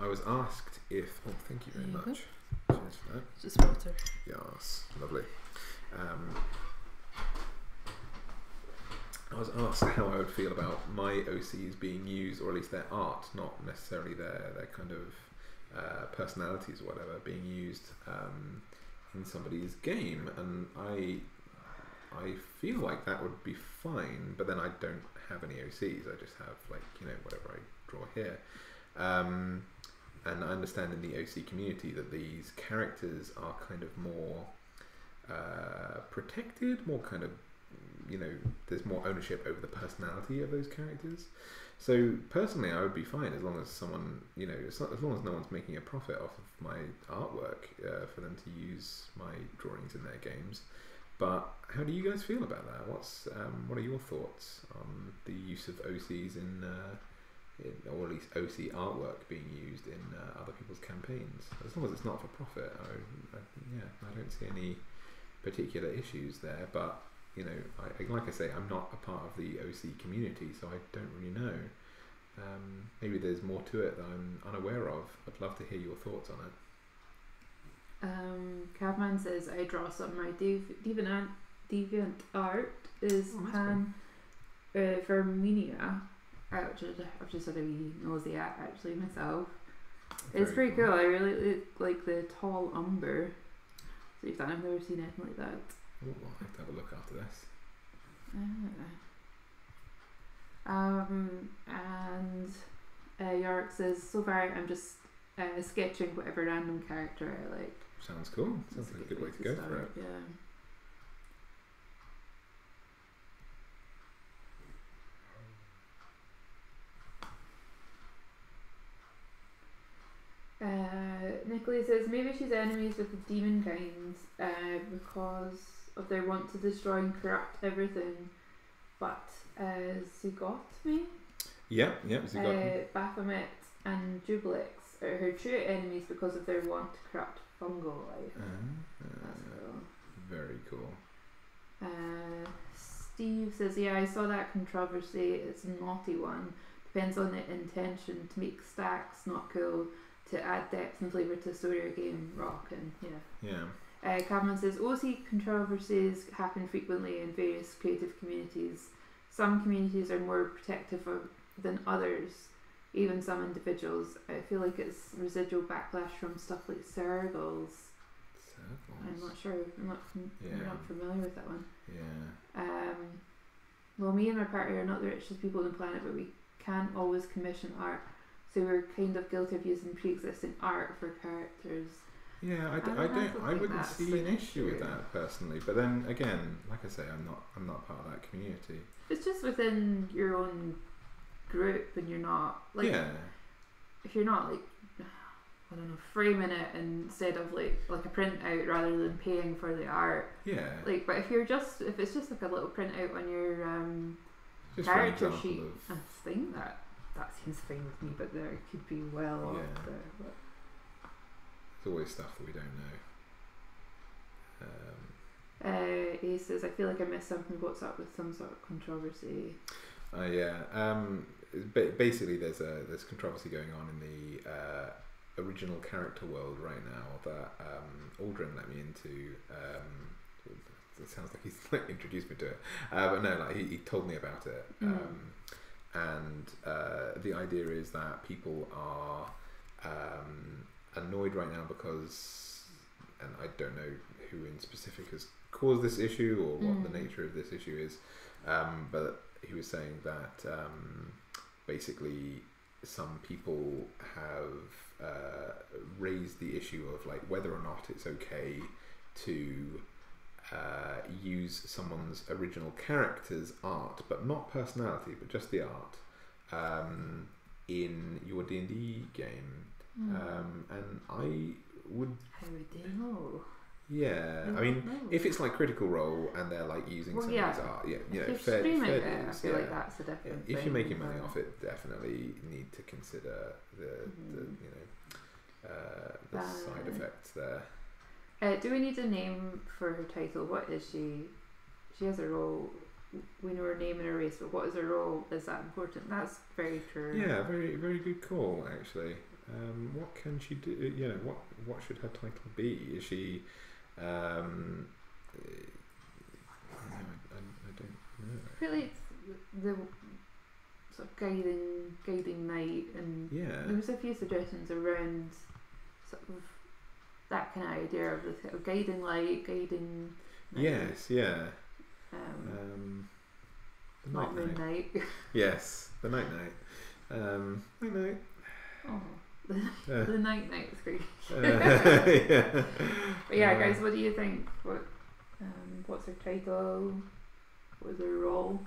I was asked if. Oh, thank you very much. Cheers for that. Just water. Yes, lovely. I was asked how I would feel about my OCs being used, or at least their art, not necessarily their their kind of uh, personalities or whatever, being used um, in somebody's game, and I I feel like that would be fine, but then I don't have any OCs. I just have like you know whatever I draw here. Um, and I understand in the OC community that these characters are kind of more uh, protected, more kind of you know, there's more ownership over the personality of those characters. So personally, I would be fine as long as someone, you know, as long as no one's making a profit off of my artwork uh, for them to use my drawings in their games. But how do you guys feel about that? What's um, what are your thoughts on the use of OCs in uh, in, or at least OC artwork being used in uh, other people's campaigns. As long as it's not for profit, I, I, yeah, I don't see any particular issues there. But you know, I, like I say, I'm not a part of the OC community, so I don't really know. Um, maybe there's more to it that I'm unaware of. I'd love to hear your thoughts on it. Um, Cavman says I draw some my dev- deviant deviant art is oh, pan cool. uh, Verminia actually, I've just had a wee nosy at actually myself. Very it's pretty cool. cool. I really like the tall umber. So done, I've never seen anything like that. Oh, I'll have to have a look after this. Um, and uh, York says, so far I'm just uh, sketching whatever random character I like. Sounds cool. Sounds like a good way to, go start, for it. Yeah. Uh, Nicholas says maybe she's enemies with the demon kind uh, because of their want to destroy and corrupt everything. But uh, Zuggtmoy? Yeah, yeah. Uh, Baphomet and Juiblex are her true enemies because of their want to corrupt fungal life. Uh, That's cool. Very cool. Uh, Steve says, Yeah, I saw that controversy. It's a naughty one. Depends on the intention. To make stacks not cool to add depth and flavour to a story or game rock and yeah. Yeah. Uh, Cameron says OC controversies happen frequently in various creative communities. Some communities are more protective of, than others, even some individuals. I feel like it's residual backlash from stuff like Sergals. I'm not sure. I'm not. Yeah. I'm not familiar with that one. Yeah. Um. Well, me and my partner are not the richest people on the planet, but we can't always commission art so we're kind of guilty of using pre-existing art for characters. Yeah, I, d- I, I don't. I wouldn't see an issue with that personally. But then again, like I say, I'm not. I'm not part of that community. It's just within your own group, and you're not like. Yeah. If you're not like, I don't know, framing it instead of like like a printout rather than paying for the art. Yeah. Like, but if you're just if it's just like a little printout on your um, character sheet, I think that that seems fine with me, but there could be well yeah. off there. But. There's always stuff that we don't know. Um, uh, he says, "I feel like I missed something. What's up with some sort of controversy?" Oh uh, yeah. Um, basically, there's a there's controversy going on in the uh, original character world right now that um, Aldrin let me into. Um, it sounds like he's like introduced me to it, uh, but no, like he, he told me about it. Mm. Um, and uh, the idea is that people are um, annoyed right now because, and I don't know who in specific has caused this issue or what mm. the nature of this issue is, um, but he was saying that um, basically some people have uh, raised the issue of like whether or not it's okay to uh, use someone's original character's art, but not personality, but just the art, um, in your D and D game. Mm. Um, and I would. How would they know? Yeah, I, mean, know. if it's like Critical Role and they're like using well, somebody's yeah. art, yeah, you know, if fair, fair it, I feel yeah. like that's a different. Yeah. If you're making money off it, definitely need to consider the, mm. the you know uh, the uh, side effects there. Uh, do we need a name for her title? What is she? She has a role. We know her name and her race, but what is her role? Is that important? That's very true. Yeah, very very good call actually. Um, what can she do? Uh, you know, what what should her title be? Is she? Um, I, I, I don't know. I feel like the sort of guiding guiding knight, and yeah, there was a few suggestions around sort of that kind of idea of the sort of guiding light, guiding. Yes, yeah. Um, um, the night night moonlight. yes, the night night. Um, night night. Oh, the, uh, the night night uh, yeah. But yeah, guys, what do you think? What, um, what's her title? What is her role?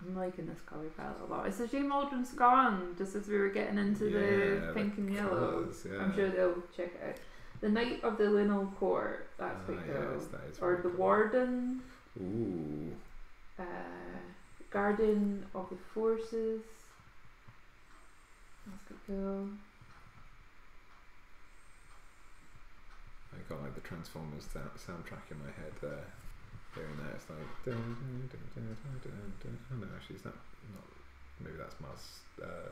I'm liking this colour palette a lot. It's a shame Aldrin's gone, just as we were getting into yeah, the pink and yellow. Colours, yeah. I'm sure they'll check it out. The Knight of the Linnell Court, that's ah, quite cool. Yes, or The cool. Warden. Ooh. Uh, Guardian of the Forces. Cool. I got like the Transformers soundtrack in my head there hearing that, it's like. Dun, dun, dun, oh no, actually, it's not. not maybe that's Mars. Uh,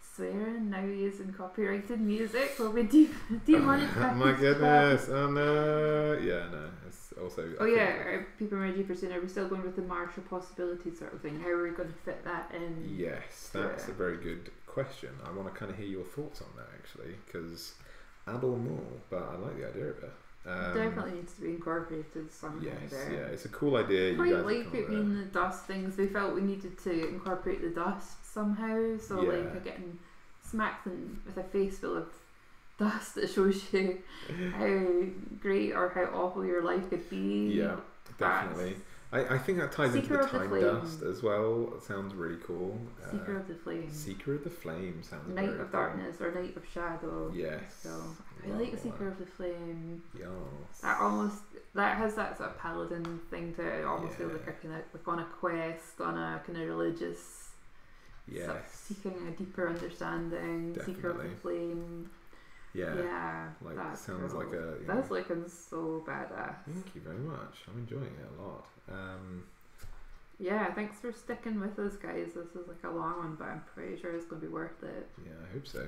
Swearing now using copyrighted music will be de- demonetized. oh my goodness! Oh no! Yeah, no. It's also. Oh yeah, like people are for saying, are we still going with the Marshall possibility sort of thing? How are we going to fit that in? Yes, that's a very good question. I want to kind of hear your thoughts on that actually, because add or more, but I like the idea of it. Um, Definitely needs to be incorporated somehow. Yes, there. yeah, it's a cool idea. Quite like it being the dust things. We felt we needed to incorporate the dust somehow. So yeah. like getting smacked in, with a face full of dust that shows you how great or how awful your life could be. Yeah, definitely. That's, I, I think that ties Seeker into the time the dust as well. It sounds really cool. Seeker uh, of the Flame. Seeker of the Flame sounds Night of cool. Darkness or Night of Shadow. Yes. So I like the Seeker of the Flame. Yes. That almost that has that sort of paladin thing to it. Almost yeah. feels like a kind of like on a quest, on a kind of religious. Yes. Sort of seeking a deeper understanding. Definitely. Seeker of the Flame. Yeah. Yeah. Like that sounds cool. like a. That's know, looking so badass. Thank you very much. I'm enjoying it a lot. Um, yeah, thanks for sticking with us, guys. This is like a long one, but I'm pretty sure it's going to be worth it. Yeah, I hope so.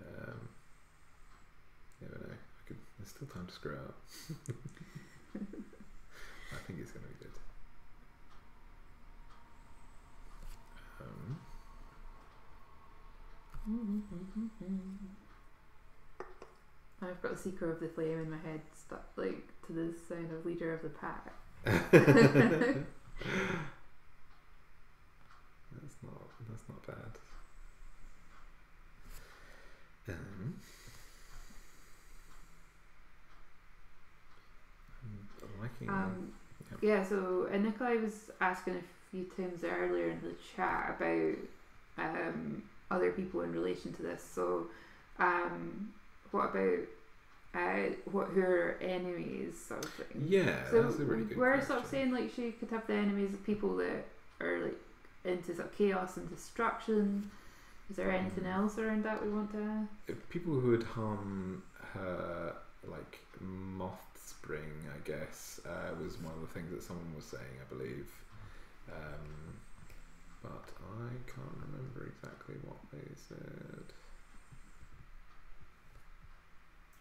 Um, never know. I could, there's still time to screw up. I think it's going to be good. Um, I've got a Seeker of the Flame in my head, stuck like to the sound of Leader of the Pack. that's not that's not bad. Um, I'm liking. Um, yeah. yeah. So uh, Nikolai was asking a few times earlier in the chat about um, other people in relation to this. So, um, what about uh, what are enemies sort of thing. Yeah, so that's a really good. We're question. sort of saying like she could have the enemies of people that are like into sort of chaos and destruction. Is there anything else around that we want to? People who would harm her, like moth spring, I guess, uh, was one of the things that someone was saying, I believe. Um, but I can't remember exactly what they said.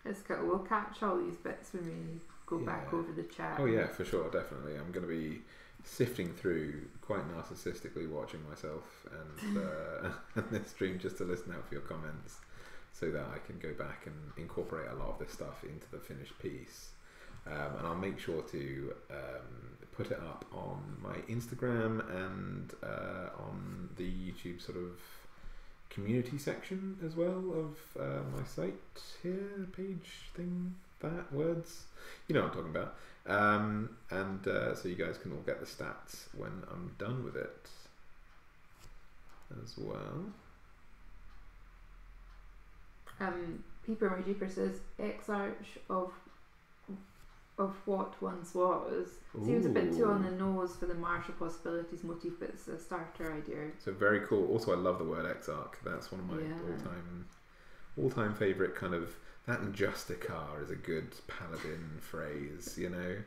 It's good. We'll catch all these bits when we go yeah. back over the chat. Oh yeah, for sure, definitely. I'm going to be sifting through quite narcissistically watching myself and uh, this stream just to listen out for your comments so that I can go back and incorporate a lot of this stuff into the finished piece. Um, and I'll make sure to um, put it up on my Instagram and uh, on the YouTube sort of community section as well of uh, my site here, page thing, that, words. You know what I'm talking about. Um, and uh, so you guys can all get the stats when I'm done with it as well. Um, Peeper My Jeeper says Exarch of of what once was. Seems a bit too on the nose for the martial possibilities motif, but it's a starter idea. So very cool. Also, I love the word Exarch. That's one of my yeah. all-time, all-time favorite kind of. That and Justicar is a good paladin phrase, you know.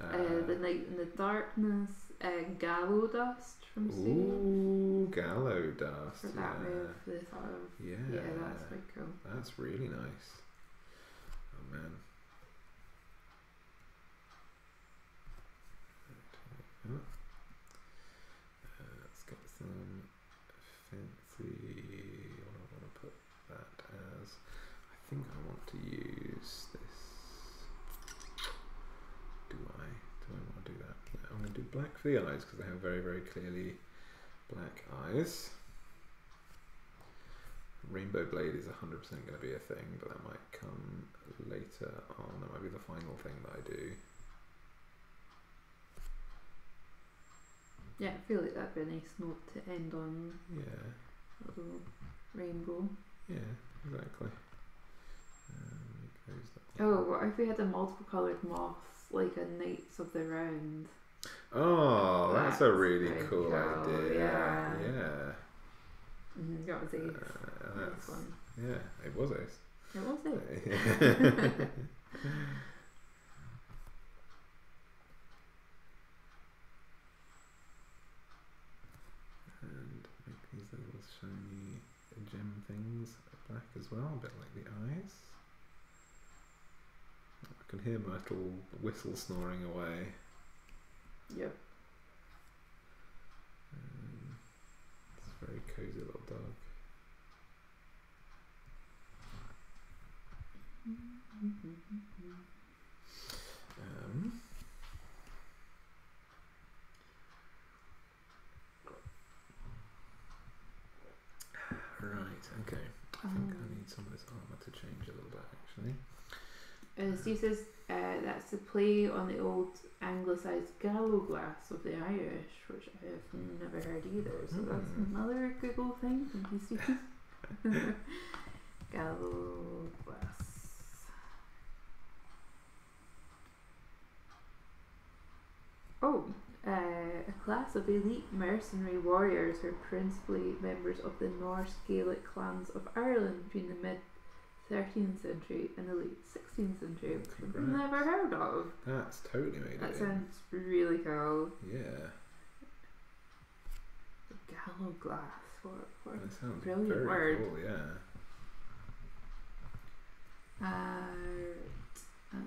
Uh, uh, the night in the darkness, uh, Gallowdust from Ooh, Gallowdust. For that yeah. move, the sort of, yeah, yeah, that's quite cool. That's really nice. Oh man. Uh, let's get some fancy. What I want to put that as? I think I want to use this. Do I? Do I want to do that? Yeah, I'm going to do black for the eyes because they have very, very clearly black eyes. Rainbow Blade is 100% going to be a thing, but that might come later on. That might be the final thing that I do. Yeah, I feel like that'd be a nice note to end on. Yeah. A little rainbow. Yeah, exactly. Um, oh, what if we had a multiple coloured moth, like a Knights of the Round? Oh, that's, that's a really cool, cool, idea. Yeah. Yeah. Mm-hmm, that was ace. Uh, that's, one. Yeah, it was ace. It was ace. back as well, a bit like the eyes. I can hear Myrtle whistle snoring away. Yep. Um, it's a very cozy little dog. Um, right, okay. I think I need some of this armour to change a little bit actually. Uh, Steve says uh, that's a play on the old anglicised gallowglass of the Irish, which I have never heard either. So mm. that's hmm. another Google thing. Thank you, Steve. gallowglass. Oh, uh, a class of elite mercenary warriors who are principally members of the Norse Gaelic clans of Ireland between the mid 13th century and the late 16th century, which I've never heard of. That's totally made That sounds really cool. Yeah. The gallow glass. What, what that sounds brilliant very word. cool, yeah. Uh, uh,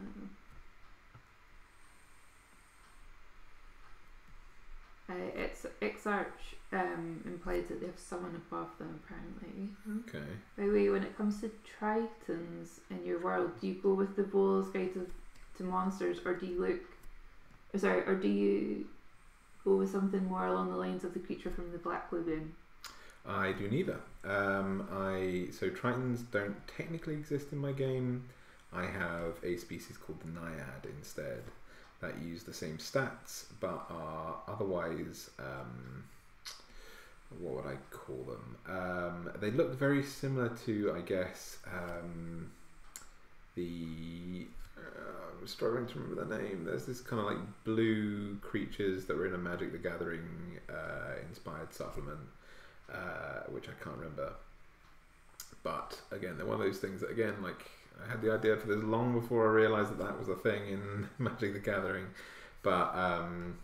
Uh, it's Exarch um, implies that they have someone above them, apparently. Okay. By the way, when it comes to tritons in your world, do you go with the Volo's Guide to, to Monsters, or do you look, or sorry, or do you go with something more along the lines of the creature from the Black Lagoon? I do neither. Um, I so tritons don't technically exist in my game. I have a species called the Naiad instead that use the same stats but are otherwise um, what would I call them? Um, they look very similar to, I guess, um, the. Uh, I'm struggling to remember the name. There's this kind of like blue creatures that were in a Magic the Gathering uh, inspired supplement. uh, which I can't remember. But again, they're one of those things that again, like I had the idea for this long before I realised that that was a thing in Magic the Gathering. But um,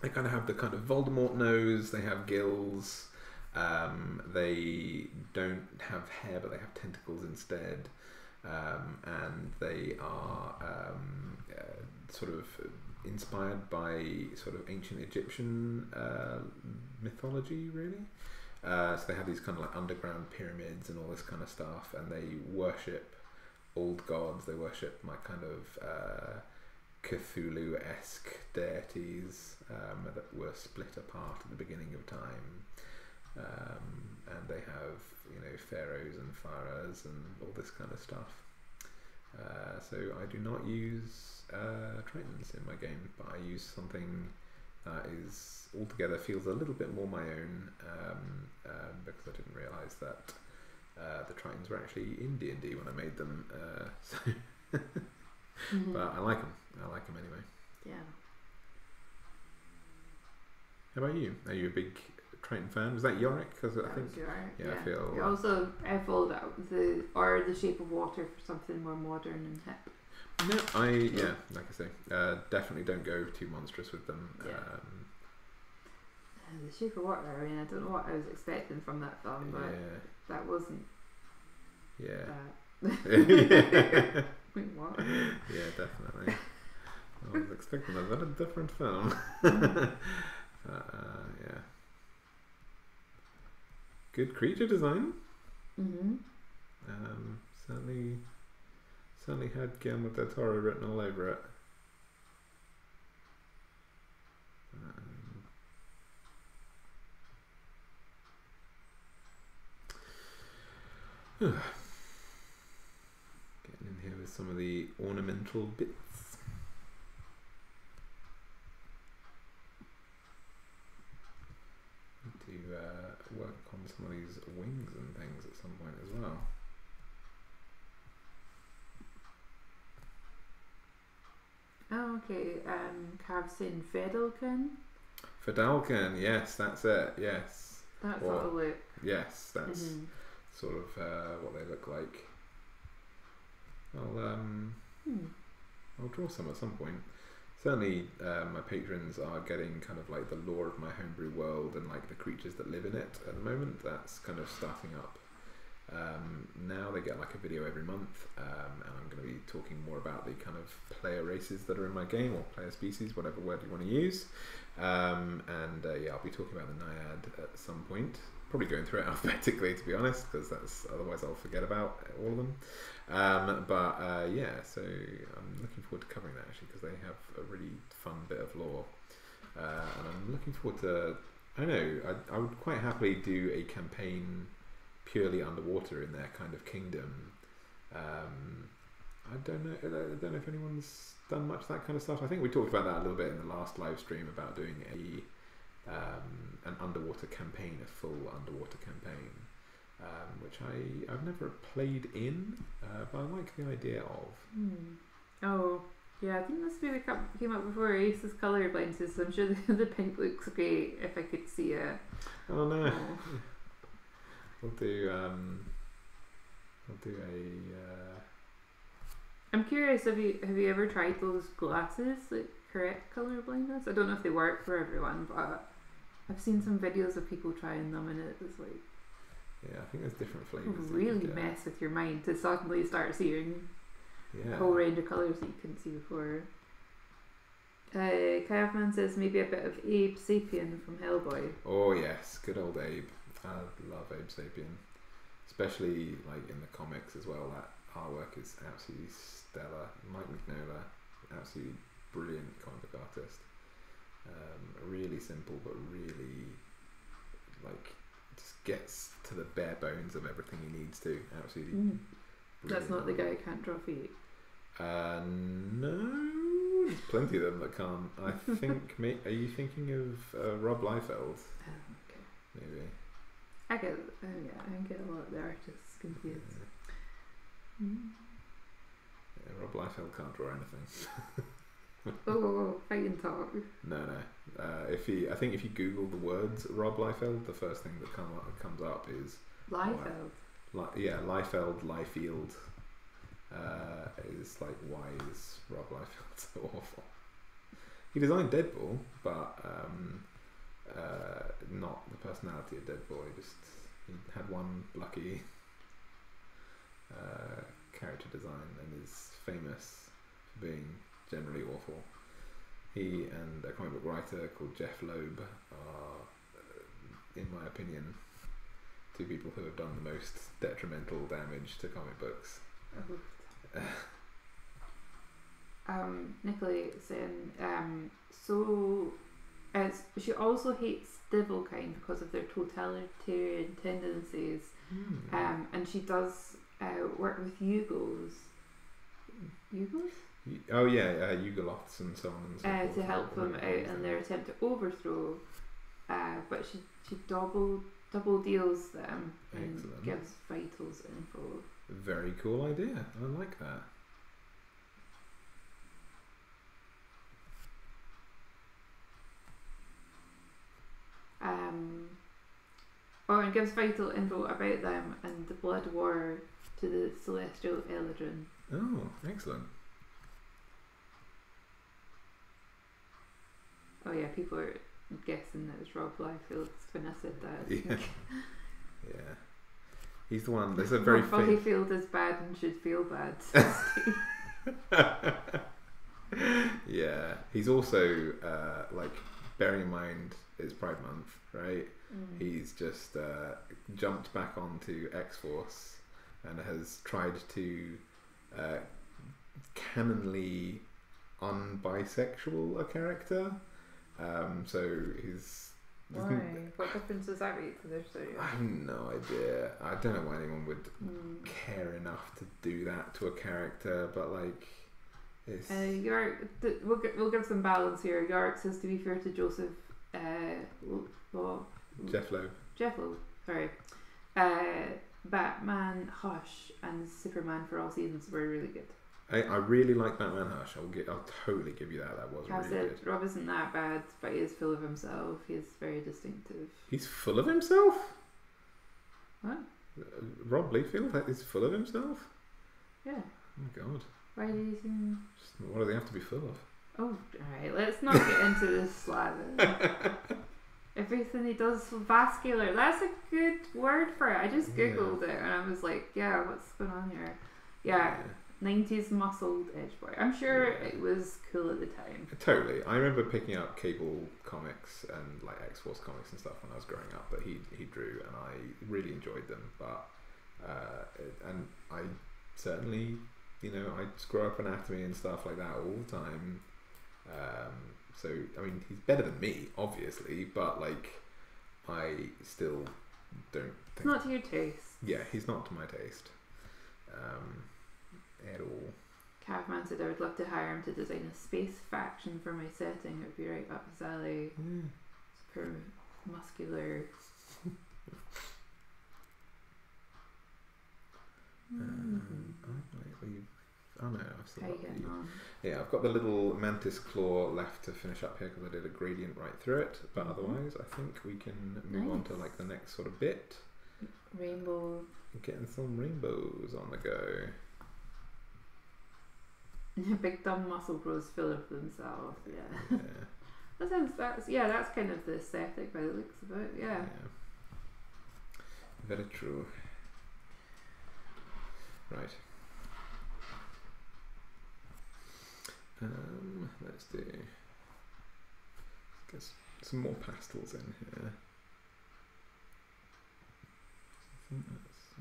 they kind of have the kind of Voldemort nose. They have gills. Um, they don't have hair, but they have tentacles instead. Um, and they are um, uh, sort of inspired by sort of ancient Egyptian uh, mythology, really. Uh, so they have these kind of like underground pyramids and all this kind of stuff, and they worship old gods. They worship my kind of uh, Cthulhu esque deities um, that were split apart at the beginning of time. Um, and they have, you know, pharaohs and pharaohs and all this kind of stuff. Uh, so I do not use uh, Tritons in my game, but I use something that is altogether feels a little bit more my own um, um, because I didn't realise that uh, the Tritons were actually in D and D when I made them. Uh, so mm-hmm. But I like them. I like them anyway. Yeah. How about you? Are you a big Triton fan? Was that Yorick? Because I think Yorick, yeah, yeah, I feel. You also I followed the or the Shape of Water for something more modern and hip. No, I yeah, like I say, uh, definitely don't go too monstrous with them. Yeah. Um, the Shape of Water. I mean, I don't know what I was expecting from that film, but yeah. that wasn't. Yeah. That. Wait, what? Yeah, definitely. I was expecting a bit very different film. but, uh, yeah. Good creature design. Mm-hmm. Um, certainly, certainly had Guillermo del Toro written all over it. Getting in here with some of the ornamental bits. Need to uh, work on some of these wings and things at some point as well. Oh, okay. Um, Kavsin Vedalken. Vedalken, yes, that's it. Yes. That's or, what look. Yes, that's. Mm-hmm sort of uh, what they look like. I'll um, hmm. I'll draw some at some point. Certainly, uh, my patrons are getting kind of like the lore of my homebrew world and like the creatures that live in it at the moment. That's kind of starting up. Um, now they get like a video every month, um, and I'm going to be talking more about the kind of player races that are in my game or player species, whatever word you want to use. Um, and uh, yeah, I'll be talking about the Naiad at some point probably going through it alphabetically to be honest, because that's otherwise I'll forget about all of them. Um, but uh, yeah, so I'm looking forward to covering that actually because they have a really fun bit of lore, uh, and I'm looking forward to. I know I, I would quite happily do a campaign purely underwater in their kind of kingdom. Um, I don't know. I don't know if anyone's done much that kind of stuff. I think we talked about that a little bit in the last live stream about doing a um, an underwater campaign, a full underwater campaign, um, which I I've never played in, uh, but I like the idea of. Hmm. Oh. Yeah, I think this movie came out before Ace is colorblind, so I'm sure the, the pink looks great if I could see it. Oh no! Oh. We'll do um, we'll do a. Uh... I'm curious. Have you have you ever tried those glasses that correct color blindness? I don't know if they work for everyone, but I've seen some videos of people trying them, and it's like yeah, I think there's different flavors. Really mess with your mind to suddenly start seeing yeah. a whole range of colors that you couldn't see before. Uh, Kayaman says maybe a bit of Abe Sapien from Hellboy. Oh yes, good old Abe. I love Abe Sapien, especially like in the comics as well. That artwork is absolutely stellar. Mike Mignola, absolutely brilliant comic book artist. Um, really simple, but really like just gets to the bare bones of everything he needs to. Absolutely. Mm. That's not the guy who can't draw feet. Uh, no, there's plenty of them that can't. I think. May, are you thinking of uh, Rob Liefeld? Oh, okay. Maybe. I get. Oh yeah, I get a lot of the artists confused. Mm. yeah Rob Liefeld can't draw anything. oh, fighting talk. No, no. Uh, if you, I think if you Google the words Rob Liefeld, the first thing that come up, comes up is Liefeld. Li- yeah, Liefeld, Liefeld. Uh, is like why is Rob Liefeld so awful? He designed Deadpool, but um, uh, not the personality of Dead Boy. just he had one lucky uh, character design and is famous for being generally awful. He and a comic book writer called Jeph Loeb are, uh, in my opinion, two people who have done the most detrimental damage to comic books. um, Nicola saying, um, so as she also hates Devilkind because of their totalitarian tendencies, mm. um, and she does uh, work with Yugos. Yugos? Oh yeah, uh, Yugoloths and so on and so uh, to help them out in their attempt to overthrow. Uh, but she she double double deals them and gives vitals info. Very cool idea. I like that. Um, oh, and gives vital info about them and the blood war to the celestial Eladrin. Oh, excellent. Oh yeah, people are guessing that it's Rob Liefeld when I said that. Yeah. yeah. He's the one. There's a very Rob Liefeld is bad and should feel bad. yeah, he's also uh, like bearing in mind it's Pride Month, right? Mm. He's just uh, jumped back onto X Force and has tried to uh, canonly unbisexual a character. Um, so he's. Why? What difference does that make to their story? I have no idea. I don't know why anyone would mm. care enough to do that to a character, but like. It's... Uh, York, we'll, we'll give some balance here. York says to be fair to Joseph. Uh, well, Jeph Loeb. Jeph Loeb, sorry. Uh, Batman, Hush, and Superman for all seasons were really good. I, I really like Batman Hush. I'll get. I'll totally give you that. That was really good. Rob isn't that bad, but he is full of himself. He is very distinctive. He's full of himself. What? Uh, Rob Liefeld is full of himself. Yeah. Oh my god. Why do you think? What do they have to be full of? Oh, alright. Let's not get into this slather. Everything he does vascular. That's a good word for it. I just googled yeah. it and I was like, yeah, what's going on here? Yeah. yeah. 90s muscled edge boy. I'm sure yeah. it was cool at the time. Totally. I remember picking up cable comics and like X Force comics and stuff when I was growing up that he he drew, and I really enjoyed them. But uh, and I certainly, you know, I screw up anatomy and stuff like that all the time. Um, so I mean, he's better than me, obviously, but like, I still don't. Think, it's not to your taste. Yeah, he's not to my taste. Um, at all. Cavman said I would love to hire him to design a space faction for my setting. It would be right up his alley. Mm. Super muscular. um, no, I've got the, yeah, I've got the little mantis claw left to finish up here because I did a gradient right through it. But mm-hmm. otherwise, I think we can move nice. on to like the next sort of bit. Rainbow. Getting some rainbows on the go. Big dumb muscle grows full of themselves. Yeah. yeah. that sounds. That's yeah. That's kind of the aesthetic by the looks of it. Yeah. yeah. Very true. Right. Um, let's do. Get some more pastels in here.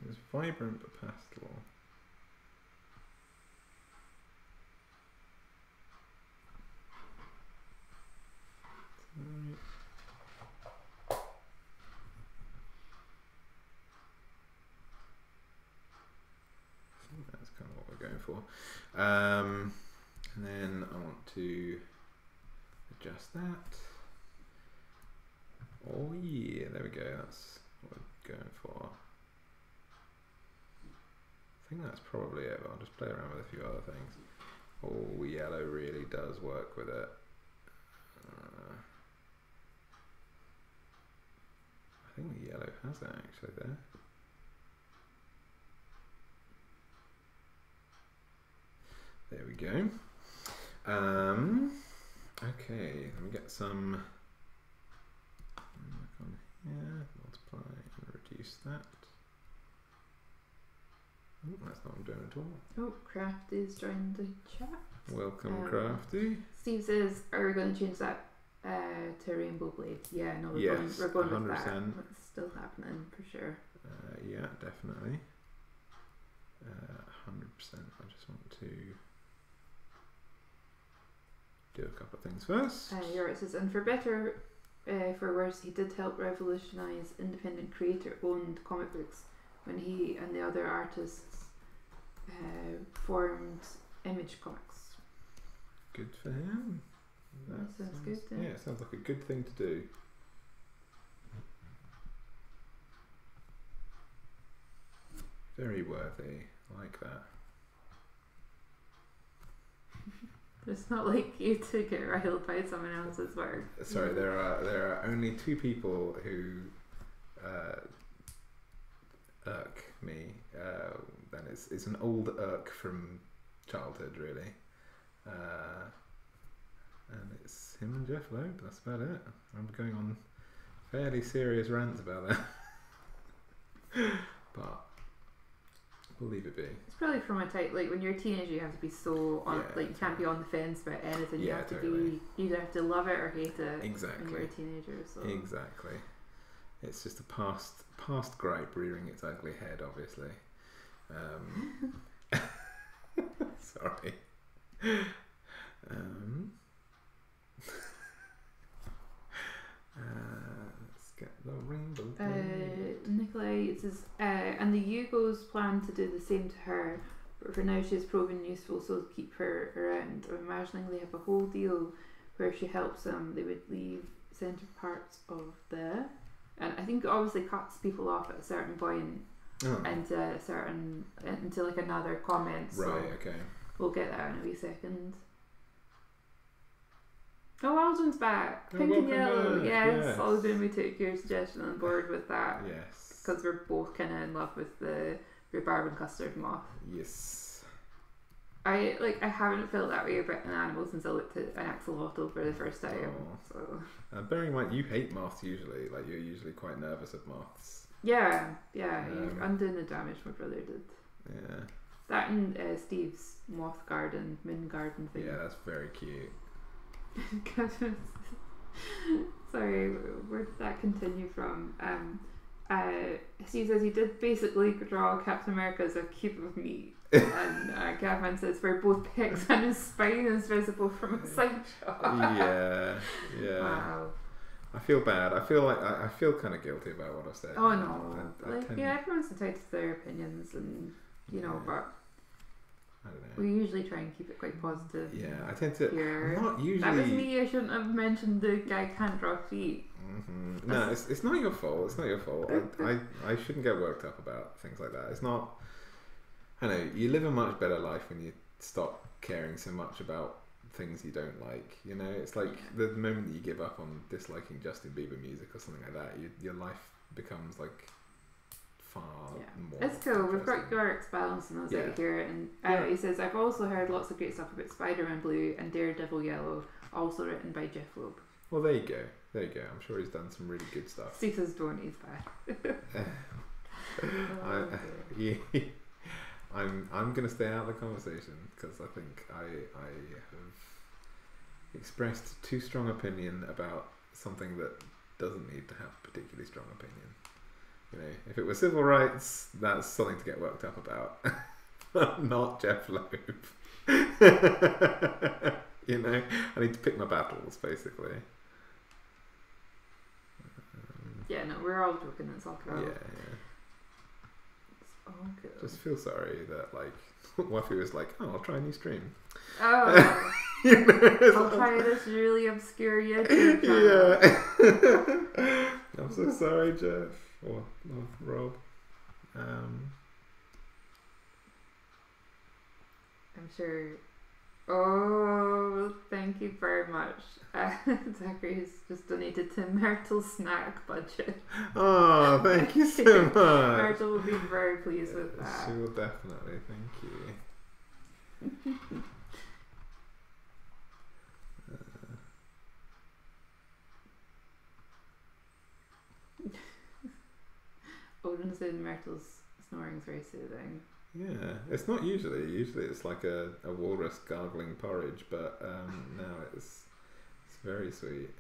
It's vibrant but pastel. That's kind of what we're going for. Um, and then I want to adjust that. Oh yeah, there we go. That's what we're going for. I think that's probably it. I'll just play around with a few other things. Oh, yellow really does work with it. Uh, I think the yellow has it actually there. There we go. Um, okay, let me get some. On here, multiply and reduce that. Oh, that's not what I'm doing at all. Oh, Crafty's joined the chat. Welcome, um, Crafty. Steve says, "Are we going to change that uh, to Rainbow Blade?" Yeah, no, we're yes, going, we're going 100%. with that. It's still happening for sure. Uh, yeah, definitely. Uh, hundred percent. I just want to do a couple of things first. Uh, yeah, it says, and for better, uh, for worse, he did help revolutionise independent creator-owned comic books when he and the other artists uh, formed Image Comics. Good for him. That, that sounds, sounds, good. Yeah, it sounds like a good thing to do. Very worthy. I like that. It's not like you to get riled by someone else's work. Sorry, there are there are only two people who uh, irk me. Uh, then it's it's an old irk from childhood, really, uh, and it's him and Jeph Loeb. That's about it. I'm going on fairly serious rants about that, but We'll leave it be. It's probably from a type like when you're a teenager, you have to be so on, yeah, like you can't be on the fence about anything. Yeah, you have totally. to be you either have to love it or hate it. Exactly. When you're a teenager, so exactly. It's just a past past gripe rearing its ugly head, obviously. Um, sorry. Um, uh, get the rainbow. Uh, Nikolai says, uh, and the Yugos plan to do the same to her, but for now she she's proven useful, so keep her around. I'm imagining they have a whole deal where if she helps them, they would leave centre parts of the. And I think it obviously cuts people off at a certain point oh. into a certain into like another comment. So right. Okay. We'll get that in a wee second. Oh, Alden's back. Pink and yellow. Back. Yes. yes. Alden, we took your suggestion on board with that. Yes. Because we're both kind of in love with the rhubarb and custard moth. Yes. I like. I haven't felt that way about an animal since I looked at an axolotl for the first time. Oh. So. Uh, bearing in mind, you hate moths usually. Like you're usually quite nervous of moths. Yeah, yeah. Um, I'm doing the damage my brother did. Yeah. That and uh, Steve's moth garden, moon garden thing. Yeah, that's very cute. Sorry, where did that continue from? Um, uh, he says he did basically draw Captain America as a cube of meat. and uh, Gavin says we're both pigs and his spine is visible from a side shot. yeah, yeah. Wow. I feel bad. I feel like I, I feel kind of guilty about what I've said. Oh no! I, I like, yeah, everyone's entitled to their opinions, and you know, yeah. but we usually try and keep it quite positive. Yeah, I tend to. Here. not usually. That was me. I shouldn't have mentioned the guy can't draw feet. Mm-hmm. No, it's, it's not your fault. It's not your fault. I, I, I shouldn't get worked up about things like that. It's not. I know you live a much better life when you stop caring so much about things you don't like. You know, it's like the moment that you give up on disliking Justin Bieber music or something like that, you, your life becomes like far yeah. more. It's cool. We've got York's balance and those yeah. out here, and uh, yeah. he says I've also heard lots of great stuff about Spider-Man Blue and Daredevil Yellow, also written by Jeph Loeb. Well, there you go. There you go. I'm sure he's done some really good stuff. Don't he's bad. I, yeah, I'm I'm gonna stay out of the conversation because I think I I have expressed too strong opinion about something that doesn't need to have particularly strong opinion. You know, if it was civil rights, that's something to get worked up about. Not Jeph Loeb. you know, I need to pick my battles, basically. Yeah, no, we're all joking. It's all about. Yeah, yeah. It's all good. Just feel sorry that like Wuffy was like, "Oh, I'll try a new stream." Oh. you know, I'll try this really obscure YouTube channel. Yeah. I'm so sorry, Jeph or, or Rob. Um, I'm sure Oh, thank you very much. Uh, Zachary's just donated to Myrtle's snack budget. Oh, thank you so much. Myrtle will be very pleased with that. She will definitely. Thank you. Odin said Myrtle's snoring is very soothing. Yeah, it's not usually. Usually it's like a, a walrus gargling porridge, but um, now it's it's very sweet.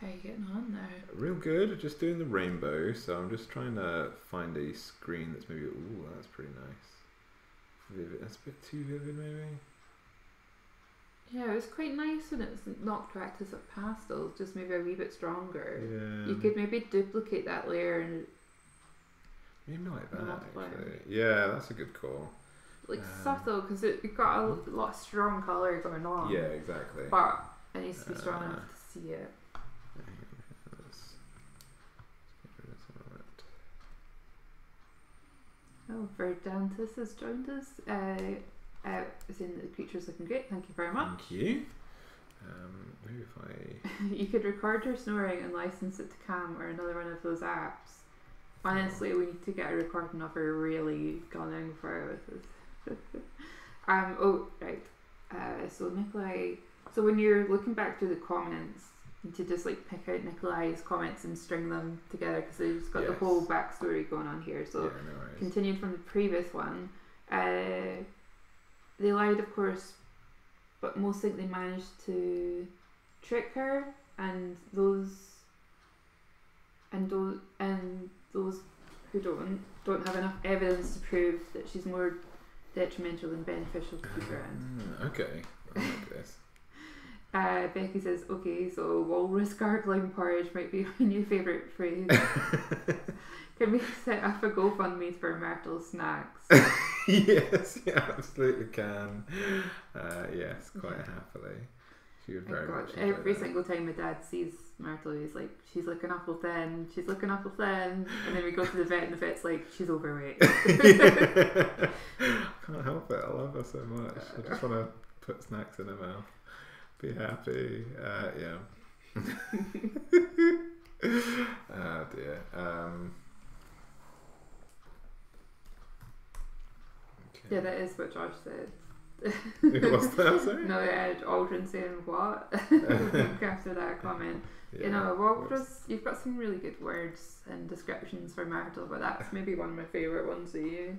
How are you getting on there? Real good. Just doing the rainbow. So I'm just trying to find a screen that's maybe. Ooh, that's pretty nice. Vivid. That's a bit too vivid, maybe. Yeah, it was quite nice when it was not practice of pastels, just maybe a wee bit stronger. Yeah. You could maybe duplicate that layer and maybe like that. Actually. Yeah, that's a good call. Like um, subtle because it, it got a lot of strong color going on. Yeah, exactly. But it needs to be strong uh, enough to see it. Oh, Verdantis has joined us. Uh, uh, saying the creature's looking great. Thank you very much. Thank you. Um, maybe if I. you could record your snoring and license it to Calm or another one of those apps. Honestly, we need to get a recording of her really gunning for it with us. um, oh, right. Uh, so, Nikolai. So, when you're looking back through the comments, to just like pick out Nikolai's comments and string them together because they've got yes. the whole backstory going on here. So, yeah, no continued from the previous one, uh, they lied, of course, but most likely managed to trick her, and those and those and those who don't don't have enough evidence to prove that she's more detrimental than beneficial to the around. Mm, okay, I like this. Uh, Becky says, okay, so walrus gargling porridge might be my new favourite phrase. Can we set up a GoFundMe for Myrtle snacks? yes, yeah, absolutely can. Uh, yes, quite happily. She would very God, much. Every that. single time my dad sees Myrtle, he's like, she's looking awful thin, she's looking awful thin. And then we go to the vet, and the vet's like, she's overweight. I can't help it. I love her so much. I just want to put snacks in her mouth be happy. Uh, yeah. oh dear. Um, okay. Yeah, that is what Josh said. What's that? Sorry? no, yeah, Aldrin saying what after that comment. Yeah, you know, Walrus, you've got some really good words and descriptions for Myrtle, but that's maybe one of my favourite ones of you.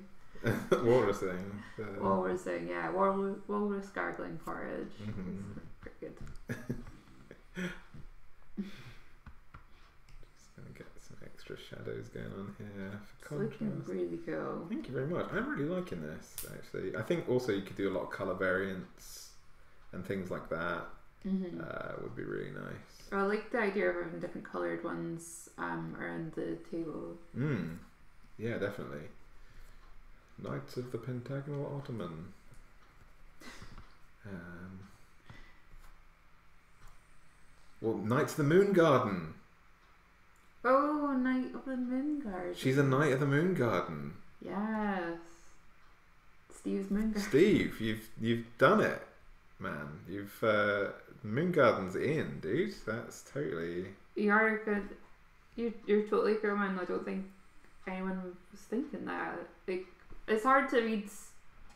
walrus thing. Uh, walrus thing, yeah. Walrus, walrus gargling porridge. Mm-hmm. Good. Just gonna get some extra shadows going on here for it's looking really cool. Thank you very much. I'm really liking this actually. I think also you could do a lot of color variants and things like that. Mm-hmm. Uh, would be really nice. I like the idea of having different coloured ones um, around the table. Mm. Yeah, definitely. Knights of the Pentagonal Ottoman. Um, well, Knights of the Moon Garden. Oh, Knight of the Moon Garden. She's a Knight of the Moon Garden. Yes. Steve's Moon Garden. Steve, you've you've done it, man. You've uh, Moon Garden's in, dude. That's totally. You are good. You you're totally good, man. I don't think anyone was thinking that. Like it's hard to read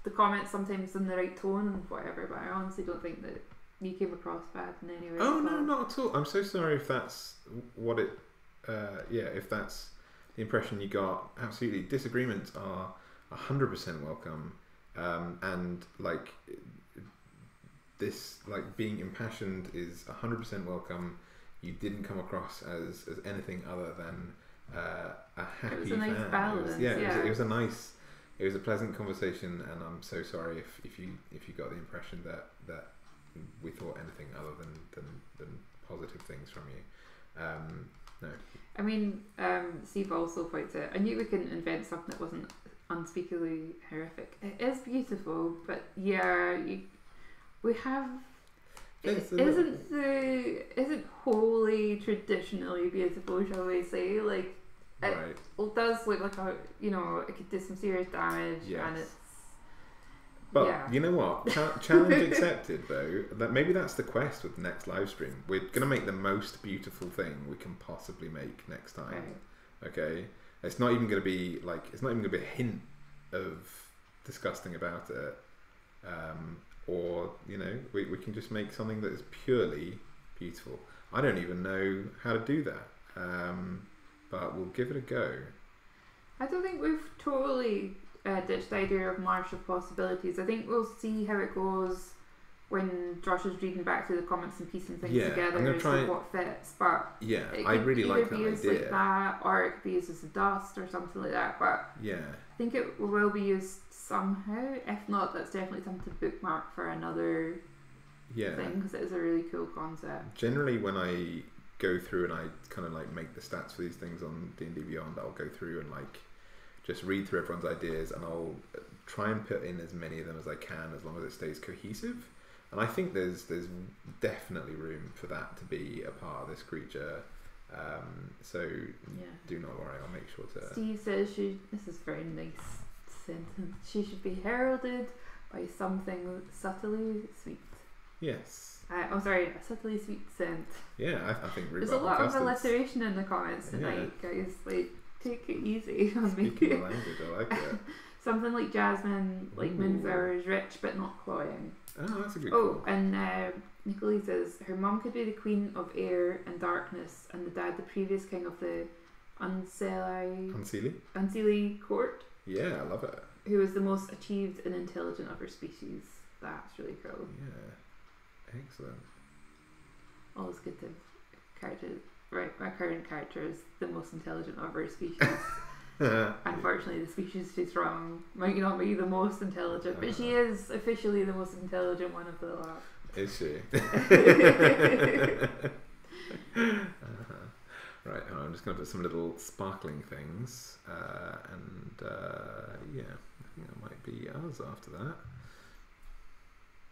the comments sometimes in the right tone and whatever, but I honestly don't think that you came across bad in any way. Oh no, not at all. I'm so sorry if that's what it. Uh, yeah, if that's the impression you got. Absolutely, disagreements are hundred percent welcome, um, and like this, like being impassioned is hundred percent welcome. You didn't come across as as anything other than uh, a happy it was a nice fan. Balance, it was, yeah, yeah. It, was, it was a nice it was a pleasant conversation, and I'm so sorry if, if you if you got the impression that that we thought anything other than than, than positive things from you. Um, no. I mean, um, Steve also points out. I knew we couldn't invent something that wasn't unspeakably horrific. It is beautiful, but yeah, you, we have it isn't the isn't wholly traditionally beautiful, shall we say? Like it right. does look like a you know it could do some serious damage, yes. and it's. But yeah. you know what? Ch- challenge accepted though. That maybe that's the quest with the next live stream. We're gonna make the most beautiful thing we can possibly make next time. Right. Okay. It's not even gonna be like it's not even gonna be a hint of disgusting about it. Um, or you know we, we can just make something that is purely beautiful i don't even know how to do that um, but we'll give it a go i don't think we've totally uh, ditched the idea of marsh of possibilities i think we'll see how it goes when Josh is reading back through the comments and piecing things yeah, together as to what fits. But yeah, I really like that be used idea. like that, or it could be used as a dust or something like that. But yeah, I think it will be used somehow. If not, that's definitely something to bookmark for another yeah. thing because it is a really cool concept. Generally, when I go through and I kind of like make the stats for these things on D and D Beyond, I'll go through and like just read through everyone's ideas and I'll try and put in as many of them as I can as long as it stays cohesive. And I think there's there's definitely room for that to be a part of this creature. Um, so yeah. do not worry, I'll make sure to. Steve says she. This is very nice sentence. She should be heralded by something subtly sweet. Yes. Uh, oh, sorry, a subtly sweet scent. Yeah, I, I think there's a lot of alliteration in the comments tonight, yeah. guys. Like, take it easy on me. Speaking language, I like it. Something like Jasmine, like Moonflower, is rich but not cloying. Oh, that's a good. Oh, and uh, Nicolai says her mom could be the queen of air and darkness, and the dad the previous king of the Unseelie Unseelie court. Yeah, I love it. Who is the most achieved and intelligent of her species. That's really cool. Yeah. Excellent. Always good to character. Right, my current character is the most intelligent of her species. Unfortunately, the species she's from might not be the most intelligent, but she uh-huh. is officially the most intelligent one of the lot. Is she? uh-huh. Right, I'm just going to put some little sparkling things, uh, and uh, yeah, I think that might be us after that.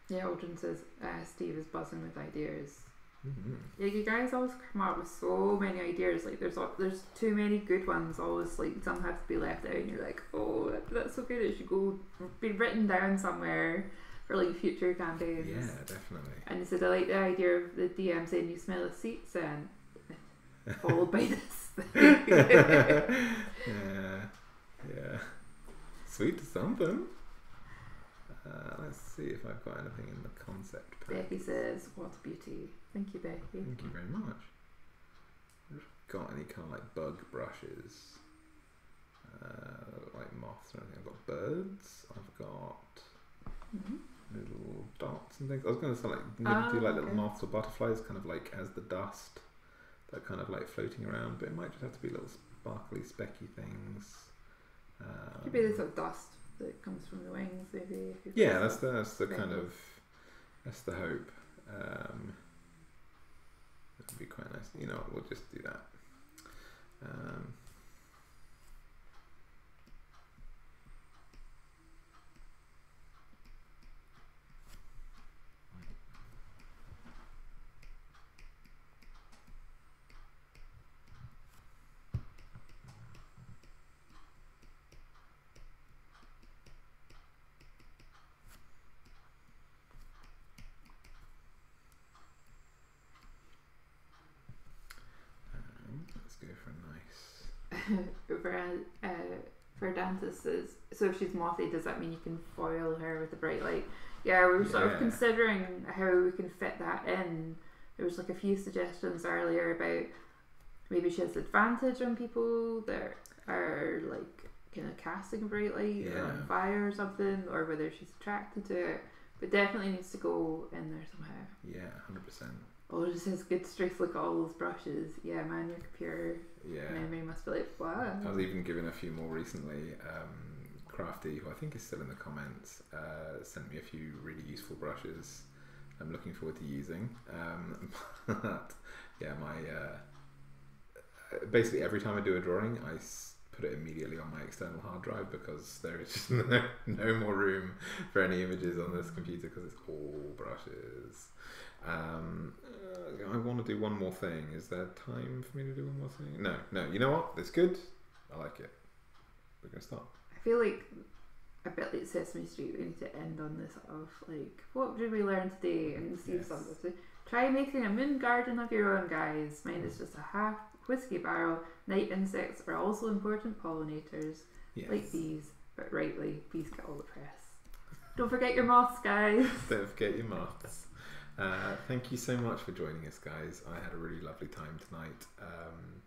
Yeah, Aldrin says uh, Steve is buzzing with ideas. Mm-hmm. Yeah, you guys always come up with so many ideas. Like there's there's too many good ones. Always like some have to be left out, and you're like, oh, that's so good. It should go be written down somewhere for like future campaigns. Yeah, definitely. And he said, I like the idea of the DM saying you smell a seat scent followed by this. yeah, yeah. Sweet something. Uh, let's see if I've got anything in the concept pack. Becky says, "What a beauty!" Thank you, Becky. Thank you very much. I've got any kind of like bug brushes, uh, like moths or anything. I've got birds. I've got mm-hmm. little dots and things. I was going to say like oh, do like okay. little moths or butterflies, kind of like as the dust that kind of like floating around, but it might just have to be little sparkly, specky things. Um, Could be sort of dust that comes from the wings, maybe. Yeah, that's the that's the kind of that's the hope. Um, that would be quite nice. You know, we'll just do that. Um, for uh, for so if she's mothy, does that mean you can foil her with a bright light? Yeah, we were sort yeah. of considering how we can fit that in. There was like a few suggestions earlier about maybe she has advantage on people that are like kind of casting a bright light yeah. or on fire or something, or whether she's attracted to it. But definitely needs to go in there somehow. Yeah, hundred percent. Oh, it just says good. Look at all those brushes. Yeah, man, your computer yeah. memory must be like wow. I was even given a few more recently. Um, Crafty, who I think is still in the comments, uh, sent me a few really useful brushes. I'm looking forward to using. Um, but yeah, my uh, basically every time I do a drawing, I put it immediately on my external hard drive because there is just no, no more room for any images on this computer because it's all brushes. Um, uh, I want to do one more thing. Is there time for me to do one more thing? No, no. You know what? It's good. I like it. We're gonna start. I feel like a bit like Sesame Street. We need to end on this of like, what did we learn today? And see yes. something. Try making a moon garden of your own, guys. Mine is just a half whiskey barrel. Night insects are also important pollinators, yes. like bees, but rightly, bees get all the press. Don't forget your moths, guys. Don't forget your moths. Uh, thank you so much for joining us, guys. I had a really lovely time tonight, um,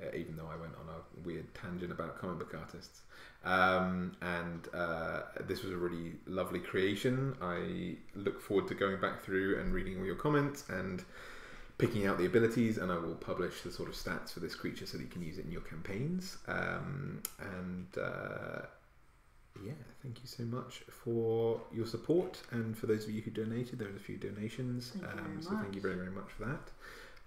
uh, even though I went on a weird tangent about comic book artists. Um, and uh, this was a really lovely creation. I look forward to going back through and reading all your comments and picking out the abilities. And I will publish the sort of stats for this creature so that you can use it in your campaigns. Um, and uh, yeah, thank you so much for your support and for those of you who donated. There was a few donations, um, so much. thank you very very much for that.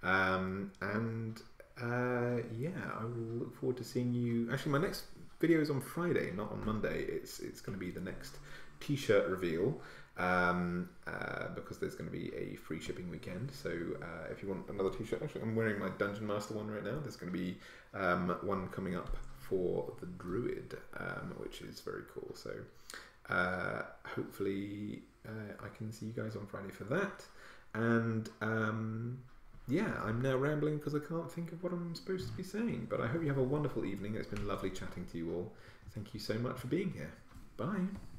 Um, and uh, yeah, I will look forward to seeing you. Actually, my next video is on Friday, not on Monday. It's it's going to be the next T-shirt reveal um, uh, because there's going to be a free shipping weekend. So uh, if you want another T-shirt, actually, I'm wearing my Dungeon Master one right now. There's going to be um, one coming up for the Druid, um, which is very cool. So uh, hopefully uh, I can see you guys on Friday for that. And um, yeah, I'm now rambling because I can't think of what I'm supposed to be saying. But I hope you have a wonderful evening. It's been lovely chatting to you all. Thank you so much for being here. Bye.